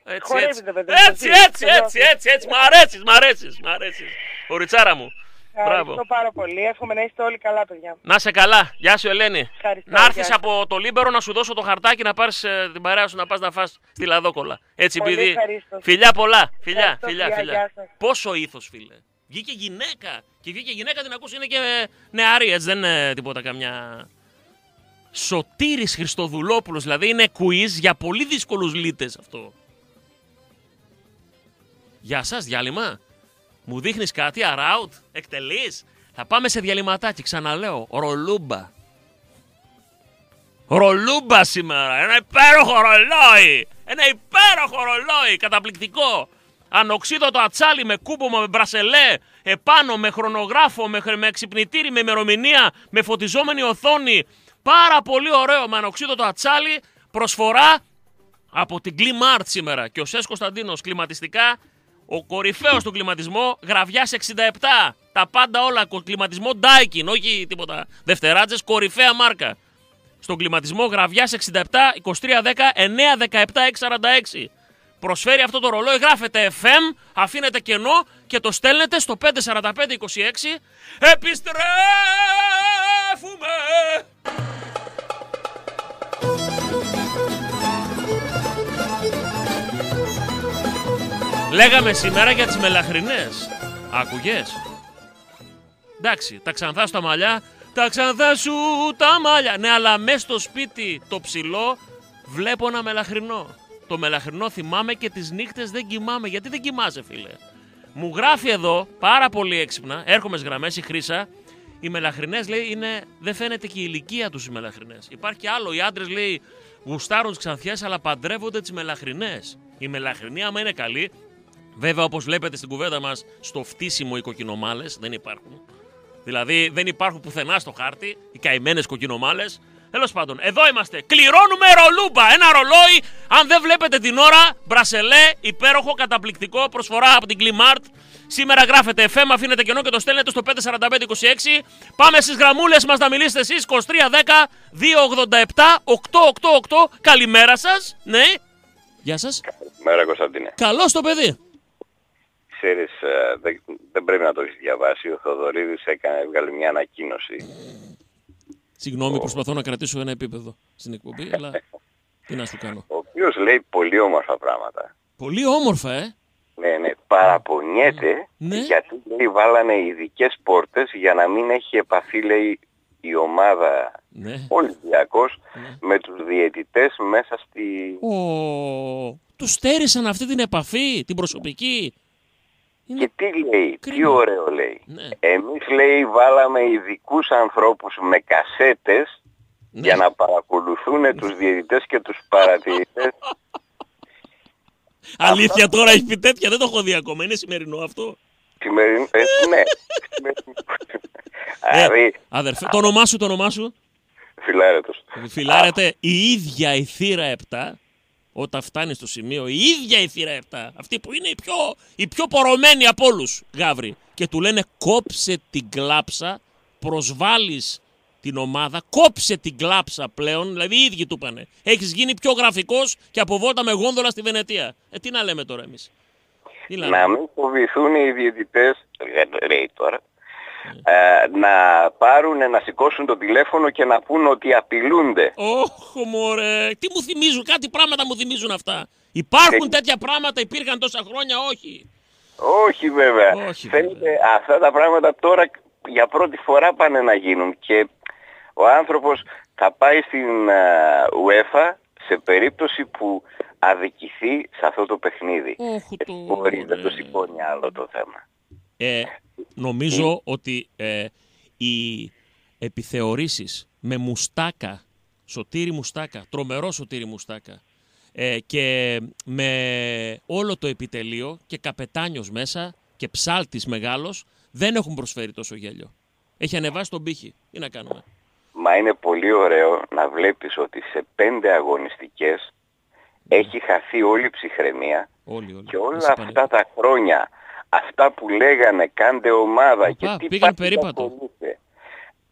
Έτσι, χορεύει έτσι. το παιδί. Έτσι, έτσι, έτσι, έτσι, έτσι, μ' αρέσεις, μ' αρέσεις, μ' αρέσεις. Κοριτσάρα μου. Μπράβο. Ευχαριστώ πάρα πολύ. Εύχομαι να είστε όλοι καλά, παιδιά. Να είσαι καλά. Γεια σου, Ελένη. Ευχαριστώ, Να έρθεις γεια από το Λίμπερο να σου δώσω το χαρτάκι να πάρεις την παρέα σου να πας να φας στη Λαδόκολα. Έτσι, Πολύ επειδή. ευχαρίστως. Φιλιά πολλά. Φιλιά, Ευχαριστώ, φιλιά, φιλιά, φιλιά. γεια σας. Πόσο ήθος, φίλε. Βγήκε γυναίκα. Και βγήκε γυναίκα την ακούσει είναι και νεαρή, έτσι δεν είναι τίποτα καμιά. Σωτήρης Χριστοδουλόπουλος, δηλαδή είναι quiz για πολύ δύσκολους λίτες αυτό. Γεια σας, διάλειμμα. Μου δείχνεις κάτι, around, εκτελείς. Θα πάμε σε διαλυματάκι, ξαναλέω, ρολούμπα. Ρολούμπα σήμερα, ένα υπέροχο ρολόι. Ένα υπέροχο ρολόι, καταπληκτικό. Ανοξίδωτο ατσάλι με κούμπομα, με μπρασελέ, επάνω, με χρονογράφο, με, χρ- με ξυπνητήρι, με ημερομηνία, με φωτιζόμενη οθόνη. Πάρα πολύ ωραίο, με ανοξίδωτο ατσάλι, προσφορά από την Glimart σήμερα. Και ο Σες Κωνσταντίνος κλιματιστικά, ο κορυφαίος του κλιματισμό, γραβιάς 67. Τα πάντα όλα, κο- κλιματισμό Daikin, όχι τίποτα δευτεράτζες, κορυφαία μάρκα. Στον κλιματισμό γραβιάς 67 2310 917 646. Προσφέρει αυτό το ρολόι, γράφετε FM, αφήνετε κενό και το στέλνετε στο 54526. Επιστρέφουμε! Λέγαμε σήμερα για τις μελαχρινές. Άκουγες; Εντάξει, τα ξανθά στα μαλλιά. Τα ξανθά σου τα μαλλιά. Ναι, αλλά μέσα στο σπίτι το ψηλό βλέπω ένα μελαχρινό. Το μελαχρινό θυμάμαι και τις νύχτες δεν κοιμάμαι. Γιατί δεν κοιμάσαι, φίλε; Μου γράφει εδώ πάρα πολύ έξυπνα, έρχομαι στις γραμμές η Χρύσα, οι μελαχρινές λέει είναι, δεν φαίνεται και η ηλικία τους οι μελαχρινές. Υπάρχει και άλλο, οι άντρες λέει γουστάρουν τις ξανθιές αλλά παντρεύονται τις μελαχρινές. Η μελαχρινή άμα είναι καλή, βέβαια όπως βλέπετε στην κουβέντα μας στο φτύσιμο οι κοκκινομάλες δεν υπάρχουν. Δηλαδή δεν υπάρχουν πουθενά στο χάρτη οι καημένες κοκκινομάλες. Τέλος πάντων, εδώ είμαστε. Κληρώνουμε ρολούμπα. Ένα ρολόι. Αν δεν βλέπετε την ώρα, μπρασελέ, υπέροχο, καταπληκτικό, προσφορά από την Glimart. Σήμερα γράφετε FM, αφήνετε κενό και το στέλνετε στο 54526. Πάμε στις γραμμούλες μας να μιλήσετε εσείς. 2310 287 888. Καλημέρα σας. Ναι. Γεια σα. Μέρα Κωνσταντίνε. Καλό το παιδί. Ξέρεις, ε, δεν, δεν πρέπει να το έχεις διαβάσει. Ο Θοδωρίδης έκανε, έβγαλε μια ανακοίνωση. Συγγνώμη, προσπαθώ να κρατήσω ένα επίπεδο στην εκπομπή, αλλά τι να σου κάνω. Ο οποίος λέει πολύ όμορφα πράγματα. Πολύ όμορφα, ε. Ναι, ναι, παραπονιέται Ναι. γιατί λέει βάλανε ειδικές πόρτες για να μην έχει επαφή λέει η ομάδα Ναι. Ολυμπιακός με τους διαιτητές μέσα στη... Ω, τους στέρισαν αυτή την επαφή, την προσωπική; Και τι λέει, τι Κρίμα. ωραίο λέει. Ναι. Εμείς λέει βάλαμε ειδικούς ανθρώπους με κασέτες Ναι. για να παρακολουθούν τους διαιτητές και τους παρατηρητές. [LAUGHS] Αλήθεια τώρα έχει πει τέτοια, δεν το έχω δει ακόμα. Είναι σημερινό αυτό; Σημερινό, ε, ναι. [LAUGHS] δηλαδή, Αδερφέ, το όνομά σου, το όνομά σου; φιλάρετος. Φιλάρετε η ίδια η θύρα 7, όταν φτάνει στο σημείο η ίδια η θύρα 7, αυτή που είναι η πιο, η πιο πορωμένη από όλους, Γάβρη, και του λένε κόψε την κλάψα, προσβάλλεις την ομάδα, κόψε την κλάψα πλέον, δηλαδή οι ίδιοι του είπανε. Έχεις γίνει πιο γραφικός και από βόλτα με γόνδολα στη Βενετία. Ε, τι να λέμε τώρα εμείς. Τι να Να λέμε. μην φοβηθούν οι διαιτητές, λέει τώρα, ε, να πάρουν, να σηκώσουν το τηλέφωνο και να πούν ότι απειλούνται. Όχ, μωρέ. Τι μου θυμίζουν, κάτι πράγματα μου θυμίζουν αυτά. Υπάρχουν Ε, τέτοια πράγματα, υπήρχαν τόσα χρόνια, όχι. Όχι βέβαια. Όχι, Φαίνεται αυτά τα πράγματα τώρα για πρώτη φορά πάνε να γίνουν και ο άνθρωπος θα πάει στην ε, UEFA σε περίπτωση που αδικηθεί σε αυτό το παιχνίδι. Όχι Δεν μπορεί, δεν το σηκώνει άλλο το θέμα. Ε, νομίζω ότι ε, οι επιθεωρήσεις με Μουστάκα, Σωτήρη Μουστάκα, τρομερό Σωτήρη Μουστάκα ε, και με όλο το επιτελείο και καπετάνιος μέσα και ψάλτης μεγάλος δεν έχουν προσφέρει τόσο γέλιο. Έχει ανεβάσει τον πύχη. Τι να κάνουμε; Μα είναι πολύ ωραίο να βλέπεις ότι σε πέντε αγωνιστικές έχει χαθεί όλη η ψυχραιμία Όλοι, όλοι. και όλα Είσαι αυτά τα χρόνια, αυτά που λέγανε κάντε ομάδα και τι πήγαν πάτε περίπατο. ασχολείστε.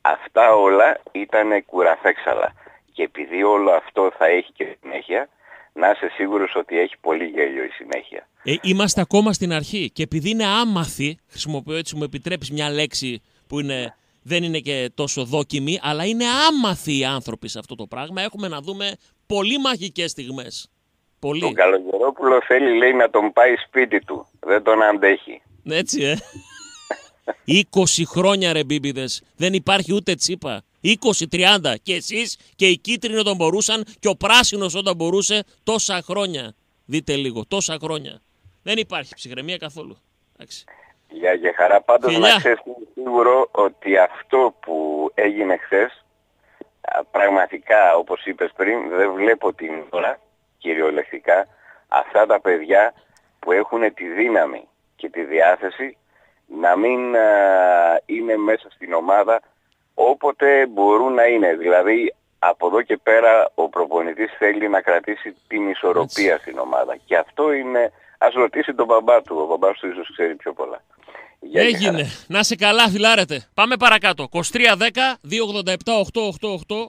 Αυτά όλα ήταν κουραφέξαλα. Και επειδή όλο αυτό θα έχει και συνέχεια, να είσαι σίγουρος ότι έχει πολύ γέλιο η συνέχεια. Ε, είμαστε ακόμα στην αρχή και επειδή είναι άμαθοι, χρησιμοποιώ έτσι μου επιτρέπεις μια λέξη που είναι, δεν είναι και τόσο δόκιμη, αλλά είναι άμαθοι οι άνθρωποι σε αυτό το πράγμα. Έχουμε να δούμε πολύ μαγικές στιγμές. Πολύ. Τον Καλογερόπουλο θέλει λέει να τον πάει σπίτι του. Δεν τον αντέχει. Έτσι, ε. 20 χρόνια ρε μπίμπιδες. Δεν υπάρχει ούτε τσίπα. 20-30. Και εσείς και οι κίτρινοι όταν μπορούσαν και ο πράσινος όταν μπορούσε τόσα χρόνια. Δείτε λίγο, τόσα χρόνια. Δεν υπάρχει ψυχραιμία καθόλου. Εντάξει. Για, για χαρά πάντως Φιλιά. να ξέρεις είναι σίγουρο ότι αυτό που έγινε χθες α, πραγματικά όπως είπες πριν δεν βλέπω την ώρα κυριολεκτικά αυτά τα παιδιά που έχουν τη δύναμη και τη διάθεση να μην α, είναι μέσα στην ομάδα όποτε μπορούν να είναι. Δηλαδή από εδώ και πέρα ο προπονητής θέλει να κρατήσει την ισορροπία στην ομάδα και αυτό είναι ας ρωτήσει τον μπαμπά του, ο μπαμπάς του ίσως ξέρει πιο πολλά. Γεια και χαρά. Έγινε. Να σε καλά, φιλάρετε. Πάμε παρακάτω. 2310-287-888.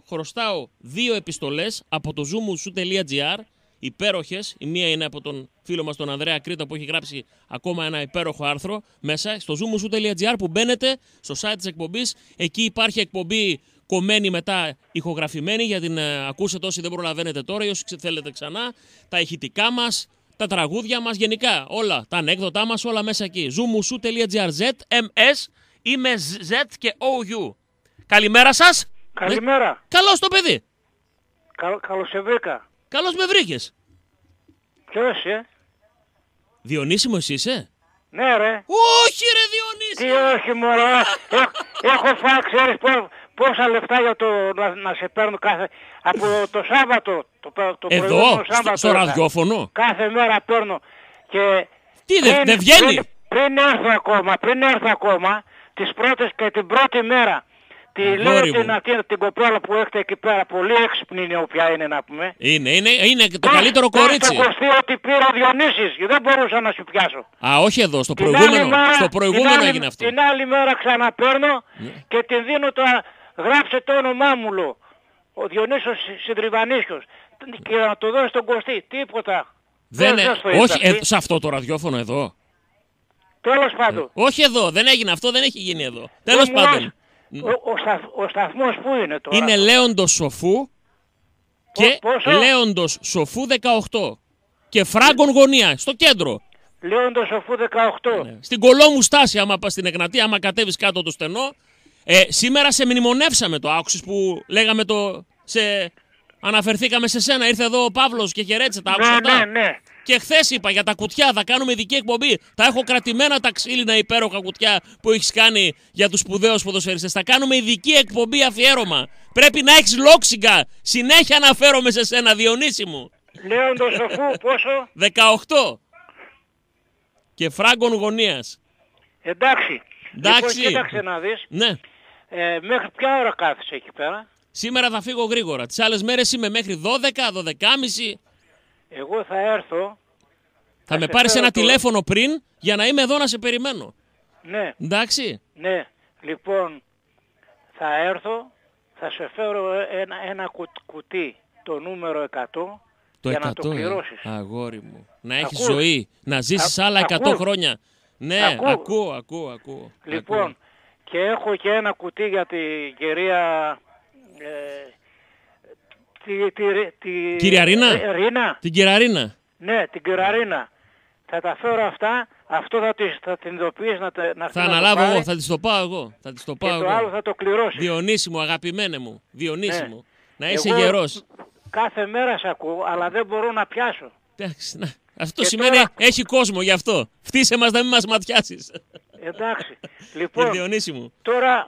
Χρωστάω δύο επιστολές από το zoomusu.gr. Υπέροχες. Η μία είναι από τον φίλο μας τον Ανδρέα Κρήτα που έχει γράψει ακόμα ένα υπέροχο άρθρο μέσα στο zoomusu.gr που μπαίνετε στο site της εκπομπής. Εκεί υπάρχει εκπομπή κομμένη μετά ηχογραφημένη για την ε, ακούσετε όσοι δεν προλαβαίνετε τώρα ή όσοι ξε- θέλετε ξανά. Τα ηχητικά μας, τα τραγούδια μας, γενικά όλα. Τα ανέκδοτά μας, όλα μέσα εκεί. zoomusu.gr Z, MS, είμαι Z και OU. Καλημέρα σας. Καλημέρα. Καλώς το παιδί. Καλ, καλώς σε βρήκα. Καλώς με βρήκες. Ποιος είσαι, ε; Διονύσιμος εσύ είσαι; Ναι ρε. Όχι ρε Διονύση. Τι όχι μωρέ. Έχ- έχω φάει, ξέρεις πό- πόσα λεφτά για το να, να σε παίρνω κάθε... Από το Σάββατο, το, το, το Εδώ, προηγούμενο στο- Σάββατο. στο ήρθα. ραδιόφωνο; Κάθε μέρα παίρνω. Και Τι, δεν- πριν- δεν βγαίνει; Πριν, πριν έρθω ακόμα, πριν έρθω ακόμα, τις πρώτες και την πρώτη μέρα. Τη λέω Αγόρι την, μου. αυτή, την κοπέλα που έχετε εκεί πέρα, πολύ έξυπνη είναι όποια είναι να πούμε. Είναι, είναι, είναι και το καλύτερο Πώς κορίτσι. θα ακουστεί ότι πήρε ο Διονύσης, δεν μπορούσα να σου πιάσω. Α, όχι εδώ, στο Την άλλη προηγούμενο. μέρα- Στο την προηγούμενο άλλη- έγινε αυτό. Ναι. Την άλλη μέρα ξαναπαίρνω και την δίνω το... Γράψε το όνομά μου, λέω. Ο Διονύσος Συ- Συντριβανίσιος. Και να το δώσει στον Κωστή. Τίποτα. Δεν, Δεν ε, σας το είπα, όχι, ε, τι. σε αυτό το ραδιόφωνο εδώ. Τέλος πάντων. Όχι εδώ, δεν έγινε αυτό, δεν έχει γίνει εδώ. Τέλος Δεν μου πάντων. Λες, Ο, ο, σταθ, ο σταθμός που είναι τώρα; Είναι Λέοντος Σοφού και πόσο; Λέοντος Σοφού 18. Και Φράγκον Γωνία, στο κέντρο. Λέοντος Σοφού 18. Ναι. Στην κολόμου στάση, άμα πας στην Εγνατία, άμα κατέβεις κάτω το στενό. Ε, σήμερα σε μνημονεύσαμε το άκουσες που λέγαμε το... Σε... Αναφερθήκαμε σε σένα, ήρθε εδώ ο Παύλος και χαιρέτησε τα άκουσα Ναι, αυτά; ναι, ναι. Και χθες είπα για τα κουτιά, θα κάνουμε ειδική εκπομπή. Τα έχω κρατημένα τα ξύλινα υπέροχα κουτιά που έχεις κάνει για τους σπουδαίους ποδοσφαιριστές. Θα κάνουμε ειδική εκπομπή αφιέρωμα. Πρέπει να έχεις λόξιγκα. Συνέχεια αναφέρομαι σε σένα, Διονύση μου. Λέοντος Σοφού πόσο; 18. Και φράγκον γωνίας. Εντάξει. Εντάξει. Λοιπόν, κοίταξε να δεις. Ναι. Ε, μέχρι ποια ώρα κάθεσαι εκεί πέρα; Σήμερα θα φύγω γρήγορα. Τις άλλες μέρες είμαι μέχρι 12, 12.30. Εγώ θα έρθω. Θα με σε πάρεις φέρω ένα το- τηλέφωνο πριν για να είμαι εδώ να σε περιμένω. Ναι, Εντάξει. ναι. Λοιπόν, θα έρθω, θα σε φέρω ένα, ένα κου- κουτί, το νούμερο 100, Το για 100, να το ε. πληρώσεις. Αγόρι μου. Να έχεις Ακούς; ζωή. Να ζήσει Α- άλλα 100 ακούς; χρόνια. Ναι, Ακούς; ακούω, ακούω, ακούω. Λοιπόν, ακούω. και έχω και ένα κουτί για την κυρία... Ε, τη, τη, τη, Κυρία Ρίνα; Ε, Ρίνα. Την κυραρίνα. Ναι, την κυραρίνα. Θα τα φέρω αυτά, αυτό θα, της, θα την ειδοποιείς να, τα- να έρθει Θα να το αναλάβω πάρει εγώ, θα τη το πάω εγώ. Θα της το και πάω το εγώ. άλλο θα το κληρώσεις. Διονύση μου, αγαπημένε μου. Διονύση Ναι. μου. Να είσαι Εγώ γερός. Κάθε μέρα σε ακούω, αλλά δεν μπορώ να πιάσω. Εντάξει, να. Αυτό Και σημαίνει τώρα- έχει κόσμο γι' αυτό. Φτύσε μας να μην μας ματιάσεις. Εντάξει. Ε, λοιπόν, Διονύση μου. τώρα α-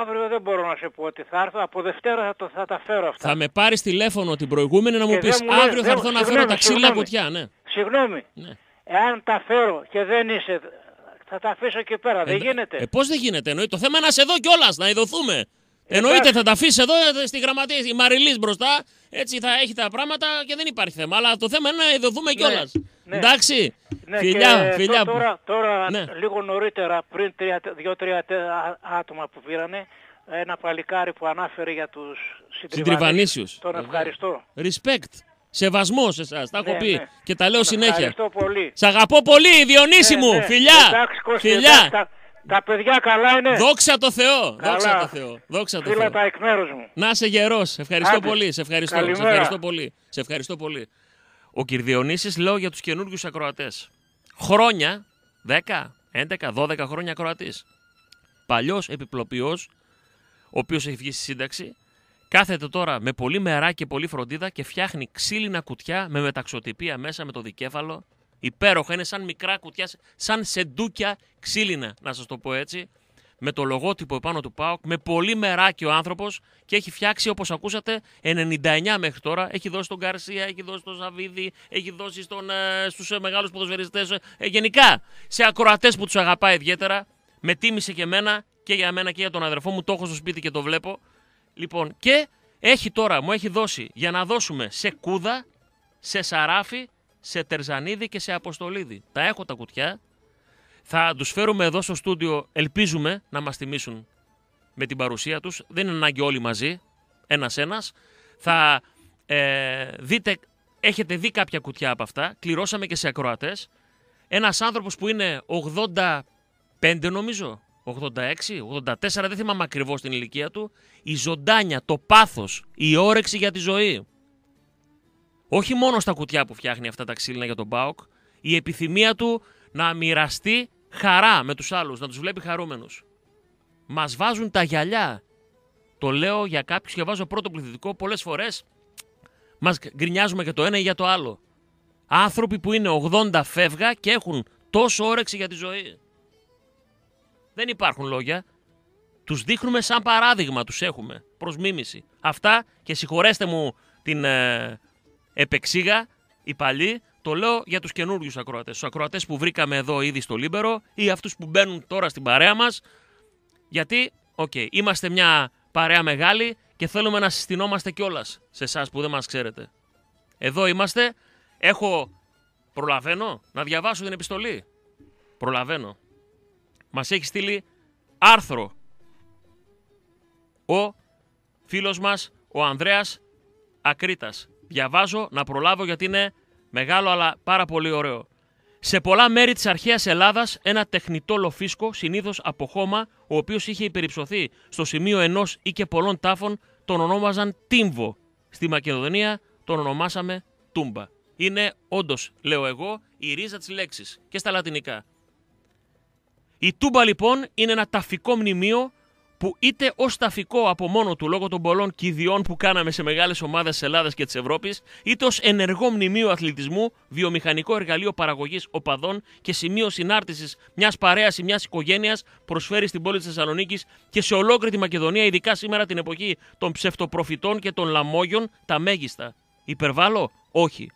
αύριο δεν μπορώ να σε πω ότι θα έρθω. Από Δευτέρα θα, το, θα τα φέρω αυτά. Θα με πάρεις τηλέφωνο την προηγούμενη να μου Και πεις δεν μου λες, αύριο θα δεν- έρθω να φέρω συγγνώμη, τα ξύλα συγγνώμη. κουτιά. Ναι. Συγγνώμη. Ναι. Εάν τα φέρω και δεν είσαι, θα τα αφήσω εκεί πέρα. δεν γίνεται. Ε, πώς δεν γίνεται, εννοεί. Το θέμα είναι να σε δω κιόλας, να ειδωθούμε. Εννοείται, θα τα αφήσεις εδώ ε, στη γραμματεία, η Μαριλής μπροστά. Έτσι θα έχει τα πράγματα και δεν υπάρχει θέμα. Αλλά το θέμα είναι να ειδωθούμε κιόλας. ναι. Εντάξει. Ναι, φιλιά, και φιλιά. τω- Τώρα, τώρα Ναι. λίγο νωρίτερα, πριν τρία- δύο-τρία τε- α- άτομα που πήρανε, ένα παλικάρι που ανάφερε για τους συντριβανίσιους. Συντριβανίσιους. Τον Βέβαια. ευχαριστώ. Respect. Σεβασμός σε εσάς. Τα έχω Ναι, πει ναι. και τα λέω Τον συνέχεια. Ευχαριστώ πολύ. Σ' αγαπώ πολύ, Διονύση Ναι, μου. ναι. Φιλιά. Εντάξει, Κώστα, Φιλιά. εντάξει, τα, τα παιδιά καλά είναι. Δόξα τω Θεώ. Καλά. Δόξα τω Θεώ. Δόξα τω Φίλα Θεώ. τα εκ μέρους μου. Να είσαι γερός. Σε ευχαριστώ Άντε. πολύ. Σε ευχαριστώ. Σε Καλημέρα. ευχαριστώ πολύ. Σε ευχαριστώ πολύ. Ο Κυρδιονύσης λέω για τους καινούριου ακροατές. Χρόνια, 10, 11, 12 χρόνια ακροατής. Παλιός επιπλοποιός, ο οποίος έχει βγει στη σύνταξη, κάθεται τώρα με πολύ μερά και πολύ φροντίδα και φτιάχνει ξύλινα κουτιά με μεταξωτυπία μέσα με το δικέφαλο. Υπέροχα, είναι σαν μικρά κουτιά, σαν σεντούκια ξύλινα, να σας το πω έτσι με το λογότυπο επάνω του ΠΑΟΚ, με πολύ μεράκι ο άνθρωπος και έχει φτιάξει όπως ακούσατε 99 μέχρι τώρα. Έχει δώσει τον Γκαρσία, έχει δώσει τον Ζαβίδη, έχει δώσει στον, ε, στους ε, μεγάλους ποδοσφαιριστές. Ε, γενικά σε ακροατές που τους αγαπάει ιδιαίτερα. Με τίμησε και εμένα και για μένα και για τον αδερφό μου. Το έχω στο σπίτι και το βλέπω. Λοιπόν, και έχει τώρα, μου έχει δώσει για να δώσουμε σε Κούδα, σε Σαράφι, σε Τερζανίδη και σε Αποστολίδη. Τα έχω τα κουτιά. Θα τους φέρουμε εδώ στο στούντιο, ελπίζουμε να μας τιμήσουν με την παρουσία τους. Δεν είναι ανάγκη όλοι μαζί, ένας-ένας. Θα ε, δείτε, έχετε δει κάποια κουτιά από αυτά, κληρώσαμε και σε ακροατές. Ένας άνθρωπος που είναι 85 νομίζω, 86, 84, δεν θυμάμαι ακριβώς την ηλικία του. Η ζωντάνια, το πάθος, η όρεξη για τη ζωή. Όχι μόνο στα κουτιά που φτιάχνει αυτά τα ξύλινα για τον Μπάουκ, η επιθυμία του να μοιραστεί χαρά με τους άλλους, να τους βλέπει χαρούμενους. Μας βάζουν τα γυαλιά. Το λέω για κάποιους και βάζω πρώτο πληθυντικό πολλές φορές. Μας γκρινιάζουμε και το ένα ή για το άλλο. Άνθρωποι που είναι 80 φεύγα και έχουν τόσο όρεξη για τη ζωή. Δεν υπάρχουν λόγια. Τους δείχνουμε σαν παράδειγμα, τους έχουμε, προς μίμηση. Αυτά και συγχωρέστε μου την ε, επεξήγηση, οι παλιοί, το λέω για τους καινούριους ακροατές. Τους ακροατές που βρήκαμε εδώ ήδη στο Λίμπερο ή αυτούς που μπαίνουν τώρα στην παρέα μας. Γιατί, οκ, είμαστε μια παρέα μεγάλη και θέλουμε να συστηνόμαστε κιόλας σε εσάς που δεν μας ξέρετε. Εδώ είμαστε. Έχω... Προλαβαίνω να διαβάσω την επιστολή; Προλαβαίνω. Μας έχει στείλει άρθρο ο φίλος μας, ο Ανδρέας Ακρίτας. Διαβάζω να προλάβω γιατί είναι μεγάλο αλλά πάρα πολύ ωραίο. Σε πολλά μέρη της αρχαίας Ελλάδας ένα τεχνητό λοφίσκο, συνήθως από χώμα, ο οποίος είχε υπερυψωθεί στο σημείο ενός ή και πολλών τάφων, τον ονόμαζαν Τίμβο. Στη Μακεδονία τον ονομάσαμε Τούμπα. Είναι όντως, λέω εγώ, η ρίζα της λέξης και στα λατινικά. Η Τούμπα λοιπόν είναι ένα ταφικό μνημείο που είτε ω ταφικό από μόνο του λόγω των πολλών κηδιών που κάναμε σε μεγάλες ομάδες της Ελλάδας και της Ευρώπης, είτε ως ενεργό μνημείο αθλητισμού, βιομηχανικό εργαλείο παραγωγής οπαδών και σημείο συνάρτησης μιας παρέας ή μιας οικογένειας, προσφέρει στην πόλη της Θεσσαλονίκης και σε ολόκληρη τη Μακεδονία, ειδικά σήμερα την εποχή των ψευτοπροφητών και των λαμόγιων, τα μέγιστα. Υπερβάλλω, όχι.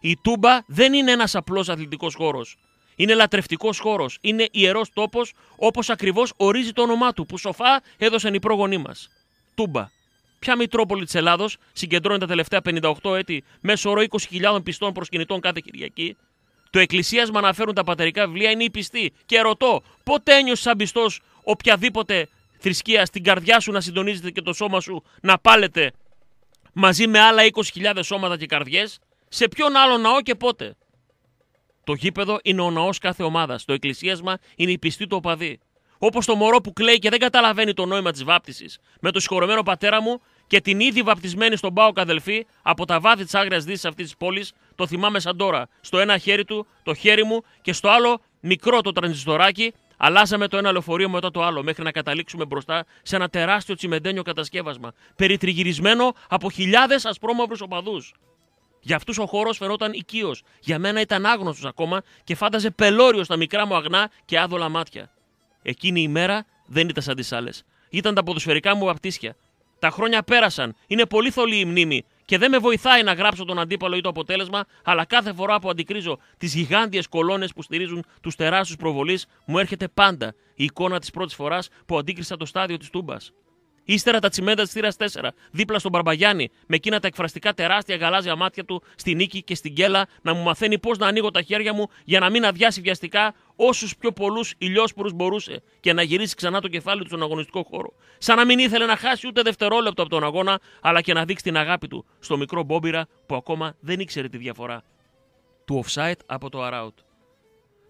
Η Τούμπα δεν είναι ένας απλός αθλητικός χώρος. Είναι λατρευτικός χώρος. Είναι ιερός τόπος, όπως ακριβώς ορίζει το όνομά του, που σοφά έδωσαν οι πρόγονοί μας. Τούμπα. Ποια Μητρόπολη της Ελλάδος συγκεντρώνει τα τελευταία 58 έτη μέσω όρο 20.000 πιστών προσκυνητών κάθε Κυριακή; Το εκκλησίασμα να φέρουν τα πατερικά βιβλία είναι οι πιστοί. Και ρωτώ, πότε ένιωσες σαν πιστός οποιαδήποτε θρησκεία στην καρδιά σου να συντονίζεται και το σώμα σου να πάλετε μαζί με άλλα 20.000 σώματα και καρδιές, σε ποιον άλλο ναό και πότε; Το γήπεδο είναι ο ναός κάθε ομάδας. Το εκκλησίασμα είναι η πιστή του οπαδή. Όπως το μωρό που κλαίει και δεν καταλαβαίνει το νόημα της βάπτισης. Με το συγχωρεμένο πατέρα μου και την ήδη βαπτισμένη στον Πάο αδελφή από τα βάθη της άγριας δύσης αυτής της πόλης, το θυμάμαι σαν τώρα. Στο ένα χέρι του, το χέρι μου και στο άλλο μικρό το τρανζιστοράκι, αλλάζαμε το ένα λεωφορείο μετά το άλλο μέχρι να καταλήξουμε μπροστά σε ένα τεράστιο τσιμεντένιο κατασκεύασμα, περιτριγυρισμένο από χιλιάδες ασπρόμαυρους οπαδούς. Για αυτούς ο χώρος φαινόταν οικείο. Για μένα ήταν άγνωστος ακόμα και φάνταζε πελώριος στα μικρά μου αγνά και άδολα μάτια. Εκείνη η μέρα δεν ήταν σαν τις άλλες. Ήταν τα ποδοσφαιρικά μου βαπτίσια. Τα χρόνια πέρασαν. Είναι πολύ θολή η μνήμη και δεν με βοηθάει να γράψω τον αντίπαλο ή το αποτέλεσμα, αλλά κάθε φορά που αντικρίζω τις γιγάντιες κολόνες που στηρίζουν τους τεράστιους προβολείς, μου έρχεται πάντα η εικόνα της πρώτης φοράς που αντίκρισα το στάδιο της Τούμπας. Ύστερα τα τσιμέντα της θύρας 4, δίπλα στον Μπαρμπαγιάννη, με εκείνα τα εκφραστικά τεράστια γαλάζια μάτια του στη νίκη και στην κέλα, να μου μαθαίνει πώς να ανοίγω τα χέρια μου για να μην αδειάσει βιαστικά όσους πιο πολλούς ηλιόσπουρου μπορούσε και να γυρίσει ξανά το κεφάλι του στον αγωνιστικό χώρο. Σαν να μην ήθελε να χάσει ούτε δευτερόλεπτο από τον αγώνα, αλλά και να δείξει την αγάπη του στο μικρό Μπόμπιρα που ακόμα δεν ήξερε τη διαφορά του offside από το arout.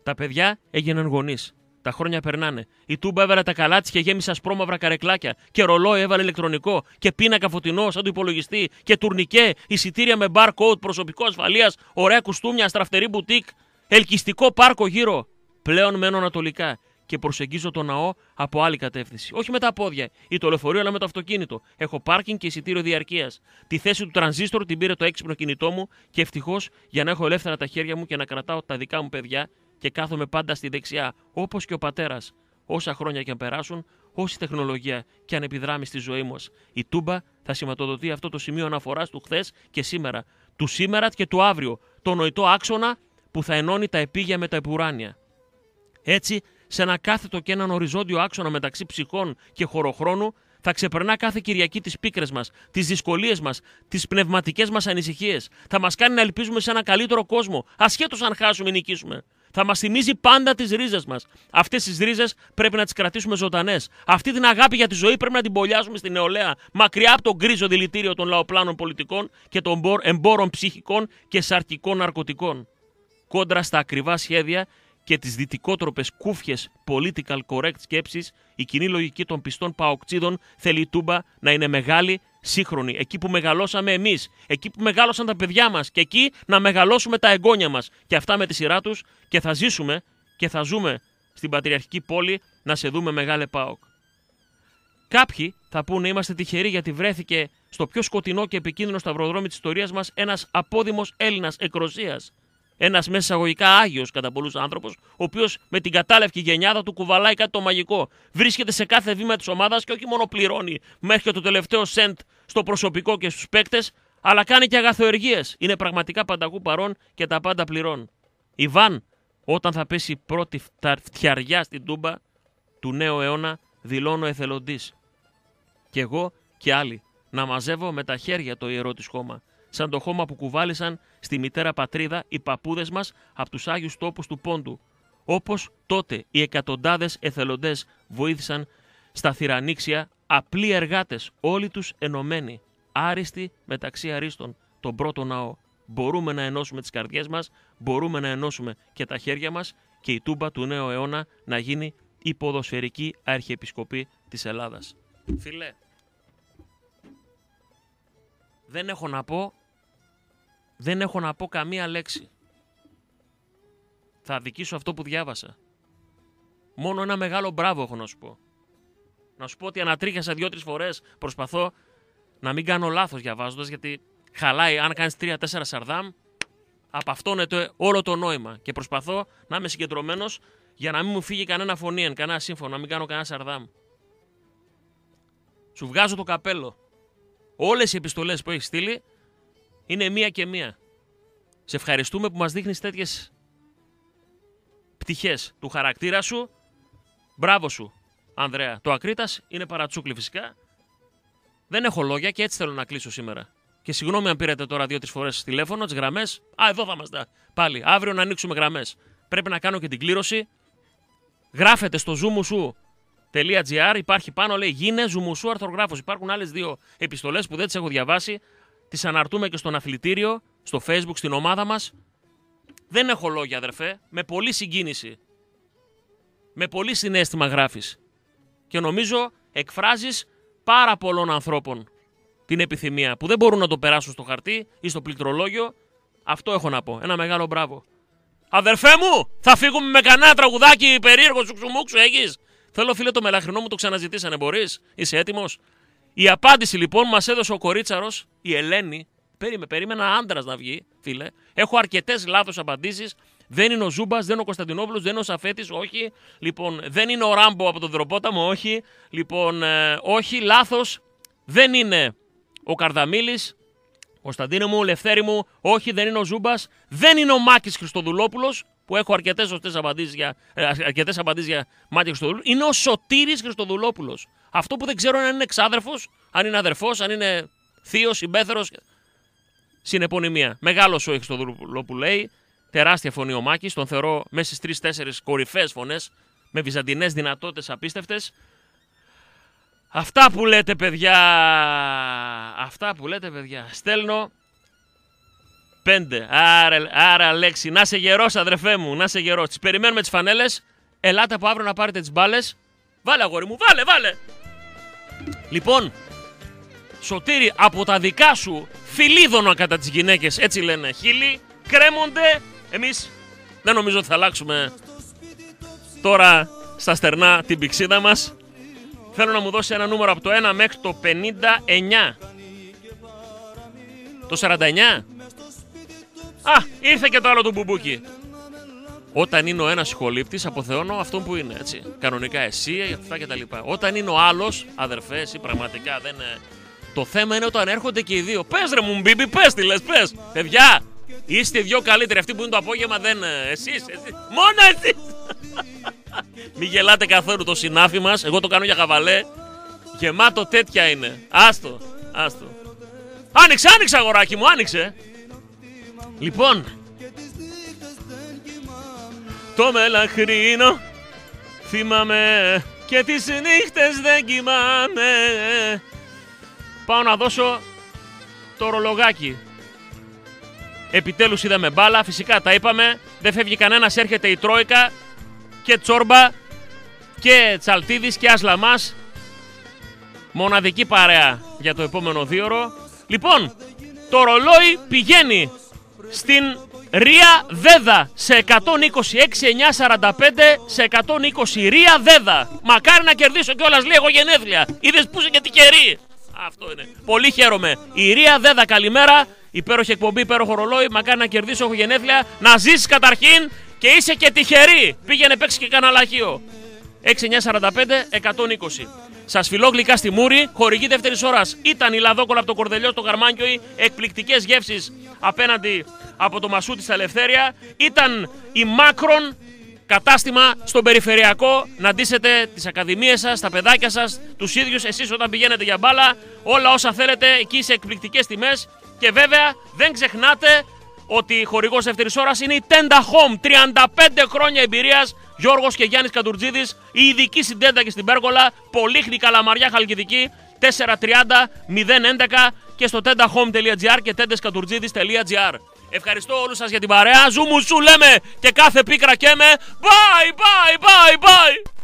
Τα παιδιά έγιναν γονείς. Τα χρόνια περνάνε. Η Τούμπα έβαλε τα καλά τη και γέμισε ασπρόμαυρα καρεκλάκια. Και ρολόι έβαλε ηλεκτρονικό. Και πίνακα φωτεινό σαν του υπολογιστή. Και τουρνικέ, εισιτήρια με barcode, προσωπικό ασφαλείας, ωραία κουστούμια, στραφτερή μπουτίκ. Ελκυστικό πάρκο γύρω. Πλέον μένω ανατολικά και προσεγγίζω το ναό από άλλη κατεύθυνση. Όχι με τα πόδια ή το λεωφορείο, αλλά με το αυτοκίνητο. Έχω πάρκινγκ και εισιτήριο διαρκείας. Τη θέση του τρανζίστορ την πήρε το έξυπνο κινητό μου και ευτυχώς για να έχω ελεύθερα τα χέρια μου και να κρατάω τα δικά μου παιδιά και κάθομαι πάντα στη δεξιά, όπως και ο πατέρας. Όσα χρόνια και αν περάσουν, όση τεχνολογία και αν επιδράμει στη ζωή μας, η Τούμπα θα σηματοδοτεί αυτό το σημείο αναφοράς του χθες και σήμερα. Του σήμερα και του αύριο. Το νοητό άξονα που θα ενώνει τα επίγεια με τα επουράνια. Έτσι, σε ένα κάθετο και έναν οριζόντιο άξονα μεταξύ ψυχών και χωροχρόνου, θα ξεπερνά κάθε Κυριακή τις πίκρες μας, τις δυσκολίες μας, τις πνευματικές μας ανησυχίες. Θα μας κάνει να ελπίζουμε σε ένα καλύτερο κόσμο, ασχέτως αν χάσουμε ή νικήσουμε θα μας θυμίζει πάντα τις ρίζες μας. Αυτές τις ρίζες πρέπει να τις κρατήσουμε ζωντανές. Αυτή την αγάπη για τη ζωή πρέπει να την πολιάσουμε στην νεολαία, μακριά από τον γκρίζο δηλητήριο των λαοπλάνων πολιτικών και των εμπόρων ψυχικών και σαρκικών ναρκωτικών. Κόντρα στα ακριβά σχέδια και τις δυτικότροπες κούφιες political correct σκέψεις, η κοινή λογική των πιστών παοκτσίδων θέλει η Τούμπα να είναι μεγάλη, σύγχρονη, εκεί που μεγαλώσαμε εμείς, εκεί που μεγάλωσαν τα παιδιά μας και εκεί να μεγαλώσουμε τα εγγόνια μας. Και αυτά με τη σειρά τους και θα ζήσουμε και θα ζούμε στην πατριαρχική πόλη να σε δούμε μεγάλε ΠΑΟΚ. Κάποιοι θα πούνε είμαστε τυχεροί γιατί βρέθηκε στο πιο σκοτεινό και επικίνδυνο σταυροδρόμι της ιστορίας μας ένας απόδημος Έλληνας εκροσίας ένας μέσα εισαγωγικά άγιος κατά πολλούς άνθρωπος, ο οποίος με την κατάλευκη γενιάδα του κουβαλάει κάτι το μαγικό. Βρίσκεται σε κάθε βήμα της ομάδας και όχι μόνο πληρώνει μέχρι και το τελευταίο σεντ στο προσωπικό και στους παίκτες, αλλά κάνει και αγαθοεργίες. Είναι πραγματικά πανταχού παρόν και τα πάντα πληρών. Ιβάν, όταν θα πέσει η πρώτη φτιαριά στην τούμπα του νέου αιώνα, δηλώνω εθελοντής. Και εγώ και άλλοι να μαζεύω με τα χέρια το ιερό της χώμα σαν το χώμα που κουβάλισαν στη μητέρα πατρίδα οι παππούδες μας από τους Άγιους τόπους του Πόντου. Όπως τότε οι εκατοντάδες εθελοντές βοήθησαν στα θυρανίξια απλοί εργάτες, όλοι τους ενωμένοι, άριστοι μεταξύ αρίστων, τον πρώτο ναό. Μπορούμε να ενώσουμε τις καρδιές μας, μπορούμε να ενώσουμε και τα χέρια μας και η τούμπα του νέου αιώνα να γίνει η ποδοσφαιρική αρχιεπισκοπή της Ελλάδας. Φιλέ, δεν έχω να πω δεν έχω να πω καμία λέξη. Θα αδικήσω αυτό που διάβασα. Μόνο ένα μεγάλο μπράβο έχω να σου πω. Να σου πω ότι ανατρίχιασα δύο-τρεις φορές. Προσπαθώ να μην κάνω λάθος διαβάζοντας, γιατί χαλάει. Αν κάνεις τρία-τέσσερα σαρδάμ, από αυτό είναι το, όλο το νόημα. Και προσπαθώ να είμαι συγκεντρωμένος για να μην μου φύγει κανένα φωνήεν, κανένα σύμφωνο, να μην κάνω κανένα σαρδάμ. Σου βγάζω το καπέλο. Όλες οι επιστολές που έχεις στείλει είναι μία και μία. Σε ευχαριστούμε που μας δείχνεις τέτοιες πτυχές του χαρακτήρα σου. Μπράβο σου, Ανδρέα. Το Ακρίτας είναι παρατσούκλι φυσικά. Δεν έχω λόγια και έτσι θέλω να κλείσω σήμερα. Και συγγνώμη αν πήρατε τώρα δύο-τρεις φορές τηλέφωνο, τις γραμμές. Α, εδώ θα είμαστε. Πάλι. Αύριο να ανοίξουμε γραμμές. Πρέπει να κάνω και την κλήρωση. Γράφετε στο zoomusu.gr. Υπάρχει πάνω, λέει γίνε ζουμουσού αρθρογράφος. Υπάρχουν άλλες δύο επιστολές που δεν τις έχω διαβάσει. Τις αναρτούμε και στον αθλητήριο, στο facebook, στην ομάδα μας. Δεν έχω λόγια, αδερφέ. Με πολύ συγκίνηση. Με πολύ συνέστημα γράφεις. Και νομίζω εκφράζεις πάρα πολλών ανθρώπων την επιθυμία που δεν μπορούν να το περάσουν στο χαρτί ή στο πληκτρολόγιο. Αυτό έχω να πω. Ένα μεγάλο μπράβο. Αδερφέ μου, θα φύγουμε με κανένα τραγουδάκι περίεργο σου ξουμούξου, έχεις; Θέλω, φίλε, το μελαχρινό μου το ξαναζητήσανε. Μπορείς, είσαι έτοιμος; Η απάντηση λοιπόν μας έδωσε ο κορίτσαρος, η Ελένη. Περίμε, περίμενα άντρας να βγει, φίλε. Έχω αρκετές λάθος απαντήσεις. Δεν είναι ο Ζούμπας, δεν είναι ο Κωνσταντινόπουλος, δεν είναι ο Σαφέτης, όχι. Λοιπόν, δεν είναι ο Ράμπο από τον Δροπόταμο, όχι. Λοιπόν, ε, όχι, λάθος. Δεν είναι ο Καρδαμίλης. Κωνσταντίνο μου, Λευτέρη μου, όχι, δεν είναι ο Ζούμπας. Δεν είναι ο Μάκης Χριστοδουλόπουλος, που έχω αρκετές σωστές απαντήσεις για, ε, αρκετές απαντήσεις για Μάκη Χριστοδουλόπουλο. Είναι ο Σωτήρης Χριστοδουλόπουλος. Αυτό που δεν ξέρω αν είναι εξάδερφος, αν είναι αδερφός, αν είναι θείος, υπαίθερο. Συνεπωνυμία. Μεγάλος ο Χριστοδουλόπουλο λέει. Τεράστια φωνή ο Μάκης. Τον θεωρώ μέσα στις τρει-τέσσερι κορυφαίες φωνές με βυζαντινές δυνατότητες απίστευτες. Αυτά που λέτε παιδιά, αυτά που λέτε παιδιά, στέλνω πέντε. Άρα, άρα λέξη, να σε γερός αδερφέ μου, να σε γερός. Τις περιμένουμε τις φανέλες, ελάτε από αύριο να πάρετε τις μπάλες. Βάλε αγόρι μου, βάλε, βάλε. Λοιπόν, Σωτήρη, από τα δικά σου φιλίδωνα κατά τις γυναίκες, έτσι λένε χίλι, κρέμονται. Εμείς δεν νομίζω ότι θα αλλάξουμε τώρα στα στερνά την πηξίδα μας. Θέλω να μου δώσει ένα νούμερο από το 1 μέχρι το 59. Το 49. Α, ήρθε και το άλλο του μπουμπούκι. Όταν είναι ο ένας ηχολήπτη, αποθεώνω αυτόν που είναι. Έτσι. Κανονικά εσύ, αυτά και τα λοιπά. Όταν είναι ο άλλος, αδερφέ, εσύ πραγματικά δεν. είναι. Το θέμα είναι όταν έρχονται και οι δύο. Πες ρε μου, μπίμπι, πες τι λες, πες. Παιδιά, είστε οι δυο καλύτεροι. Αυτοί που είναι το απόγευμα δεν. Εσείς, εσείς. Μόνο εσείς. [LAUGHS] Μην γελάτε καθόλου το συνάφι μας. Εγώ το κάνω για χαβαλέ. Γεμάτο τέτοια είναι. Άστο, άστο. Άνοιξε, άνοιξε αγοράκι μου, άνοιξε. Λοιπόν, το μελαχρίνο θυμάμαι και τις νύχτες δεν κοιμάμαι. Πάω να δώσω το ρολογάκι. Επιτέλους είδαμε μπάλα, φυσικά τα είπαμε. Δεν φεύγει κανένας, έρχεται η Τρόικα και Τσόρμπα και Τσαλτίδης και Ασλαμάς. Μοναδική παρέα για το επόμενο δίωρο. Λοιπόν, το ρολόι πηγαίνει στην Ρία Δέδα σε 126 945 σε 120 Ρία Δέδα. Μακάρι να κερδίσω κιόλας λίγο γενέθλια. Είδες που είσαι και τυχερή. Αυτό είναι. Πολύ χαίρομαι. Η Ρία Δέδα, καλημέρα. Υπέροχη εκπομπή, υπέροχο ρολόι. Μακάρι να κερδίσω, έχω γενέθλια. Να ζήσει καταρχήν και είσαι και τυχερή. Πήγαινε παίξει και κανένα λαχείο. 6945 120. Σας φιλώ γλυκά στη Μούρη, χορηγή δεύτερης ώρας. Ήταν η Λαδόκολα από το Κορδελιό στο Γαρμάνκιο, εκπληκτικές γεύσεις απέναντι από το Μασούτι στα Ελευθέρια. Ήταν η Μάκρον κατάστημα στον περιφερειακό να ντύσετε τις ακαδημίες σας, τα παιδάκια σας, τους ίδιους εσείς όταν πηγαίνετε για μπάλα. Όλα όσα θέλετε εκεί σε εκπληκτικές τιμές. Και βέβαια δεν ξεχνάτε ότι η χορηγός δεύτερης ώρας είναι η Tenda Home. 35 χρόνια εμπειρίας. Γιώργος και Γιάννης Καντουρτζίδη, η ειδική συντέντα και στην Πέργολα. Πολύχνη Καλαμαριά Χαλκιδική. 430 011 και στο tendahome.gr και tendeskandurtζίδη.gr. Ευχαριστώ όλους σας για την παρέα. Ζούμου σου λέμε και κάθε πίκρα και με. Bye, bye, bye, bye.